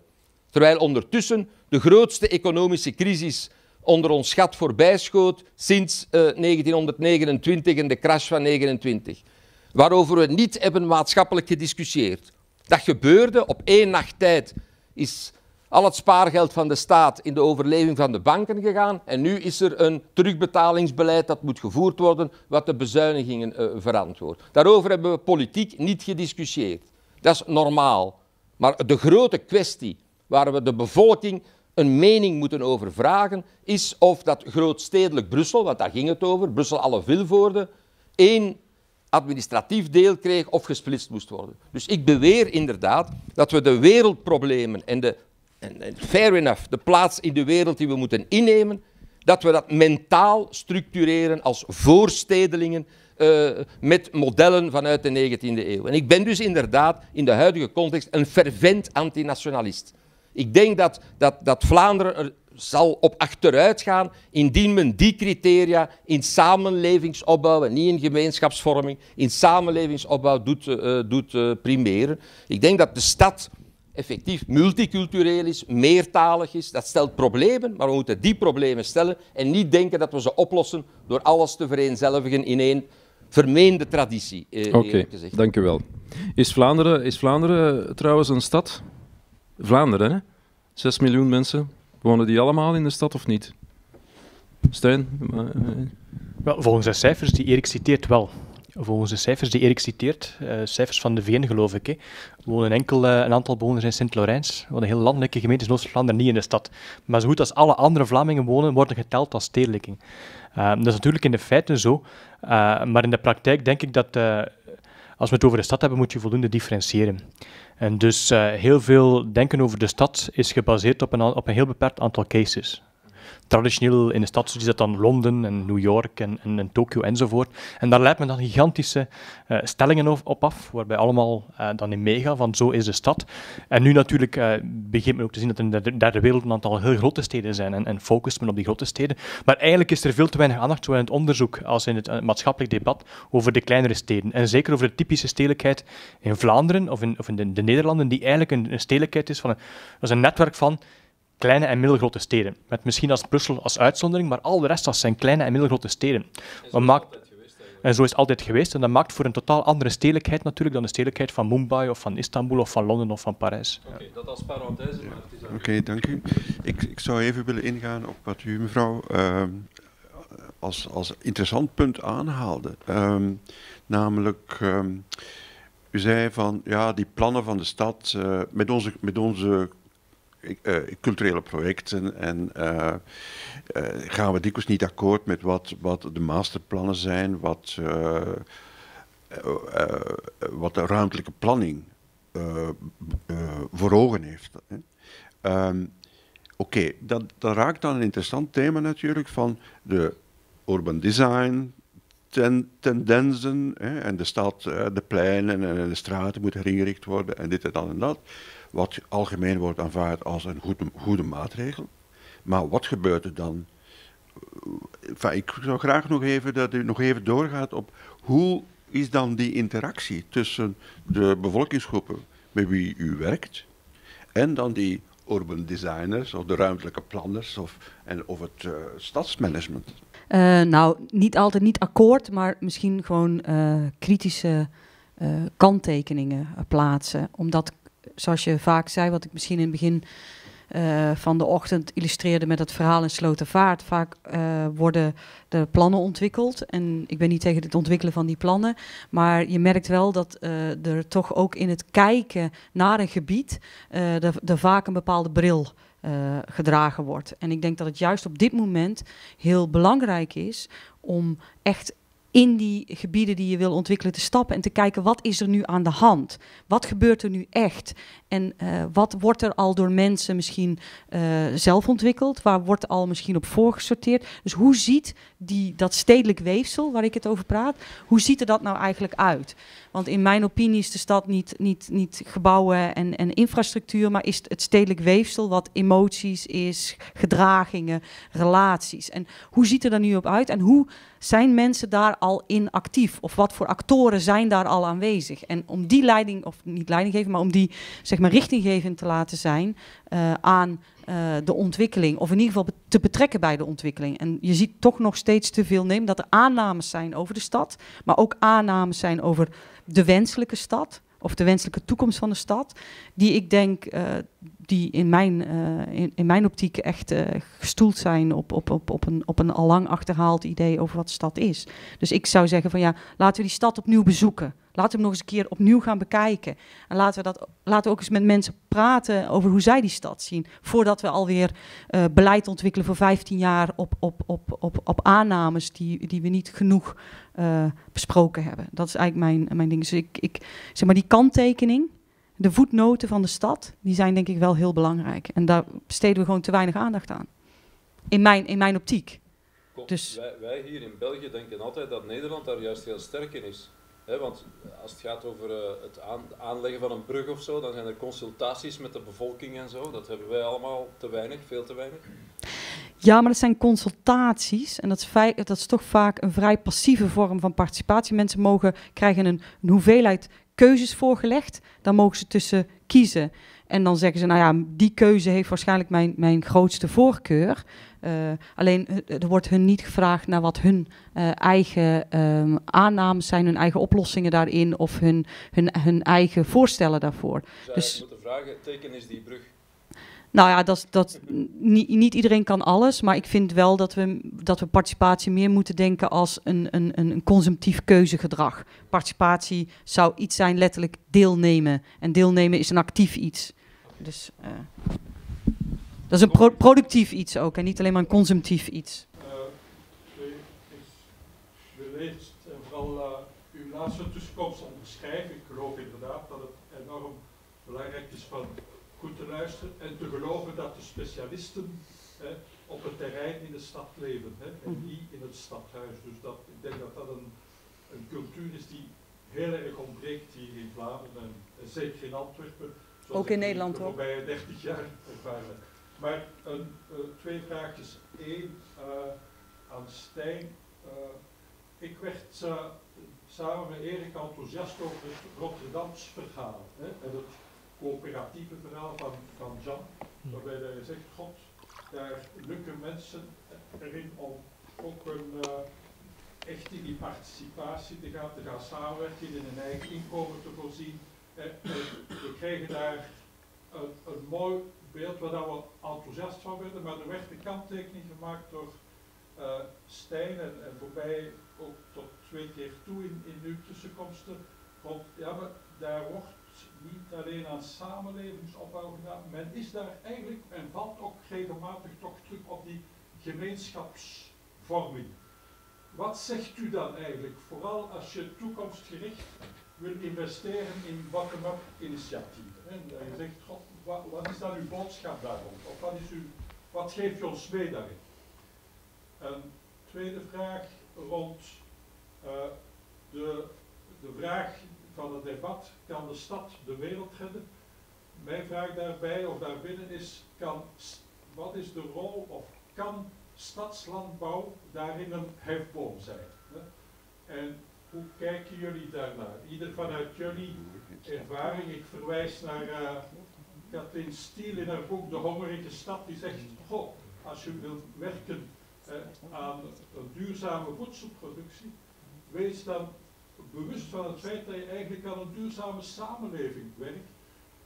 Terwijl ondertussen de grootste economische crisis onder ons gat voorbijschoot sinds uh, 1929 en de crash van 1929 waarover we niet hebben maatschappelijk gediscussieerd. Dat gebeurde op één nacht tijd. Is al het spaargeld van de staat in de overleving van de banken gegaan en nu is er een terugbetalingsbeleid dat moet gevoerd worden wat de bezuinigingen uh, verantwoordt. Daarover hebben we politiek niet gediscussieerd. Dat is normaal. Maar de grote kwestie waar we de bevolking een mening moeten over vragen, is of dat grootstedelijk Brussel, want daar ging het over, Brussel alle Vilvoorde, één administratief deel kreeg of gesplitst moest worden. Dus ik beweer inderdaad dat we de wereldproblemen en de en, en fair enough, de plaats in de wereld die we moeten innemen, dat we dat mentaal structureren als voorstedelingen uh, met modellen vanuit de 19e eeuw. En ik ben dus inderdaad in de huidige context een fervent antinationalist. Ik denk dat, dat, dat Vlaanderen er zal op achteruit gaan indien men die criteria in samenlevingsopbouw en niet in gemeenschapsvorming, in samenlevingsopbouw doet, uh, doet uh, primeren. Ik denk dat de stad effectief multicultureel is, meertalig is. Dat stelt problemen, maar we moeten die problemen stellen en niet denken dat we ze oplossen door alles te vereenzelvigen in één vermeende traditie. Eh, Oké, okay, dank u wel. Is Vlaanderen, is Vlaanderen trouwens een stad? Vlaanderen, hè? 6 miljoen mensen. Wonen die allemaal in de stad of niet? Stijn? Wel, volgens de cijfers die Erik citeert wel. Volgens de cijfers die Erik citeert, uh, cijfers van de VN geloof ik, hè, wonen enkel een aantal bewoners in Sint-Laurens. Wonen heel landelijke gemeentes in Oost-Vlaanderen niet in de stad. Maar zo goed als alle andere Vlamingen wonen, worden geteld als stedelijking. Dat is natuurlijk in de feiten zo, maar in de praktijk denk ik dat als we het over de stad hebben, moet je voldoende differentiëren. En dus heel veel denken over de stad is gebaseerd op een, op een heel beperkt aantal cases traditioneel in de stad is dat dan Londen en New York en, en, en Tokio enzovoort. En daar leidt men dan gigantische uh, stellingen op, af, waarbij allemaal uh, dan in meegaan van zo is de stad. En nu natuurlijk uh, begint men ook te zien dat in de derde wereld een aantal heel grote steden zijn en, en focust men op die grote steden. Maar eigenlijk is er veel te weinig aandacht, zowel in het onderzoek als in het maatschappelijk debat, over de kleinere steden. En zeker over de typische stedelijkheid in Vlaanderen of in, of in de, de Nederlanden, die eigenlijk een, een stedelijkheid is van een, dat is een netwerk van kleine en middelgrote steden. Met misschien als Brussel als uitzondering, maar al de rest dat zijn kleine en middelgrote steden. En zo, en zo is het altijd geweest. En dat maakt voor een totaal andere stedelijkheid natuurlijk dan de stedelijkheid van Mumbai of van Istanbul of van Londen of van Parijs. Oké, dat als parenthese. Ja. Oké, dank u. Ik, ik zou even willen ingaan op wat u, mevrouw, uh, als, als interessant punt aanhaalde. Um, namelijk, um, u zei van, ja, die plannen van de stad, uh, met, onze, met onze culturele projecten en uh, uh, gaan we dikwijls niet akkoord met wat, wat de masterplannen zijn, wat, wat de ruimtelijke planning voor ogen heeft. Um, Oké, dat, dat raakt dan een interessant thema natuurlijk van de urban design, ten, tendensen. Hè, en de stad, de pleinen en de straten moeten heringericht worden en dit en dat en dat wat algemeen wordt aanvaard als een goede, goede maatregel. Maar wat gebeurt er dan? Ik zou graag nog even dat u nog even doorgaat op hoe is dan die interactie tussen de bevolkingsgroepen met wie u werkt en dan die urban designers of de ruimtelijke planners of, en, of het uh, stadsmanagement? Uh, nou, niet altijd niet akkoord, maar misschien gewoon uh, kritische kanttekeningen plaatsen. Omdat zoals je vaak zei, wat ik misschien in het begin uh, van de ochtend illustreerde met het verhaal in Slotervaart. Vaak uh, worden de plannen ontwikkeld. En ik ben niet tegen het ontwikkelen van die plannen. Maar je merkt wel dat uh, er toch ook in het kijken naar een gebied er vaak een bepaalde bril gedragen wordt. En ik denk dat het juist op dit moment heel belangrijk is om echt in die gebieden die je wil ontwikkelen te stappen en te kijken wat is er nu aan de hand? Wat gebeurt er nu echt? En uh, wat wordt er al door mensen misschien uh, zelf ontwikkeld? Waar wordt al misschien op voorgesorteerd? Dus hoe ziet die, dat stedelijk weefsel waar ik het over praat, hoe ziet er dat nou eigenlijk uit? Want in mijn opinie is de stad niet, niet, niet gebouwen en, en infrastructuur, maar is het stedelijk weefsel wat emoties is, gedragingen, relaties. En hoe ziet er dan nu op uit? En hoe zijn mensen daar al in actief? Of wat voor actoren zijn daar al aanwezig? En om die leiding, of niet leiding geven, maar om die zeg maar richtinggevend te laten zijn uh, aan uh, de ontwikkeling, of in ieder geval te betrekken bij de ontwikkeling. En je ziet toch nog steeds te veel nemen dat er aannames zijn over de stad, maar ook aannames zijn over de wenselijke stad of de wenselijke toekomst van de stad, die ik denk, uh, die in mijn, uh, in, in, mijn optiek echt gestoeld zijn op, op, op, op, een, op een allang achterhaald idee over wat de stad is. Dus ik zou zeggen van ja, laten we die stad opnieuw bezoeken. Laten we hem nog eens een keer opnieuw gaan bekijken. En laten we, dat, laten we ook eens met mensen praten over hoe zij die stad zien. Voordat we alweer uh, beleid ontwikkelen voor 15 jaar op, op, op, op, op aannames die, die we niet genoeg uh, besproken hebben. Dat is eigenlijk mijn, mijn ding. Dus ik, ik zeg maar die kanttekening. de voetnoten van de stad, die zijn denk ik wel heel belangrijk. En daar besteden we gewoon te weinig aandacht aan. In mijn, in mijn optiek. Dus... Wij, wij, hier in België denken altijd dat Nederland daar juist heel sterk in is. Want als het gaat over uh, het aan, aanleggen van een brug of zo, dan zijn er consultaties met de bevolking en zo. Dat hebben wij allemaal te weinig, veel te weinig. Ja, maar dat zijn consultaties en dat is, dat is toch vaak een vrij passieve vorm van participatie. Mensen mogen, krijgen een, een hoeveelheid keuzes voorgelegd, dan mogen ze tussen kiezen. En dan zeggen ze, nou ja, die keuze heeft waarschijnlijk mijn, mijn grootste voorkeur. Uh, alleen er wordt hun niet gevraagd naar wat hun eigen um, aannames zijn, hun eigen oplossingen daarin of hun, hun, hun eigen voorstellen daarvoor. Dus, dus moeten vragen, teken is die brug nou ja, dat, dat, niet, niet, iedereen kan alles, maar ik vind wel dat we, dat we participatie meer moeten denken als een, een, een consumptief keuzegedrag. Participatie zou iets zijn, letterlijk deelnemen. En deelnemen is een actief iets. Dus uh, dat is een pro productief iets ook en niet alleen maar een consumptief iets. U leest en vooral uh, uw laatste tussenkomst onderschrijven. Ik geloof inderdaad dat het enorm belangrijk is van goed te luisteren en te geloven dat de specialisten hè, op het terrein in de stad leven hè, en mhm. niet in het stadhuis. Dus dat, ik denk dat dat een, een cultuur is die heel erg ontbreekt hier in Vlaanderen en, zeker in Antwerpen. Ook in Nederland hoor. De voorbije 30 jaar ervaren. Maar een, uh, twee vraagjes. Eén uh, aan Stijn. Ik werd samen met Erik enthousiast over het Rotterdams verhaal. Hè, en het coöperatieve verhaal van, van Jan, hm. waarbij hij zegt, god, daar lukken mensen erin om ook een, uh, echt in die participatie te gaan, te gaan samenwerken, in een eigen inkomen te voorzien. Eh, we krijgen daar een, een, mooi beeld waar we enthousiast van werden, maar er werd een kanttekening gemaakt door uh, Stijn en, en voorbij ook tot twee keer toe in, in uw tussenkomsten. Want ja, maar daar wordt niet alleen aan samenlevingsopbouw gedaan, men is daar eigenlijk, en valt ook regelmatig toch terug op die gemeenschapsvorming. Wat zegt u dan eigenlijk, vooral als je toekomstgericht wil investeren in bottom-up initiatieven? En je zegt, God, wat, wat, is dan uw boodschap daarom? Of wat, is uw, wat geeft u ons mee daarin? Een tweede vraag rond uh, de, de vraag van het debat, kan de stad de wereld redden? Mijn vraag daarbij of daarbinnen is, kan, wat is de rol of kan stadslandbouw daarin een hefboom zijn? Hè? En hoe kijken jullie daarnaar? Ieder vanuit jullie ervaring, ik verwijs naar uh, Kathleen Stiel in haar boek De Hongerige Stad, die zegt, goh, als je wilt werken uh, aan een duurzame voedselproductie, wees dan bewust van het feit dat je eigenlijk aan een duurzame samenleving werkt.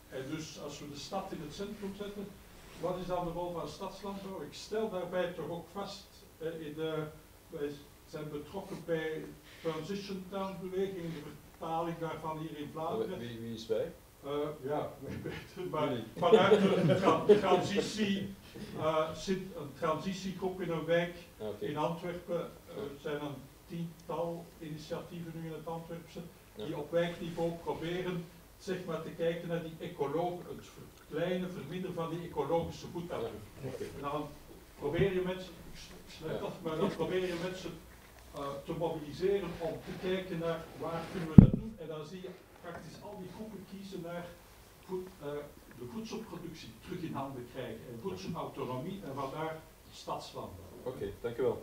En dus als we de stad in het centrum zetten, wat is dan de rol van stadslandbouw? Ik stel daarbij toch ook vast, eh, in de, wij zijn betrokken bij Transition Town beweging, in de vertaling daarvan hier in Vlaanderen. Wie, wie is wij? Uh, ja, (laughs) maar vanuit een tra transitie, uh, een transitiegroep in een wijk okay. in Antwerpen uh, zijn dan tiental initiatieven nu in het Antwerpse, die op wijkniveau proberen zeg maar, te kijken naar die ecoloog, het kleine verminderen van die ecologische voetafdruk. En dan probeer je mensen, ik maar dan probeer je mensen te mobiliseren om te kijken naar waar kunnen we dat doen. En dan zie je praktisch al die groepen kiezen naar goed, uh, de voedselproductie terug in handen krijgen en voedselautonomie en vandaar stadslandbouw. Oké, okay, dankjewel.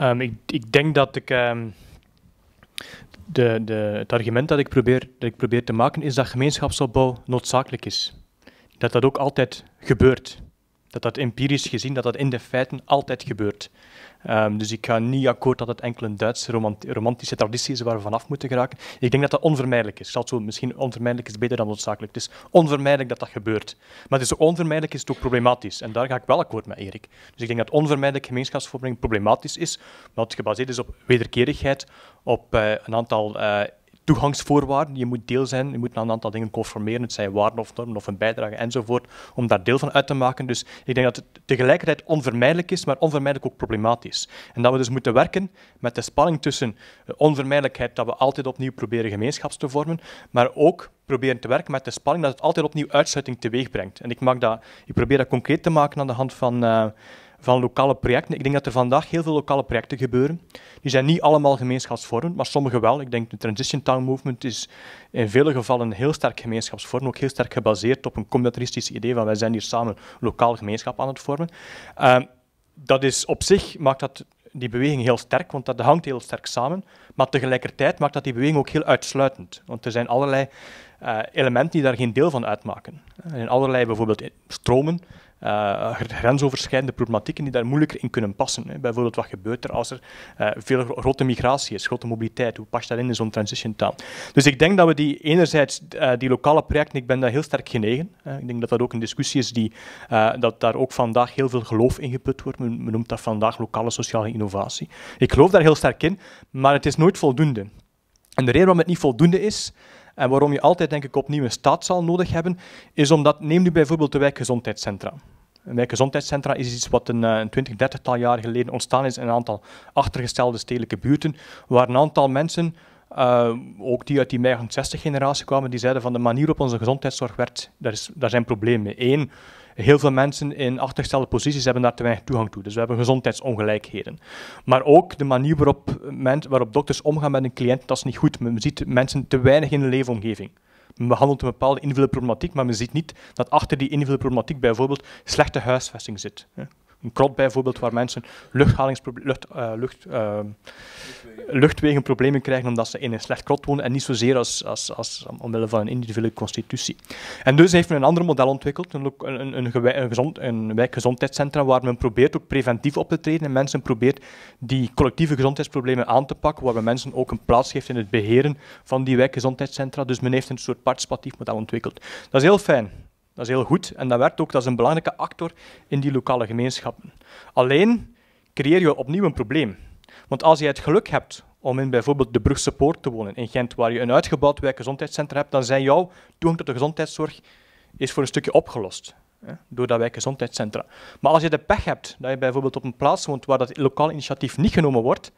Um, ik, ik, denk dat ik. Um, de, de, het argument dat ik, probeer, dat ik probeer te maken is dat gemeenschapsopbouw noodzakelijk is. Dat dat ook altijd gebeurt. Dat dat empirisch gezien, dat dat in de feiten altijd gebeurt. Um, dus ik ga niet akkoord dat het enkel een Duitse romantische traditie is waar we vanaf moeten geraken. Ik denk dat dat onvermijdelijk is. Zo misschien onvermijdelijk is beter dan noodzakelijk. Het is onvermijdelijk dat dat gebeurt. Maar het is onvermijdelijk is het ook problematisch. En daar ga ik wel akkoord met Erik. Dus ik denk dat onvermijdelijk gemeenschapsvorming problematisch is, omdat het gebaseerd is op wederkerigheid, op uh, een aantal uh, toegangsvoorwaarden. Je moet deel zijn, je moet een aantal dingen conformeren, het zijn waarden of normen of een bijdrage enzovoort, om daar deel van uit te maken. Dus ik denk dat het tegelijkertijd onvermijdelijk is, maar onvermijdelijk ook problematisch. En dat we dus moeten werken met de spanning tussen de onvermijdelijkheid dat we altijd opnieuw proberen gemeenschaps te vormen, maar ook proberen te werken met de spanning dat het altijd opnieuw uitsluiting teweeg brengt. En ik, mag dat, ik probeer dat concreet te maken aan de hand van... Uh, van lokale projecten. Ik denk dat er vandaag heel veel lokale projecten gebeuren. Die zijn niet allemaal gemeenschapsvormend, maar sommige wel. Ik denk de Transition Town Movement is in vele gevallen heel sterk gemeenschapsvorm, ook heel sterk gebaseerd op een communautaristisch idee van wij zijn hier samen lokaal gemeenschap aan het vormen. Uh, dat is op zich, maakt dat die beweging heel sterk, want dat hangt heel sterk samen. Maar tegelijkertijd maakt dat die beweging ook heel uitsluitend. Want er zijn allerlei uh, elementen die daar geen deel van uitmaken. Er zijn allerlei bijvoorbeeld stromen uh, grensoverschrijdende problematieken die daar moeilijker in kunnen passen. Hè. Bijvoorbeeld, wat gebeurt er als er uh, veel grote migratie is, grote mobiliteit? Hoe past dat in in zo'n transition town? Dus ik denk dat we die enerzijds, uh, die lokale projecten, ik ben daar heel sterk genegen. ik denk dat dat ook een discussie is die, dat daar ook vandaag heel veel geloof in geput wordt. Men, men noemt dat vandaag lokale sociale innovatie. Ik geloof daar heel sterk in, maar het is nooit voldoende. En de reden waarom het niet voldoende is, en waarom je altijd, denk ik, opnieuw een staatszaal nodig hebben, is omdat, neem nu bijvoorbeeld de wijkgezondheidscentra. Een wijkgezondheidscentra is iets wat een, een 20, 30 tal jaar geleden ontstaan is in een aantal achtergestelde stedelijke buurten, waar een aantal mensen, uh, ook die uit die mei 60 generatie kwamen, die zeiden van de manier waarop onze gezondheidszorg werd, daar, is, daar zijn problemen mee. Eén, heel veel mensen in achtergestelde posities hebben daar te weinig toegang toe. Dus we hebben gezondheidsongelijkheden. Maar ook de manier waarop, waarop dokters omgaan met een cliënt, dat is niet goed. Men ziet mensen te weinig in de leefomgeving. Men behandelt een bepaalde individuele problematiek, maar men ziet niet dat achter die individuele problematiek bijvoorbeeld slechte huisvesting zit. Een krot bijvoorbeeld, waar mensen lucht, uh, lucht, uh, luchtwegenproblemen krijgen omdat ze in een slecht krot wonen en niet zozeer als, als, als omwille van een individuele constitutie. En dus heeft men een ander model ontwikkeld, een, een, een, gezond, waar men probeert ook preventief op te treden en mensen probeert die collectieve gezondheidsproblemen aan te pakken, waar men mensen ook een plaats geeft in het beheren van die wijkgezondheidscentra. Dus men heeft een soort participatief model ontwikkeld. Dat is heel fijn. Dat is heel goed en dat werkt ook, dat is een belangrijke actor in die lokale gemeenschappen. Alleen creëer je opnieuw een probleem. Want als je het geluk hebt om in bijvoorbeeld de Brugse Poort te wonen in Gent, waar je een uitgebouwd wijkgezondheidscentrum hebt, dan zijn jouw toegang tot de gezondheidszorg is voor een stukje opgelost hè, door dat wijkgezondheidscentrum. Maar als je de pech hebt dat je bijvoorbeeld op een plaats woont waar dat lokaal initiatief niet genomen wordt,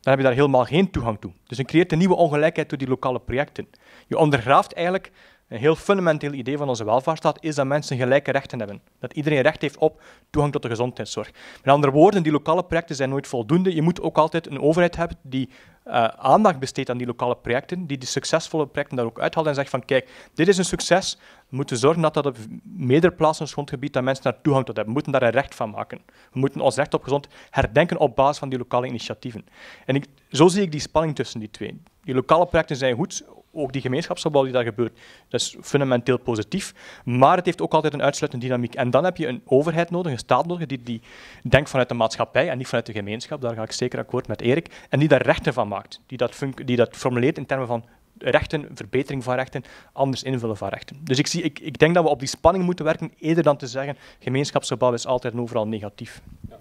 dan heb je daar helemaal geen toegang toe. Dus je creëert een nieuwe ongelijkheid door die lokale projecten. Je ondergraaft eigenlijk een heel fundamenteel idee van onze welvaartsstaat is dat mensen gelijke rechten hebben. Dat iedereen recht heeft op toegang tot de gezondheidszorg. Met andere woorden, die lokale projecten zijn nooit voldoende. Je moet ook altijd een overheid hebben die uh, aandacht besteedt aan die lokale projecten, die die succesvolle projecten daar ook uithaalt en zegt van kijk, dit is een succes, we moeten zorgen dat dat op meerdere plaatsen in het grondgebied dat mensen daar toegang tot hebben. We moeten daar een recht van maken. We moeten ons recht op gezond herdenken op basis van die lokale initiatieven. En ik, zo zie ik die spanning tussen die twee. Die lokale projecten zijn goed, ook die gemeenschapsopbouw die daar gebeurt, dat is fundamenteel positief. Maar het heeft ook altijd een uitsluitende dynamiek. En dan heb je een overheid nodig, een staat nodig, die, die denkt vanuit de maatschappij en niet vanuit de gemeenschap. Daar ga ik zeker akkoord met Erik. En die daar rechten van maakt. Die dat, die dat formuleert in termen van rechten, verbetering van rechten, anders invullen van rechten. Dus ik, zie, ik, ik denk dat we op die spanning moeten werken, eerder dan te zeggen gemeenschapsgebouw is altijd en overal negatief. Ja,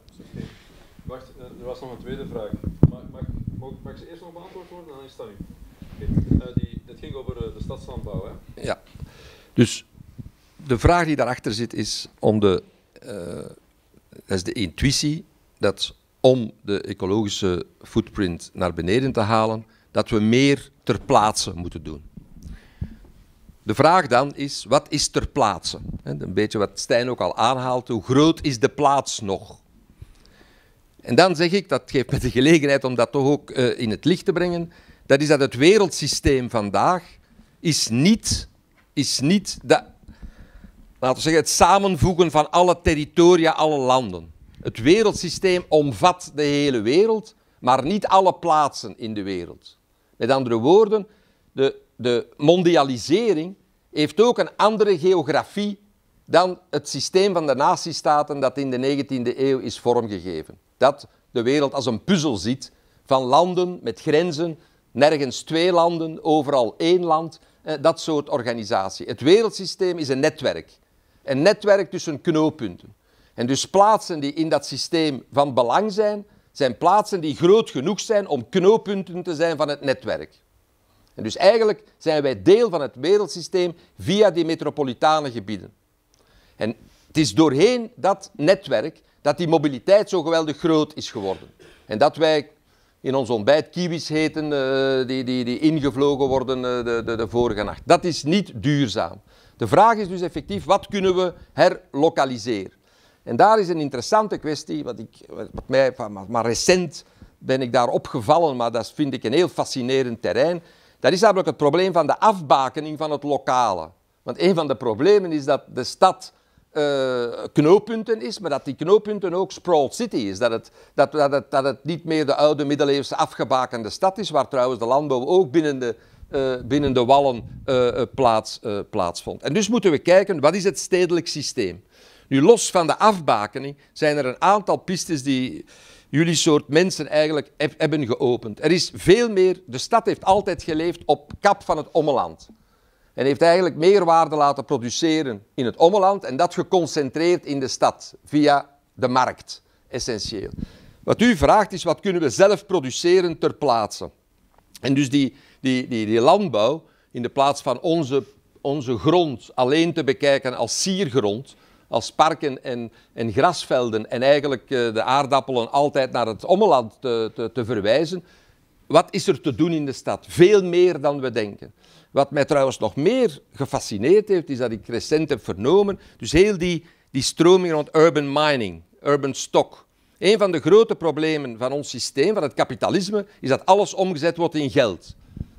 Wacht, eh, er was nog een tweede vraag. Mag, mag, ze eerst nog beantwoord worden, dan is. Uh, die, het ging over eh, de stadslandbouw. Hè? Ja, dus de vraag die daarachter zit is om de, uh, dat is de intuïtie dat om de ecologische footprint naar beneden te halen, dat we meer ter plaatse moeten doen. De vraag dan is, wat is ter plaatse? Een beetje wat Stijn ook al aanhaalt, hoe groot is de plaats nog? En dan zeg ik, dat geeft me de gelegenheid om dat toch ook uh, in het licht te brengen, dat is dat het wereldsysteem vandaag is niet, is niet de, laten we zeggen, het samenvoegen van alle territoria, alle landen. Het wereldsysteem omvat de hele wereld, maar niet alle plaatsen in de wereld. Met andere woorden, de, de mondialisering heeft ook een andere geografie dan het systeem van de natiestaten dat in de 19e eeuw is vormgegeven. Dat de wereld als een puzzel ziet van landen met grenzen, nergens twee landen, overal één land, eh, dat soort organisatie. Het wereldsysteem is een netwerk. Een netwerk tussen knooppunten. En dus plaatsen die in dat systeem van belang zijn, zijn plaatsen die groot genoeg zijn om knooppunten te zijn van het netwerk. En dus eigenlijk zijn wij deel van het wereldsysteem via die metropolitane gebieden. En het is doorheen dat netwerk dat die mobiliteit zo geweldig groot is geworden. En dat wij in ons ontbijt kiwis heten uh, die, die, die ingevlogen worden uh, de, de, de vorige nacht. Dat is niet duurzaam. De vraag is dus effectief, wat kunnen we herlokaliseren? En daar is een interessante kwestie, wat, ik, wat mij, maar, maar recent ben ik daar opgevallen, maar dat vind ik een heel fascinerend terrein. Dat is namelijk het probleem van de afbakening van het lokale. Want een van de problemen is dat de stad uh, knooppunten is, maar dat die knooppunten ook sprawled city is. Dat het, dat, dat, dat het niet meer de oude middeleeuwse afgebakende stad is, waar trouwens de landbouw ook binnen de, uh, binnen de wallen uh, plaats, plaatsvond. En dus moeten we kijken, wat is het stedelijk systeem? Nu, los van de afbakening zijn er een aantal pistes die jullie soort mensen eigenlijk hebben geopend. Er is veel meer, de stad heeft altijd geleefd op kap van het ommeland. En heeft eigenlijk meer waarde laten produceren in het ommeland en dat geconcentreerd in de stad via de markt, essentieel. Wat u vraagt is, wat kunnen we zelf produceren ter plaatse? En dus die, die, die, die landbouw, in de plaats van onze, onze grond alleen te bekijken als siergrond, als parken en, en grasvelden en eigenlijk uh, de aardappelen altijd naar het ommeland te, te, te verwijzen, wat is er te doen in de stad? Veel meer dan we denken. Wat mij trouwens nog meer gefascineerd heeft, is dat ik recent heb vernomen, dus heel die, die stroming rond urban mining, urban stock. Een van de grote problemen van ons systeem, van het kapitalisme, is dat alles omgezet wordt in geld.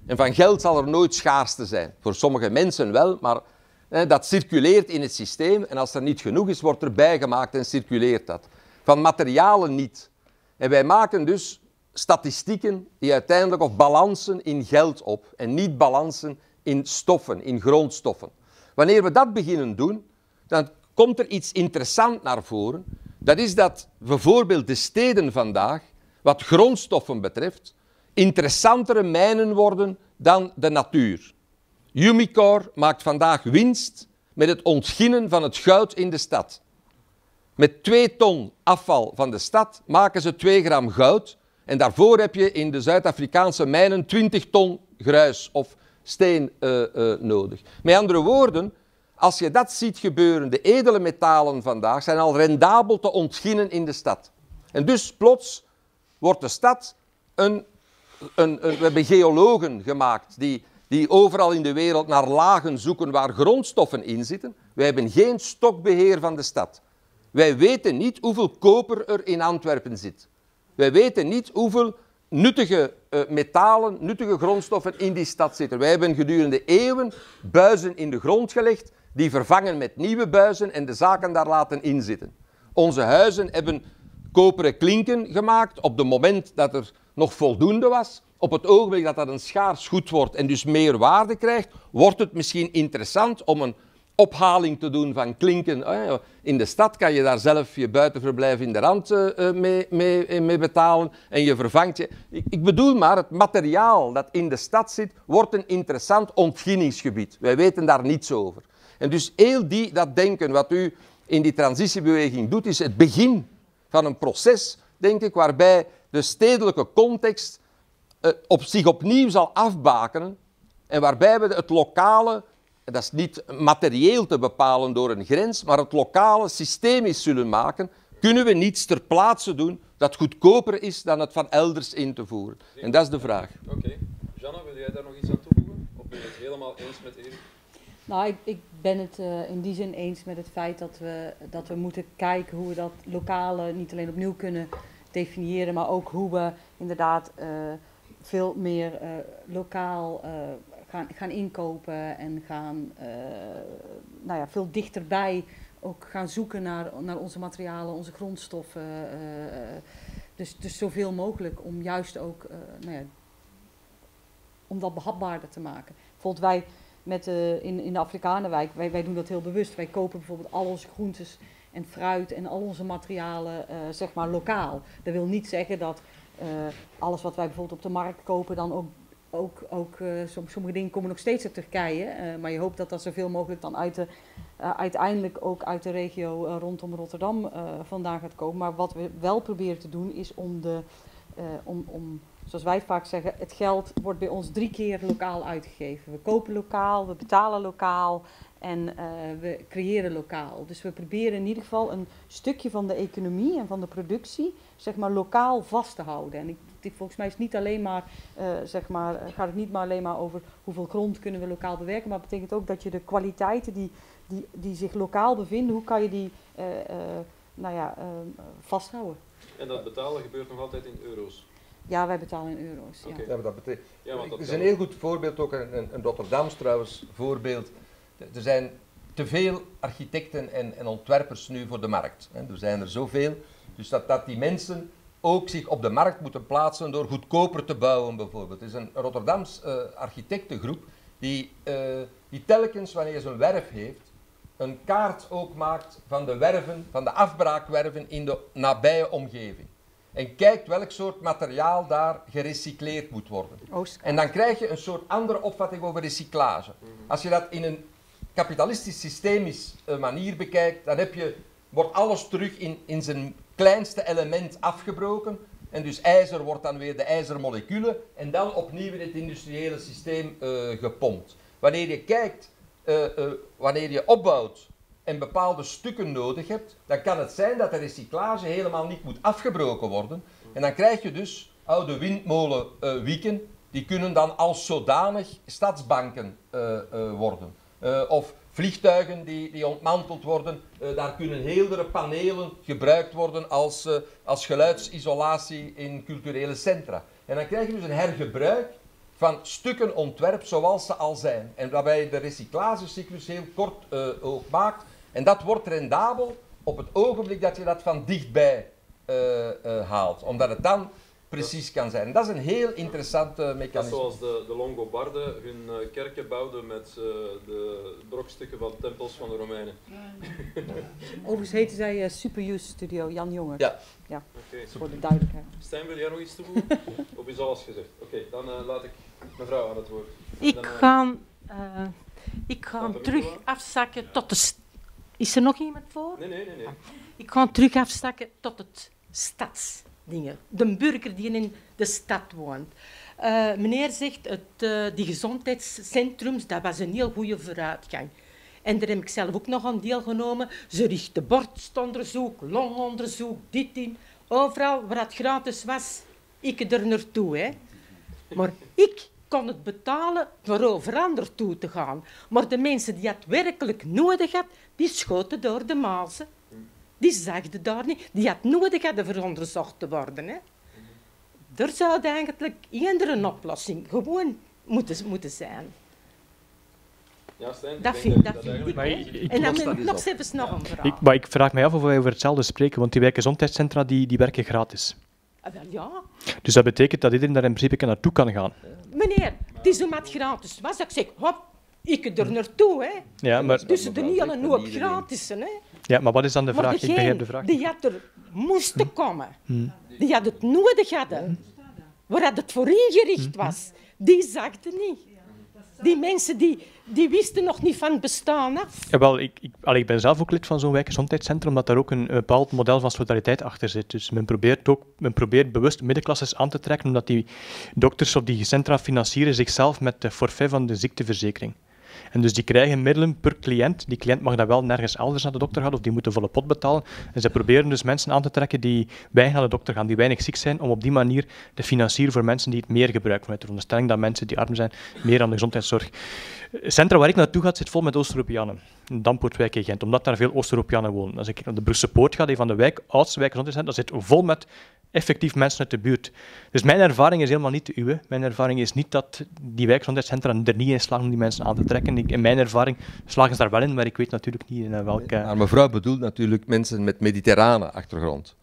En van geld zal er nooit schaarste zijn. Voor sommige mensen wel, maar hè, dat circuleert in het systeem en als er niet genoeg is, wordt er bijgemaakt en circuleert dat. Van materialen niet. En wij maken dus statistieken die uiteindelijk of balansen in geld op en niet balansen in stoffen, in grondstoffen. Wanneer we dat beginnen doen, dan komt er iets interessants naar voren. Dat is dat bijvoorbeeld de steden vandaag, wat grondstoffen betreft, interessantere mijnen worden dan de natuur. Umicore maakt vandaag winst met het ontginnen van het goud in de stad. Met 2 ton afval van de stad maken ze 2 gram goud. En daarvoor heb je in de Zuid-Afrikaanse mijnen 20 ton gruis of steen uh, uh, nodig. Met andere woorden, als je dat ziet gebeuren, de edele metalen vandaag zijn al rendabel te ontginnen in de stad. En dus plots wordt de stad een, een, een we hebben geologen gemaakt die, die overal in de wereld naar lagen zoeken waar grondstoffen in zitten. Wij hebben geen stokbeheer van de stad. Wij weten niet hoeveel koper er in Antwerpen zit. Wij weten niet hoeveel nuttige uh, metalen, nuttige grondstoffen in die stad zitten. Wij hebben gedurende eeuwen buizen in de grond gelegd, die vervangen met nieuwe buizen en de zaken daar laten inzitten. Onze huizen hebben koperen klinken gemaakt op het moment dat er nog voldoende was. Op het ogenblik dat dat een schaars goed wordt en dus meer waarde krijgt, wordt het misschien interessant om een ophaling te doen van klinken. In de stad kan je daar zelf je buitenverblijf in de rand eh, mee, mee, eh, mee betalen en je vervangt je. Ik bedoel maar, het materiaal dat in de stad zit, wordt een interessant ontginningsgebied. Wij weten daar niets over. En dus heel die, dat denken wat u in die transitiebeweging doet, is het begin van een proces, denk ik, waarbij de stedelijke context op zich opnieuw zal afbakenen en waarbij we het lokale dat is niet materieel te bepalen door een grens, maar het lokale systemisch zullen maken, kunnen we niets ter plaatse doen dat goedkoper is dan het van elders in te voeren. En dat is de vraag. Oké. Okay. Janna, wil jij daar nog iets aan toevoegen? Of ben je het helemaal eens met Erik? Nou, ik, ik ben het uh, in die zin eens met het feit dat we, dat we moeten kijken hoe we dat lokale niet alleen opnieuw kunnen definiëren, maar ook hoe we inderdaad uh, veel meer uh, lokaal gaan, gaan inkopen en gaan uh, nou ja, veel dichterbij ook gaan zoeken naar, naar onze materialen, onze grondstoffen. Uh, dus, dus zoveel mogelijk om juist ook uh, nou ja, om dat behapbaarder te maken. Bijvoorbeeld wij met, in, in de Afrikanenwijk, wij, wij doen dat heel bewust. Wij kopen bijvoorbeeld al onze groentes en fruit en al onze materialen zeg maar lokaal. Dat wil niet zeggen dat alles wat wij bijvoorbeeld op de markt kopen dan ook ook, ook uh, sommige dingen komen nog steeds uit Turkije. Uh, maar je hoopt dat dat zoveel mogelijk dan uit de, uh, uiteindelijk ook uit de regio rondom Rotterdam vandaan gaat komen. Maar wat we wel proberen te doen is om de, om, om, zoals wij vaak zeggen, het geld wordt bij ons drie keer lokaal uitgegeven. We kopen lokaal, we betalen lokaal en we creëren lokaal. Dus we proberen in ieder geval een stukje van de economie en van de productie zeg maar, lokaal vast te houden. En ik, volgens mij is het niet alleen maar, zeg maar, gaat het niet maar alleen maar over hoeveel grond kunnen we lokaal bewerken, maar het betekent ook dat je de kwaliteiten die, die, die zich lokaal bevinden, hoe kan je die nou ja, vasthouden. En dat betalen gebeurt nog altijd in euro's? Ja, wij betalen in euro's. Ja. ja maar dat betekent. Ja, want dat is een heel goed voorbeeld, ook een, een, Rotterdams trouwens voorbeeld. Er zijn te veel architecten en, en ontwerpers nu voor de markt. Hè. Er zijn er zoveel. Dus dat, dat die mensen ook zich op de markt moeten plaatsen door goedkoper te bouwen, bijvoorbeeld. Het is een Rotterdams uh, architectengroep die, uh, die telkens, wanneer ze een werf heeft, een kaart ook maakt van de werven, van de afbraakwerven in de nabije omgeving. En kijkt welk soort materiaal daar gerecycleerd moet worden. En dan krijg je een soort andere opvatting over recyclage. Als je dat in een kapitalistisch systemisch uh, manier bekijkt, dan heb je, wordt alles terug in, in zijn kleinste element afgebroken. En dus ijzer wordt dan weer de ijzermoleculen en dan opnieuw in het industriële systeem uh, gepompt. Wanneer je kijkt uh, uh, wanneer je opbouwt en bepaalde stukken nodig hebt, dan kan het zijn dat de recyclage helemaal niet moet afgebroken worden. En dan krijg je dus oude windmolenwieken, die kunnen dan als zodanig stadsbanken worden. of vliegtuigen die, die ontmanteld worden, daar kunnen heeldere panelen gebruikt worden als, als geluidsisolatie in culturele centra. En dan krijg je dus een hergebruik van stukken ontwerp zoals ze al zijn. En waarbij je de recyclagecyclus heel kort uh, ook maakt. En dat wordt rendabel op het ogenblik dat je dat van dichtbij haalt. Omdat het dan precies kan zijn. Dat is een heel interessant mechanisme. Dat is zoals de, de Longobarden hun kerken bouwden met de brokstukken van tempels van de Romeinen. (laughs) Overigens heette zij Superuse Studio, Jan Jonge. Ja. ja. Okay. Voor de duidelijkheid. Stijn, wil jij nog iets toevoegen? (laughs) of is alles gezegd? Oké, okay, dan laat ik Mevrouw aan het woord. Ik dan, ga, uh, ik ga terug afzakken tot de... Is er nog iemand voor? Nee, nee, nee. nee. Ik ga terug afzakken tot het stadsdingen. De burger die in de stad woont. Uh, meneer zegt, het, uh, die gezondheidscentrums, dat was een heel goede vooruitgang. En daar heb ik zelf ook nog aan deelgenomen. Ze richten borstonderdzoek, longonderzoek, dit in. Overal waar het gratis was, ik er naartoe. Hè. Maar ik kon het betalen voor over ander toe te gaan. Maar de mensen die het werkelijk nodig had, die schoten door de mazen. Die zagden daar niet. Die had nodig hadden voor onderzocht te worden. Hè. Er zou eigenlijk een oplossing gewoon moeten, moeten zijn. Ja, Stijn, dat vind, dat vind ik. ik en dan ik nog even nog een vraag. Ik, maar ik vraag me af of wij over hetzelfde spreken, want die wijkgezondheidscentra die, die werken gratis. Ah, wel, ja. Dus dat betekent dat iedereen daar in principe naartoe kan gaan. Meneer, het is een mat gratis was. Ik zeg, hop, ik er naartoe. Hè. Ja, maar... Dus de niet een hoop gratis. Hè. Ja, maar wat is dan de vraag? ik begrijp de vraag. Die had er moesten komen. Hmm. Die had het nodig hadden. Waar het voor ingericht hmm. was. Die zagden niet. Die mensen die, die wisten nog niet van het bestaan af. Ja, wel, ik, ik, allee, ik ben zelf ook lid van zo'n wijkgezondheidscentrum, omdat daar ook een, een, bepaald model van solidariteit achter zit. Dus men probeert, ook, men probeert bewust middenklasses aan te trekken, omdat die dokters of die centra financieren zichzelf met de forfait van de ziekteverzekering. En dus die krijgen middelen per cliënt. Die cliënt mag dan wel nergens elders naar de dokter gaan of die moeten volle pot betalen. En ze proberen dus mensen aan te trekken die weinig naar de dokter gaan, die weinig ziek zijn, om op die manier te financieren voor mensen die het meer gebruiken. Met de veronderstelling dat mensen die arm zijn meer aan de gezondheidszorg. Het centrum waar ik naartoe ga zit vol met Oost-Europeanen. Dampoortwijk in Gent, omdat daar veel Oost-Europeanen wonen. Als ik naar de Brusse Poort ga, die van de wijk, oudste wijk gezondheidscentrum, dat zit vol met effectief mensen uit de buurt. Dus mijn ervaring is helemaal niet de uwe. Mijn ervaring is niet dat die wijkgezondheidscentra er niet in slagen om die mensen aan te trekken. in mijn ervaring slagen ze daar wel in, maar ik weet natuurlijk niet in welke... Maar mevrouw bedoelt natuurlijk mensen met mediterrane achtergrond.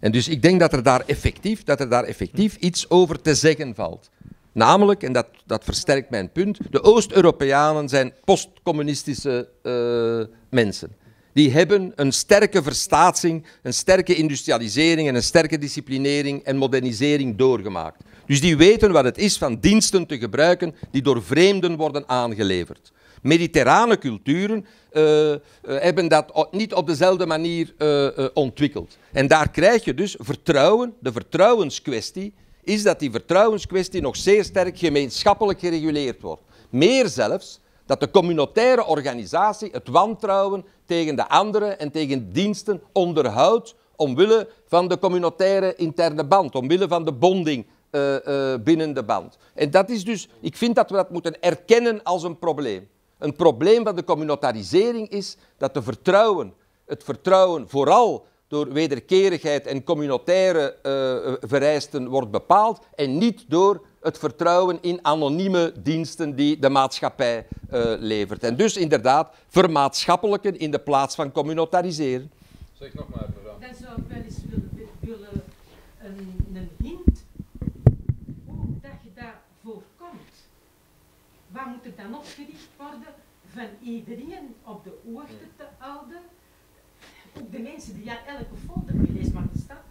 En dus ik denk dat er daar effectief, dat er daar effectief iets over te zeggen valt. Namelijk, en dat, dat versterkt mijn punt, de Oost-Europeanen zijn postcommunistische uh, mensen die hebben een sterke verstaatsing, een sterke industrialisering en een sterke disciplinering en modernisering doorgemaakt. Dus die weten wat het is van diensten te gebruiken die door vreemden worden aangeleverd. Mediterrane culturen uh, uh, hebben dat niet op dezelfde manier uh, ontwikkeld. En daar krijg je dus vertrouwen, de vertrouwenskwestie, is dat die vertrouwenskwestie nog zeer sterk gemeenschappelijk gereguleerd wordt. Meer zelfs, dat de communautaire organisatie het wantrouwen tegen de anderen en tegen diensten onderhoudt omwille van de communautaire interne band, omwille van de bonding uh, uh, binnen de band. En dat is dus, ik vind dat we dat moeten erkennen als een probleem. Een probleem van de communautarisering is dat de vertrouwen, het vertrouwen vooral door wederkerigheid en communautaire uh, vereisten wordt bepaald en niet door het vertrouwen in anonieme diensten die de maatschappij uh, levert. En dus inderdaad vermaatschappelijken in de plaats van communautariseren. Zeg nog maar, mevrouw. Dan zou ik wel eens willen, willen een, een hint hoe dat je daar voorkomt. Waar moet er dan opgericht worden van iedereen op de oorte te houden? Ook de mensen die ja, elke folder, lees maar de stad,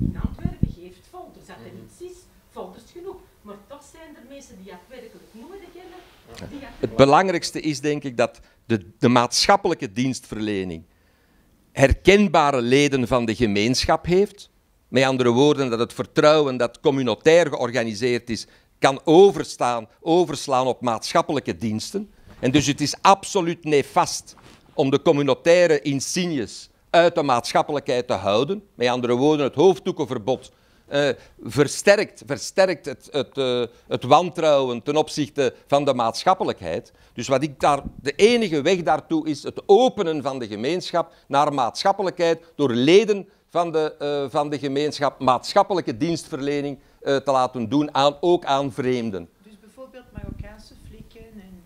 in Antwerpen geeft folders. Dat er iets is, folders genoeg. Maar toch zijn er mensen die het werkelijk nodig hebben. Het belangrijkste is denk ik dat de, de maatschappelijke dienstverlening herkenbare leden van de gemeenschap heeft. Met andere woorden, dat het vertrouwen dat communautair georganiseerd is, kan overstaan, overslaan op maatschappelijke diensten. En dus het is absoluut nefast om de communautaire insignes uit de maatschappelijkheid te houden. Met andere woorden, het hoofddoekenverbod uh, versterkt, versterkt het, het, uh, het, wantrouwen ten opzichte van de maatschappelijkheid. Dus wat ik daar, de enige weg daartoe is het openen van de gemeenschap naar maatschappelijkheid door leden van de, uh, van de gemeenschap maatschappelijke dienstverlening te laten doen, aan, ook aan vreemden. Dus bijvoorbeeld Marokkaanse flikken en...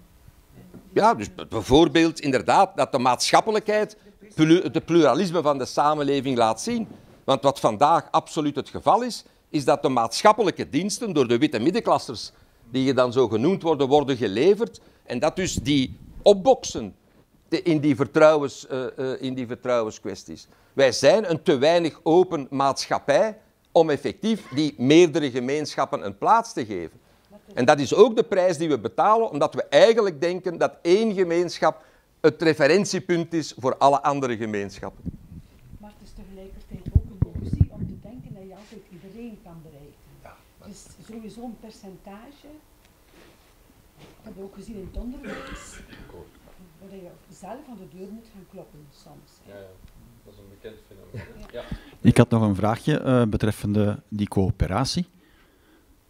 en ja, dus bijvoorbeeld inderdaad dat de maatschappelijkheid het pluralisme van de samenleving laat zien. Want wat vandaag absoluut het geval is, is dat de maatschappelijke diensten door de witte middenklassers, die je dan zo genoemd worden, worden geleverd. En dat dus die opboksen in die, vertrouwens, uh, uh, in die vertrouwenskwesties. Wij zijn een te weinig open maatschappij om effectief die meerdere gemeenschappen een plaats te geven. En dat is ook de prijs die we betalen, omdat we eigenlijk denken dat één gemeenschap het referentiepunt is voor alle andere gemeenschappen. Maar het is tegelijkertijd ook een illusie om te denken dat je altijd iedereen kan bereiken. Ja, maar... Dus sowieso een percentage, dat hebben we ook gezien in het onderwijs, waar je zelf aan de deur moet gaan kloppen soms. Ja, ja. dat is een bekend fenomeen. Ja. Ik had nog een vraagje uh, betreffende die coöperatie.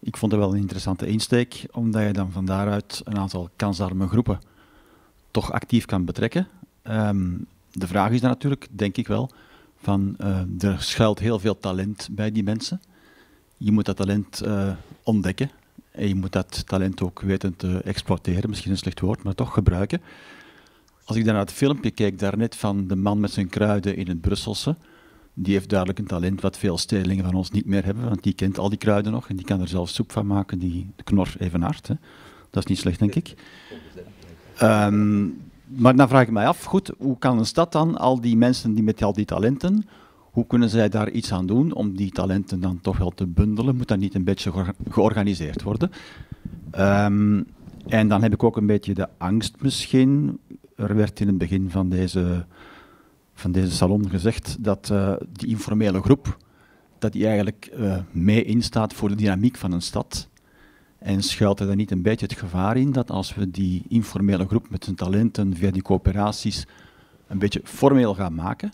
Ik vond het wel een interessante insteek, omdat je dan van daaruit een aantal kansarme groepen toch actief kan betrekken. Um, de vraag is dan natuurlijk, denk ik wel, van uh, er schuilt heel veel talent bij die mensen. Je moet dat talent uh, ontdekken en je moet dat talent ook weten te exploiteren, misschien een slecht woord, maar toch gebruiken. Als ik dan naar het filmpje kijk daarnet van de man met zijn kruiden in het Brusselse, die heeft duidelijk een talent wat veel stedelingen van ons niet meer hebben, want die kent al die kruiden nog en die kan er zelf soep van maken, die knor even hard. Hè. Dat is niet slecht, denk ik. Um, maar dan vraag ik mij af, goed, hoe kan een stad dan, al die mensen die met al die talenten, hoe kunnen zij daar iets aan doen om die talenten dan toch wel te bundelen? Moet dat niet een beetje georganiseerd worden? Um, en dan heb ik ook een beetje de angst misschien. Er werd in het begin van deze, van deze salon gezegd dat uh, die informele groep, dat die eigenlijk uh, mee instaat voor de dynamiek van een stad. En schuilt er dan niet een beetje het gevaar in dat als we die informele groep met zijn talenten via die coöperaties een beetje formeel gaan maken,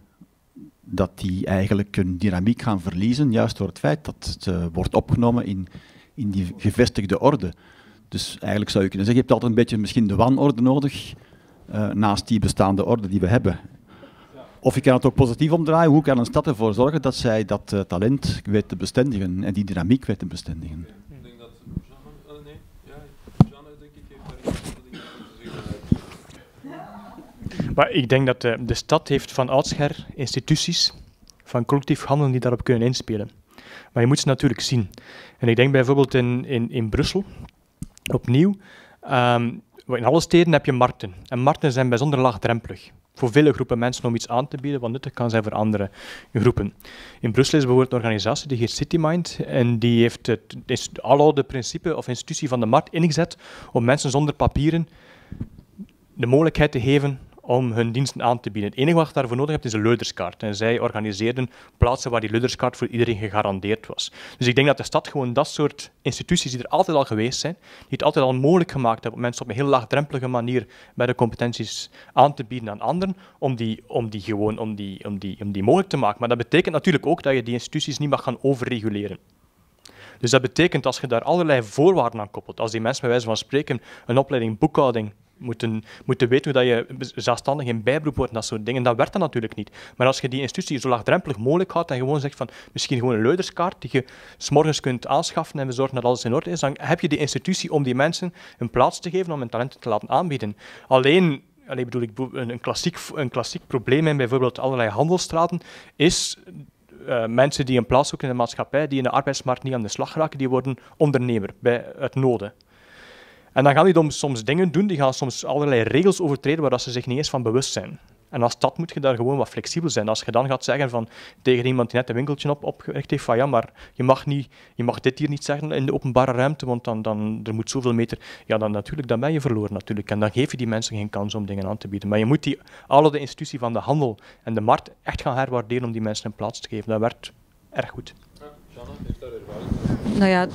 dat die eigenlijk een dynamiek gaan verliezen, juist door het feit dat het wordt opgenomen in, in die gevestigde orde. Dus eigenlijk zou je kunnen zeggen, je hebt altijd een beetje misschien de wanorde nodig, uh, naast die bestaande orde die we hebben. Of je kan het ook positief omdraaien, hoe kan een stad ervoor zorgen dat zij dat uh, talent weet te bestendigen en die dynamiek weet te bestendigen? Maar ik denk dat de, de stad heeft van oudsher instituties van collectief handelen die daarop kunnen inspelen. Maar je moet ze natuurlijk zien. En ik denk bijvoorbeeld in, in, in Brussel, opnieuw, um, in alle steden heb je markten. En markten zijn bijzonder laagdrempelig. voor vele groepen mensen om iets aan te bieden wat nuttig kan zijn voor andere groepen. In Brussel is bijvoorbeeld een organisatie die heet CityMind en die heeft het, de principe of institutie van de markt ingezet om mensen zonder papieren de mogelijkheid te geven om hun diensten aan te bieden. Het enige wat je daarvoor nodig hebt is een luiderskaart. En zij organiseerden plaatsen waar die luiderskaart voor iedereen gegarandeerd was. Dus ik denk dat de stad gewoon dat soort instituties die er altijd al geweest zijn, die het altijd al mogelijk gemaakt hebben om mensen op een heel laagdrempelige manier bij de competenties aan te bieden aan anderen, om die, om die gewoon om die, om die, om die mogelijk te maken. Maar dat betekent natuurlijk ook dat je die instituties niet mag gaan overreguleren. Dus dat betekent als je daar allerlei voorwaarden aan koppelt, als die mensen bij wijze van spreken een opleiding boekhouding moeten, moeten weten hoe dat je zelfstandig in bijberoep wordt en dat soort dingen. Dat werkt dan natuurlijk niet. Maar als je die institutie zo laagdrempelig mogelijk houdt en gewoon zegt van misschien gewoon een luiderskaart die je s'morgens kunt aanschaffen en we zorgen dat alles in orde is, dan heb je die institutie om die mensen een plaats te geven om hun talenten te laten aanbieden. Alleen Allee, bedoel ik, een, klassiek, een klassiek probleem in bijvoorbeeld allerlei handelsstraten is uh, mensen die een plaats zoeken in de maatschappij, die in de arbeidsmarkt niet aan de slag raken, die worden ondernemer bij het noden. En dan gaan die soms dingen doen, die gaan soms allerlei regels overtreden waar ze zich niet eens van bewust zijn. En als dat moet je daar gewoon wat flexibel zijn. Als je dan gaat zeggen van, tegen iemand die net een winkeltje op, opgericht heeft, van ja, maar je mag, niet, je mag dit hier niet zeggen in de openbare ruimte, want dan, dan er moet zoveel meter... Ja, dan natuurlijk, dan ben je verloren natuurlijk. En dan geef je die mensen geen kans om dingen aan te bieden. Maar je moet die, alle de institutie van de handel en de markt echt gaan herwaarderen om die mensen een plaats te geven. Dat werkt erg goed. Nou ja,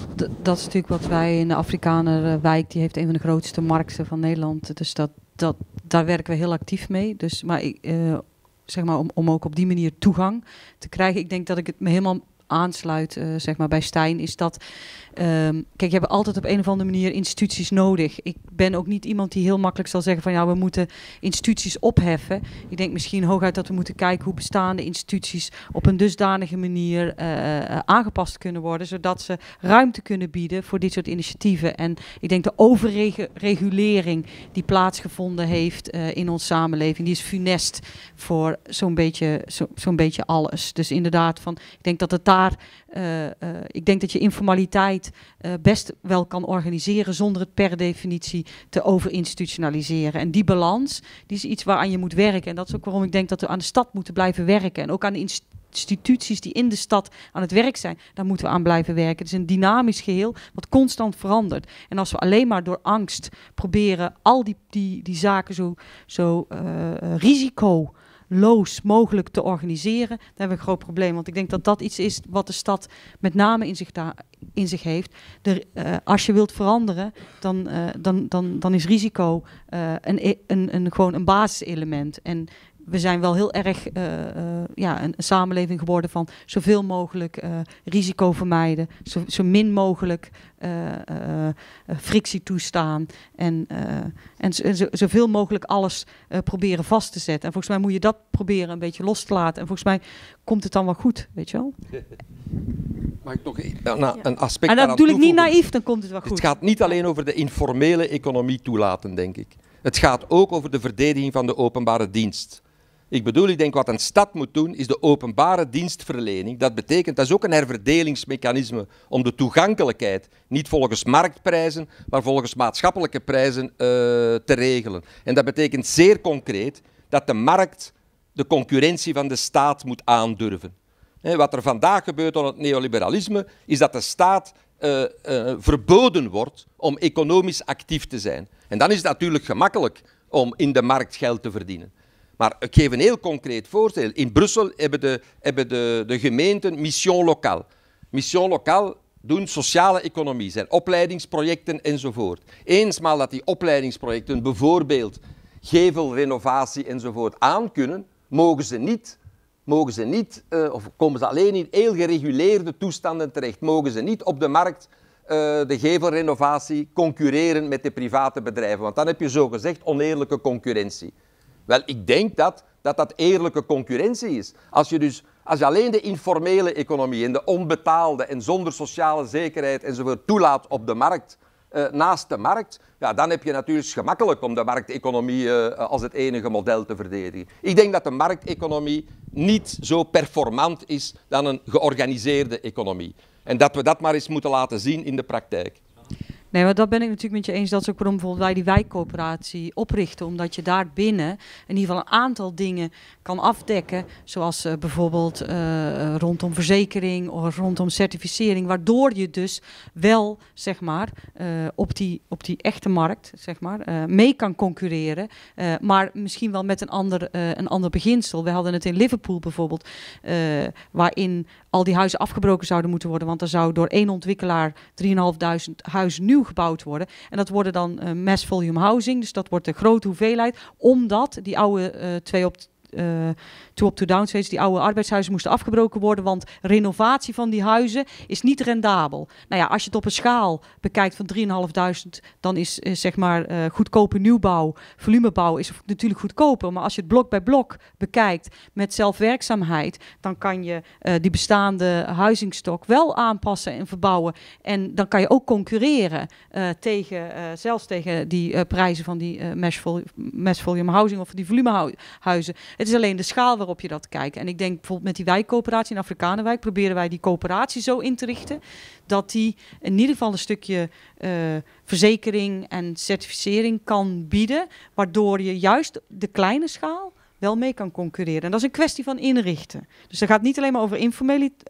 dat is natuurlijk wat wij in de Afrikanerwijk, eh, die heeft een van de grootste markten van Nederland. Dus dat, dat, daar werken we heel actief mee. Dus, maar uh, zeg maar om, om ook op die manier toegang te krijgen. Ik denk dat ik het me helemaal aansluit uh, zeg maar, bij Stijn, is dat Um, kijk, je hebt altijd op een of andere manier instituties nodig. Ik ben ook niet iemand die heel makkelijk zal zeggen van ja, we moeten instituties opheffen. Ik denk misschien hooguit dat we moeten kijken hoe bestaande instituties op een dusdanige manier uh, aangepast kunnen worden, zodat ze ruimte kunnen bieden voor dit soort initiatieven. En ik denk de overregulering die plaatsgevonden heeft uh, in onze samenleving, die is funest voor zo'n beetje, zo'n beetje alles. Dus inderdaad, van, ik denk dat het daar, ik denk dat je informaliteit uh, best wel kan organiseren zonder het per definitie te overinstitutionaliseren. En die balans, die is iets waaraan je moet werken. En dat is ook waarom ik denk dat we aan de stad moeten blijven werken. En ook aan de instituties die in de stad aan het werk zijn, daar moeten we aan blijven werken. Het is een dynamisch geheel wat constant verandert. En als we alleen maar door angst proberen al die, die, die zaken zo, zo risico loos mogelijk te organiseren, dan hebben we een groot probleem. Want ik denk dat dat iets is wat de stad met name in zich, daar, in zich heeft. De, uh, als je wilt veranderen, dan, uh, dan, dan, dan is risico uh, een, e-, een, een, gewoon een basiselement. En we zijn wel heel erg uh, uh, ja, een, een, samenleving geworden van zoveel mogelijk uh, risico vermijden, zo, zo min mogelijk frictie toestaan en, en zo, zoveel mogelijk alles proberen vast te zetten. En volgens mij moet je dat proberen een beetje los te laten. En volgens mij komt het dan wel goed, weet je wel? (laughs) Mag ik nog een, een aspect En dat bedoel ik niet naïef, dan komt het wel goed. Het gaat niet alleen over de informele economie toelaten, denk ik. Het gaat ook over de verdediging van de openbare dienst. Ik bedoel, ik denk wat een stad moet doen, is de openbare dienstverlening. Dat betekent, dat is ook een herverdelingsmechanisme om de toegankelijkheid niet volgens marktprijzen, maar volgens maatschappelijke prijzen uh, te regelen. En dat betekent zeer concreet dat de markt de concurrentie van de staat moet aandurven. wat er vandaag gebeurt onder het neoliberalisme, is dat de staat uh, uh, verboden wordt om economisch actief te zijn. En dan is het natuurlijk gemakkelijk om in de markt geld te verdienen. Maar ik geef een heel concreet voorstel. In Brussel hebben de, hebben de, de gemeenten mission lokaal. Mission lokaal doen sociale economie, zijn opleidingsprojecten enzovoort. Eensmaal dat die opleidingsprojecten bijvoorbeeld gevelrenovatie enzovoort aankunnen, mogen ze niet, mogen ze niet uh, of komen ze alleen in heel gereguleerde toestanden terecht, mogen ze niet op de markt uh, de gevelrenovatie concurreren met de private bedrijven, want dan heb je zogezegd oneerlijke concurrentie. Wel, ik denk dat, dat dat eerlijke concurrentie is. Als je dus als je alleen de informele economie en de onbetaalde en zonder sociale zekerheid enzovoort toelaat op de markt, eh, naast de markt, ja, dan heb je natuurlijk gemakkelijk om de markteconomie eh, als het enige model te verdedigen. Ik denk dat de markteconomie niet zo performant is dan een georganiseerde economie. En dat we dat maar eens moeten laten zien in de praktijk. Nee, maar dat ben ik natuurlijk met je eens. Dat is ook waarom bijvoorbeeld wij die wijkcoöperatie oprichten. Omdat je daar binnen in ieder geval een aantal dingen kan afdekken. Zoals uh, bijvoorbeeld uh, rondom verzekering of rondom certificering. Waardoor je dus wel, zeg maar, uh, op, die, op die echte markt, zeg maar, mee kan concurreren. maar misschien wel met een ander, een ander beginsel. We hadden het in Liverpool bijvoorbeeld, waarin al die huizen afgebroken zouden moeten worden. Want er zou door één ontwikkelaar 3.500 huizen nieuw gebouwd worden. En dat worden dan uh, mass volume housing. Dus dat wordt de grote hoeveelheid. Omdat die oude uh, twee op uh, two-up to downstage, die oude arbeidshuizen moesten afgebroken worden, want renovatie van die huizen is niet rendabel. Nou ja, als je het op een schaal bekijkt van 3.500, dan is, is zeg maar uh, goedkope nieuwbouw, volumebouw is natuurlijk goedkoper. Maar als je het blok bij blok bekijkt met zelfwerkzaamheid, dan kan je uh, die bestaande huizingstok wel aanpassen en verbouwen. En dan kan je ook concurreren tegen, zelfs tegen die prijzen van die mass, vol mass volume housing of die volumehuizen. Het is alleen de schaal waarop je dat kijkt. En ik denk bijvoorbeeld met die wijkcoöperatie in Afrikanenwijk proberen wij die coöperatie zo in te richten dat die in ieder geval een stukje uh, verzekering en certificering kan bieden, waardoor je juist de kleine schaal wel mee kan concurreren. En dat is een kwestie van inrichten. Dus dat gaat niet alleen maar over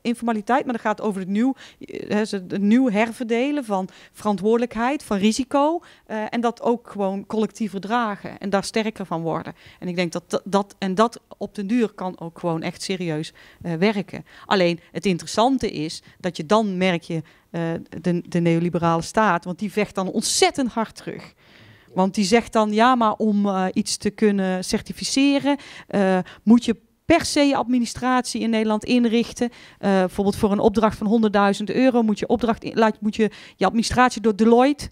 informaliteit, maar dat gaat over het nieuw, eh, het nieuw herverdelen van verantwoordelijkheid, van risico. Uh, en dat ook gewoon collectief verdragen en daar sterker van worden. En ik denk dat dat, en dat op den duur kan ook gewoon echt serieus uh, werken. Alleen het interessante is dat je dan merk je de, de neoliberale staat, want die vecht dan ontzettend hard terug. Want die zegt dan, ja, maar om uh, iets te kunnen certificeren, uh, moet je per se je administratie in Nederland inrichten. Uh, bijvoorbeeld voor een opdracht van 100.000 euro moet je, opdracht laat, moet je je administratie door Deloitte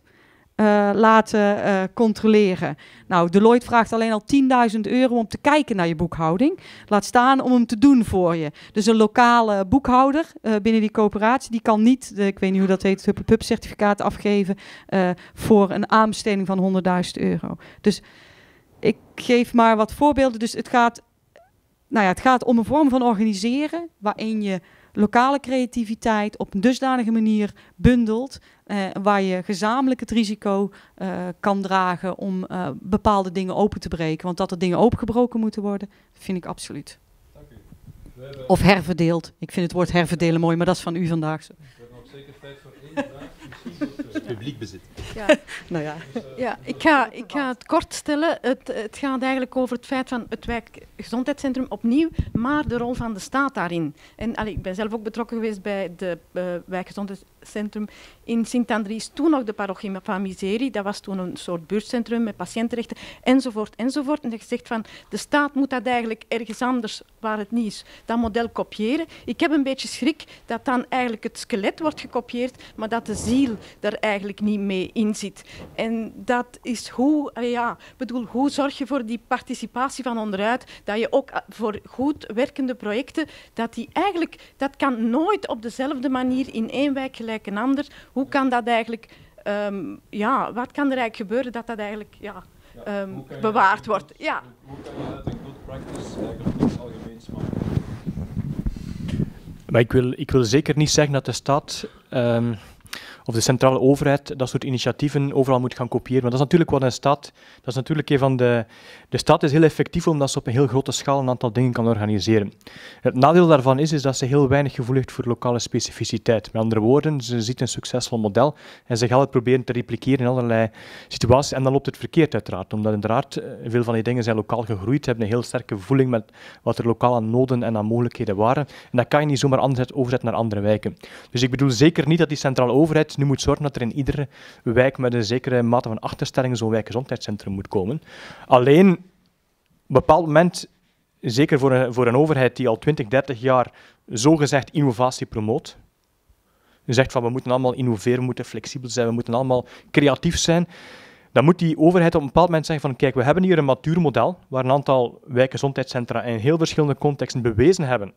uh, laten uh, controleren. Nou, Deloitte vraagt alleen al 10.000 euro om te kijken naar je boekhouding. Laat staan om hem te doen voor je. Dus een lokale boekhouder uh, binnen die coöperatie, die kan niet, de, ik weet niet hoe dat heet, het pub certificaat afgeven voor een aanbesteding van 100.000 euro. Dus ik geef maar wat voorbeelden. Dus het gaat, nou ja, het gaat om een vorm van organiseren waarin je lokale creativiteit op een dusdanige manier bundelt, uh, waar je gezamenlijk het risico uh, kan dragen om uh, bepaalde dingen open te breken. Want dat er dingen opengebroken moeten worden, vind ik absoluut. Of herverdeeld. Ik vind het woord herverdelen mooi, maar dat is van u vandaag. We hebben nog zeker tijd voor één vraag. Misschien het publiek bezit. Ja. (laughs) nou ja. ja ik, ga, ik ga het kort stellen. Het, het gaat eigenlijk over het feit van het wijkgezondheidscentrum opnieuw, maar de rol van de staat daarin. En allee, ik ben zelf ook betrokken geweest bij de uh, wijkgezondheidscentrum in Sint-Andries. Toen nog de parochie van Miserie. Dat was toen een soort buurtcentrum met patiëntenrechten, enzovoort, enzovoort. En je zegt van, de staat moet dat eigenlijk ergens anders, waar het niet is, dat model kopiëren. Ik heb een beetje schrik dat dan eigenlijk het skelet wordt gekopieerd, maar dat de ziel er eigenlijk niet mee in zit. En dat is hoe, ja, bedoel, hoe zorg je voor die participatie van onderuit, dat je ook voor goed werkende projecten, dat die eigenlijk, dat kan nooit op dezelfde manier in één wijk gelijk een ander. Hoe kan dat eigenlijk, um, ja, wat kan er eigenlijk gebeuren dat dat eigenlijk, ja, ja um, bewaard wordt? Ja. Hoe, kan je uit een good practice eigenlijk iets algemeens maken? Maar ik wil, ik wil zeker niet zeggen dat de stad um, of de centrale overheid dat soort initiatieven overal moet gaan kopiëren. Maar dat is natuurlijk wat een stad, dat is natuurlijk een van de, de stad is heel effectief omdat ze op een heel grote schaal een aantal dingen kan organiseren. Het nadeel daarvan is, is dat ze heel weinig gevoel heeft voor lokale specificiteit. Met andere woorden, ze ziet een succesvol model en ze gaat het proberen te repliceren in allerlei situaties en dan loopt het verkeerd uiteraard, omdat inderdaad eh, veel van die dingen zijn lokaal gegroeid, hebben een heel sterke voeling met wat er lokaal aan noden en aan mogelijkheden waren. En dat kan je niet zomaar overzetten naar andere wijken. Dus ik bedoel zeker niet dat die centrale overheid nu moet zorgen dat er in iedere wijk met een zekere mate van achterstelling zo'n wijkgezondheidscentrum moet komen. Alleen, op een bepaald moment, zeker voor een, voor een overheid die al 20, 30 jaar zogezegd innovatie promoot, zegt van we moeten allemaal innoveren, moeten flexibel zijn, we moeten allemaal creatief zijn, dan moet die overheid op een bepaald moment zeggen van kijk, we hebben hier een matuur model waar een aantal wijkgezondheidscentra in heel verschillende contexten bewezen hebben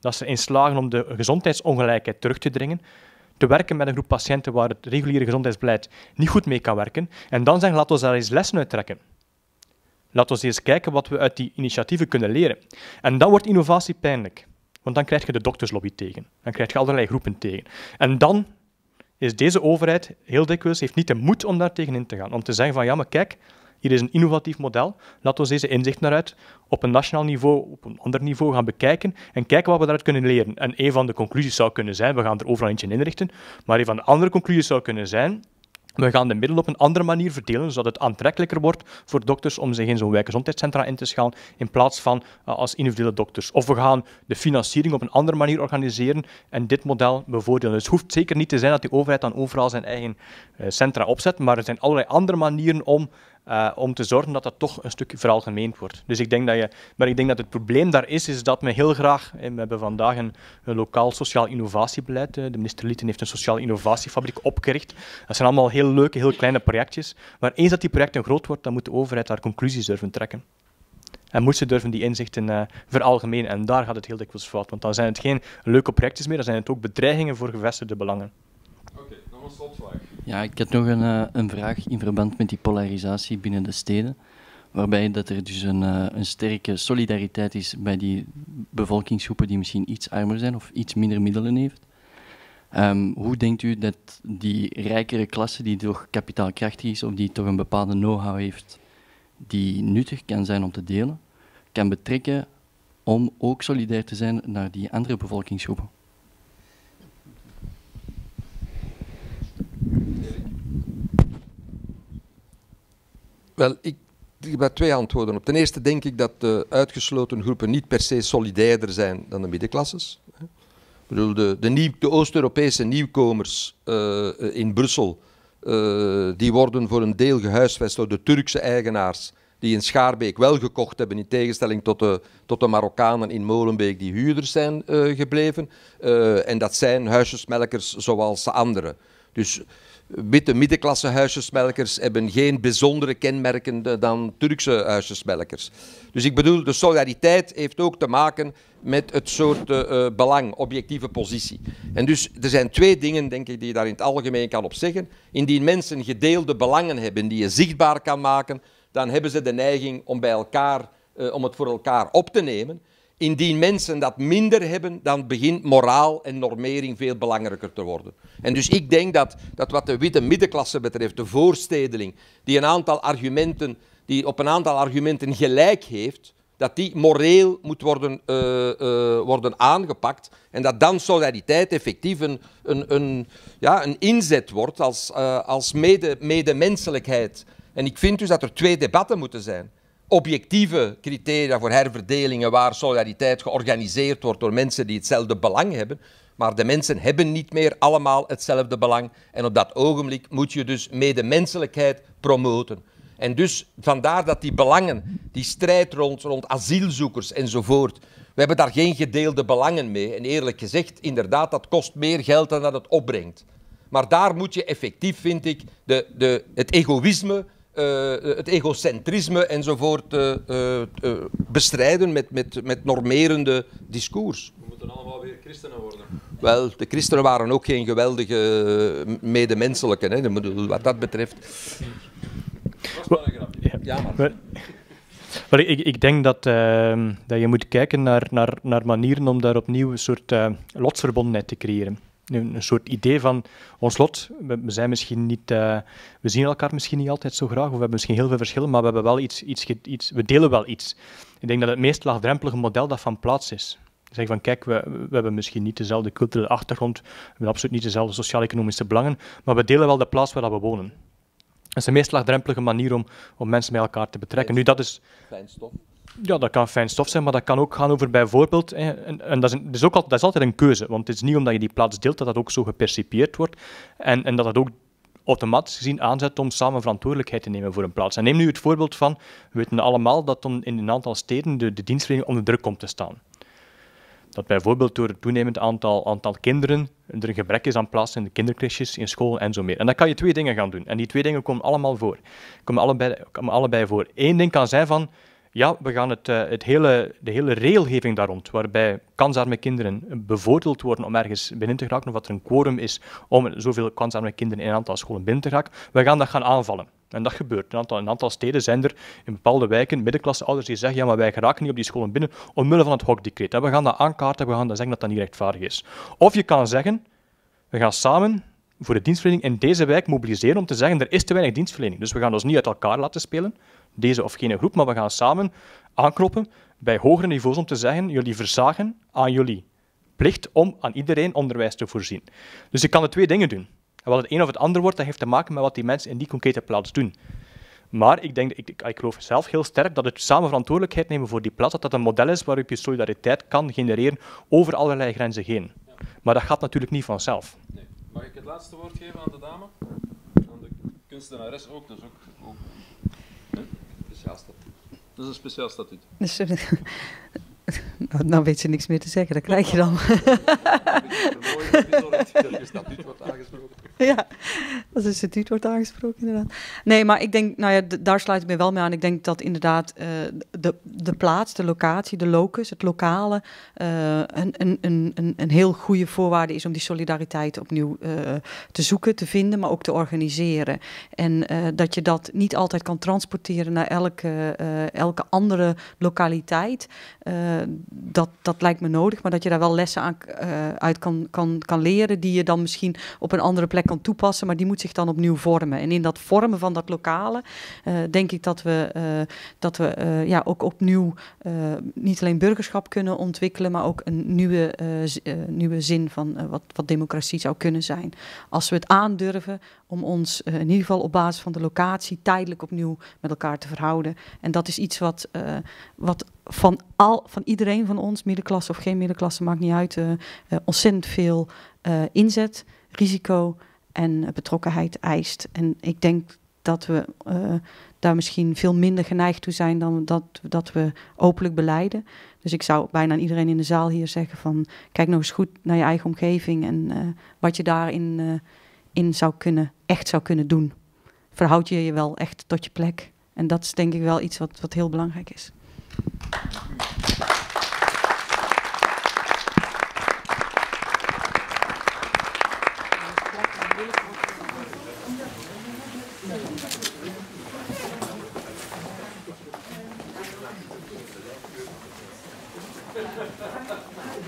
dat ze in slagen om de gezondheidsongelijkheid terug te dringen te werken met een groep patiënten waar het reguliere gezondheidsbeleid niet goed mee kan werken. En dan zeggen, laten we daar eens lessen uit trekken. Laten we eens kijken wat we uit die initiatieven kunnen leren. En dan wordt innovatie pijnlijk. Want dan krijg je de dokterslobby tegen. Dan krijg je allerlei groepen tegen. En dan is deze overheid heel dikwijls heeft niet de moed om daar tegenin te gaan. Om te zeggen van ja, maar kijk, hier is een innovatief model. Laten we deze inzicht naar uit op een nationaal niveau, op een ander niveau gaan bekijken en kijken wat we daaruit kunnen leren. En een van de conclusies zou kunnen zijn, we gaan er overal eentje inrichten, maar een van de andere conclusies zou kunnen zijn, we gaan de middelen op een andere manier verdelen, zodat het aantrekkelijker wordt voor dokters om zich in zo'n wijkgezondheidscentra in te schalen, in plaats van uh, als individuele dokters. Of we gaan de financiering op een andere manier organiseren en dit model bevoordelen. Dus het hoeft zeker niet te zijn dat die overheid dan overal zijn eigen uh, centra opzet, maar er zijn allerlei andere manieren om uh, om te zorgen dat dat toch een stuk veralgemeend wordt. Dus ik denk dat je, maar ik denk dat het probleem daar is, is dat men heel graag, we hebben vandaag een, lokaal sociaal innovatiebeleid, de minister Lieten heeft een sociaal innovatiefabriek opgericht. Dat zijn allemaal heel leuke, heel kleine projectjes, maar eens dat die projecten groot wordt, dan moet de overheid daar conclusies durven trekken. En moet ze durven die inzichten uh, veralgemenen. En daar gaat het heel dikwijls fout. Want dan zijn het geen leuke projectjes meer, dan zijn het ook bedreigingen voor gevestigde belangen. Oké, nog een slotvraag. Ja, ik had nog een, uh, een vraag in verband met die polarisatie binnen de steden. Waarbij dat er dus een, uh, een sterke solidariteit is bij die bevolkingsgroepen die misschien iets armer zijn of iets minder middelen heeft. Um, hoe denkt u dat die rijkere klasse, die toch kapitaalkrachtig is of die toch een bepaalde know-how heeft, die nuttig kan zijn om te delen, kan betrekken om ook solidair te zijn naar die andere bevolkingsgroepen? Wel, ik, ik heb twee antwoorden op. Ten eerste denk ik dat de uitgesloten groepen niet per se solidairder zijn dan de middenklasses. Ik bedoel, de, de, nieuw, de Oost-Europese nieuwkomers uh, in Brussel, uh, die worden voor een deel gehuisvest door de Turkse eigenaars die in Schaarbeek wel gekocht hebben, in tegenstelling tot de, tot de Marokkanen in Molenbeek die huurders zijn uh, gebleven. en dat zijn huisjesmelkers zoals de anderen. Dus witte middenklasse huisjesmelkers hebben geen bijzondere kenmerken dan Turkse huisjesmelkers. Dus ik bedoel, de solidariteit heeft ook te maken met het soort uh, belang, objectieve positie. En dus er zijn twee dingen, denk ik, die je daar in het algemeen kan op zeggen. Indien mensen gedeelde belangen hebben die je zichtbaar kan maken, dan hebben ze de neiging om, bij elkaar, uh, om het voor elkaar op te nemen. Indien mensen dat minder hebben, dan begint moraal en normering veel belangrijker te worden. En dus ik denk dat, dat wat de witte middenklasse betreft, de voorstedeling, die, een aantal argumenten, die op een aantal argumenten gelijk heeft, dat die moreel moet worden, uh, uh, worden aangepakt en dat dan solidariteit effectief een, een, ja, een inzet wordt als, uh, als mede, medemenselijkheid. En ik vind dus dat er twee debatten moeten zijn objectieve criteria voor herverdelingen waar solidariteit georganiseerd wordt door mensen die hetzelfde belang hebben. Maar de mensen hebben niet meer allemaal hetzelfde belang. En op dat ogenblik moet je dus medemenselijkheid promoten. En dus vandaar dat die belangen, die strijd rond, rond asielzoekers enzovoort, we hebben daar geen gedeelde belangen mee. En eerlijk gezegd, inderdaad, dat kost meer geld dan dat het opbrengt. Maar daar moet je effectief, vind ik, de, de, het egoïsme het egocentrisme enzovoort uh, uh, bestrijden met, met, met normerende discours. We moeten allemaal weer christenen worden. Wel, de christenen waren ook geen geweldige medemenselijke, hè, wat dat betreft. Dat ja, maar. Wel, ik, ik, denk dat, uh, dat je moet kijken naar, naar, naar manieren om daar opnieuw een soort uh, lotsverbondenheid te creëren een, soort idee van ons lot. We, zijn misschien niet, uh, we zien elkaar misschien niet altijd zo graag, of we hebben misschien heel veel verschillen, maar we, hebben wel iets, iets, iets, we delen wel iets. Ik denk dat het meest laagdrempelige model dat van plaats is. Zeg van kijk, we, we hebben misschien niet dezelfde culturele achtergrond, we hebben absoluut niet dezelfde sociaal-economische belangen, maar we delen wel de plaats waar we wonen. Dat is de meest laagdrempelige manier om, om mensen bij elkaar te betrekken. Nu, dat is... Fijn stof. Ja, dat kan fijn stof zijn, maar dat kan ook gaan over bijvoorbeeld, en, en dat, is, dat, ook altijd, dat is altijd een keuze, want het is niet omdat je die plaats deelt dat dat ook zo gepercipieerd wordt en, en dat het ook automatisch gezien aanzet om samen verantwoordelijkheid te nemen voor een plaats. En neem nu het voorbeeld van, we weten allemaal dat dan in een aantal steden de, de dienstverlening onder druk komt te staan. Dat bijvoorbeeld door het toenemend aantal, aantal kinderen er een gebrek is aan plaatsen in de kinderclashes, in school en zo meer. En dan kan je twee dingen gaan doen. En die twee dingen komen allemaal voor. Komen allebei, komen allebei voor. Eén ding kan zijn van, ja, we gaan het, uh, het hele, de hele regelgeving daar rond, waarbij kansarme kinderen bevoordeeld worden om ergens binnen te geraken, of dat er een quorum is om zoveel kansarme kinderen in een aantal scholen binnen te geraken, we gaan dat gaan aanvallen. En dat gebeurt. In een aantal, aantal steden zijn er in bepaalde wijken middenklasseouders die zeggen ja, maar wij geraken niet op die scholen binnen omwille van het hokdecreet. We gaan dat aankaarten, we gaan dat zeggen dat dat niet rechtvaardig is. Of je kan zeggen, we gaan samen voor de dienstverlening in deze wijk mobiliseren om te zeggen er is te weinig dienstverlening. Dus we gaan ons niet uit elkaar laten spelen, deze of geen groep, maar we gaan samen aankloppen bij hogere niveaus om te zeggen jullie verzagen aan jullie plicht om aan iedereen onderwijs te voorzien. Dus je kan de twee dingen doen. En wat het een of het ander wordt, dat heeft te maken met wat die mensen in die concrete plaats doen. Maar ik, denk, ik, ik geloof zelf heel sterk dat het samen verantwoordelijkheid nemen voor die plaats, dat dat een model is waarop je solidariteit kan genereren over allerlei grenzen heen. Maar dat gaat natuurlijk niet vanzelf. Nee. Mag ik het laatste woord geven aan de dame? Aan de kunstenares ook, is ook... ook. Speciaal statuut. Dat is een speciaal statuut. Nou, (laughs) nou, weet ze niks meer te zeggen, dat krijg je dan. (laughs) ja, als het statuut wordt aangesproken, inderdaad. Nee, maar ik denk, nou ja, daar sluit ik me wel mee aan. Ik denk dat inderdaad uh, de, de plaats, de locatie, de locus, het lokale, uh, een, een, een, een heel goede voorwaarde is om die solidariteit opnieuw uh, te zoeken, te vinden, maar ook te organiseren. En dat je dat niet altijd kan transporteren naar elke, elke andere lokaliteit dat, dat lijkt me nodig, maar dat je daar wel lessen aan, uit kan, kan, kan leren, die je dan misschien op een andere plek kan toepassen, maar die moet zich dan opnieuw vormen. En in dat vormen van dat lokale uh, denk ik dat we, uh, dat we ja, ook opnieuw niet alleen burgerschap kunnen ontwikkelen, maar ook een nieuwe, nieuwe zin van wat, wat democratie zou kunnen zijn. Als we het aandurven om ons in ieder geval op basis van de locatie tijdelijk opnieuw met elkaar te verhouden. En dat is iets wat, wat van, al, van iedereen van ons, middenklasse of geen middenklasse, maakt niet uit, ontzettend veel inzet, risico en betrokkenheid eist. En ik denk dat we daar misschien veel minder geneigd toe zijn dan dat, dat we openlijk beleiden. Dus ik zou bijna aan iedereen in de zaal hier zeggen van kijk nog eens goed naar je eigen omgeving en wat je daarin in zou kunnen, echt zou kunnen doen. Verhoud je je wel echt tot je plek. En dat is denk ik wel iets wat, wat heel belangrijk is.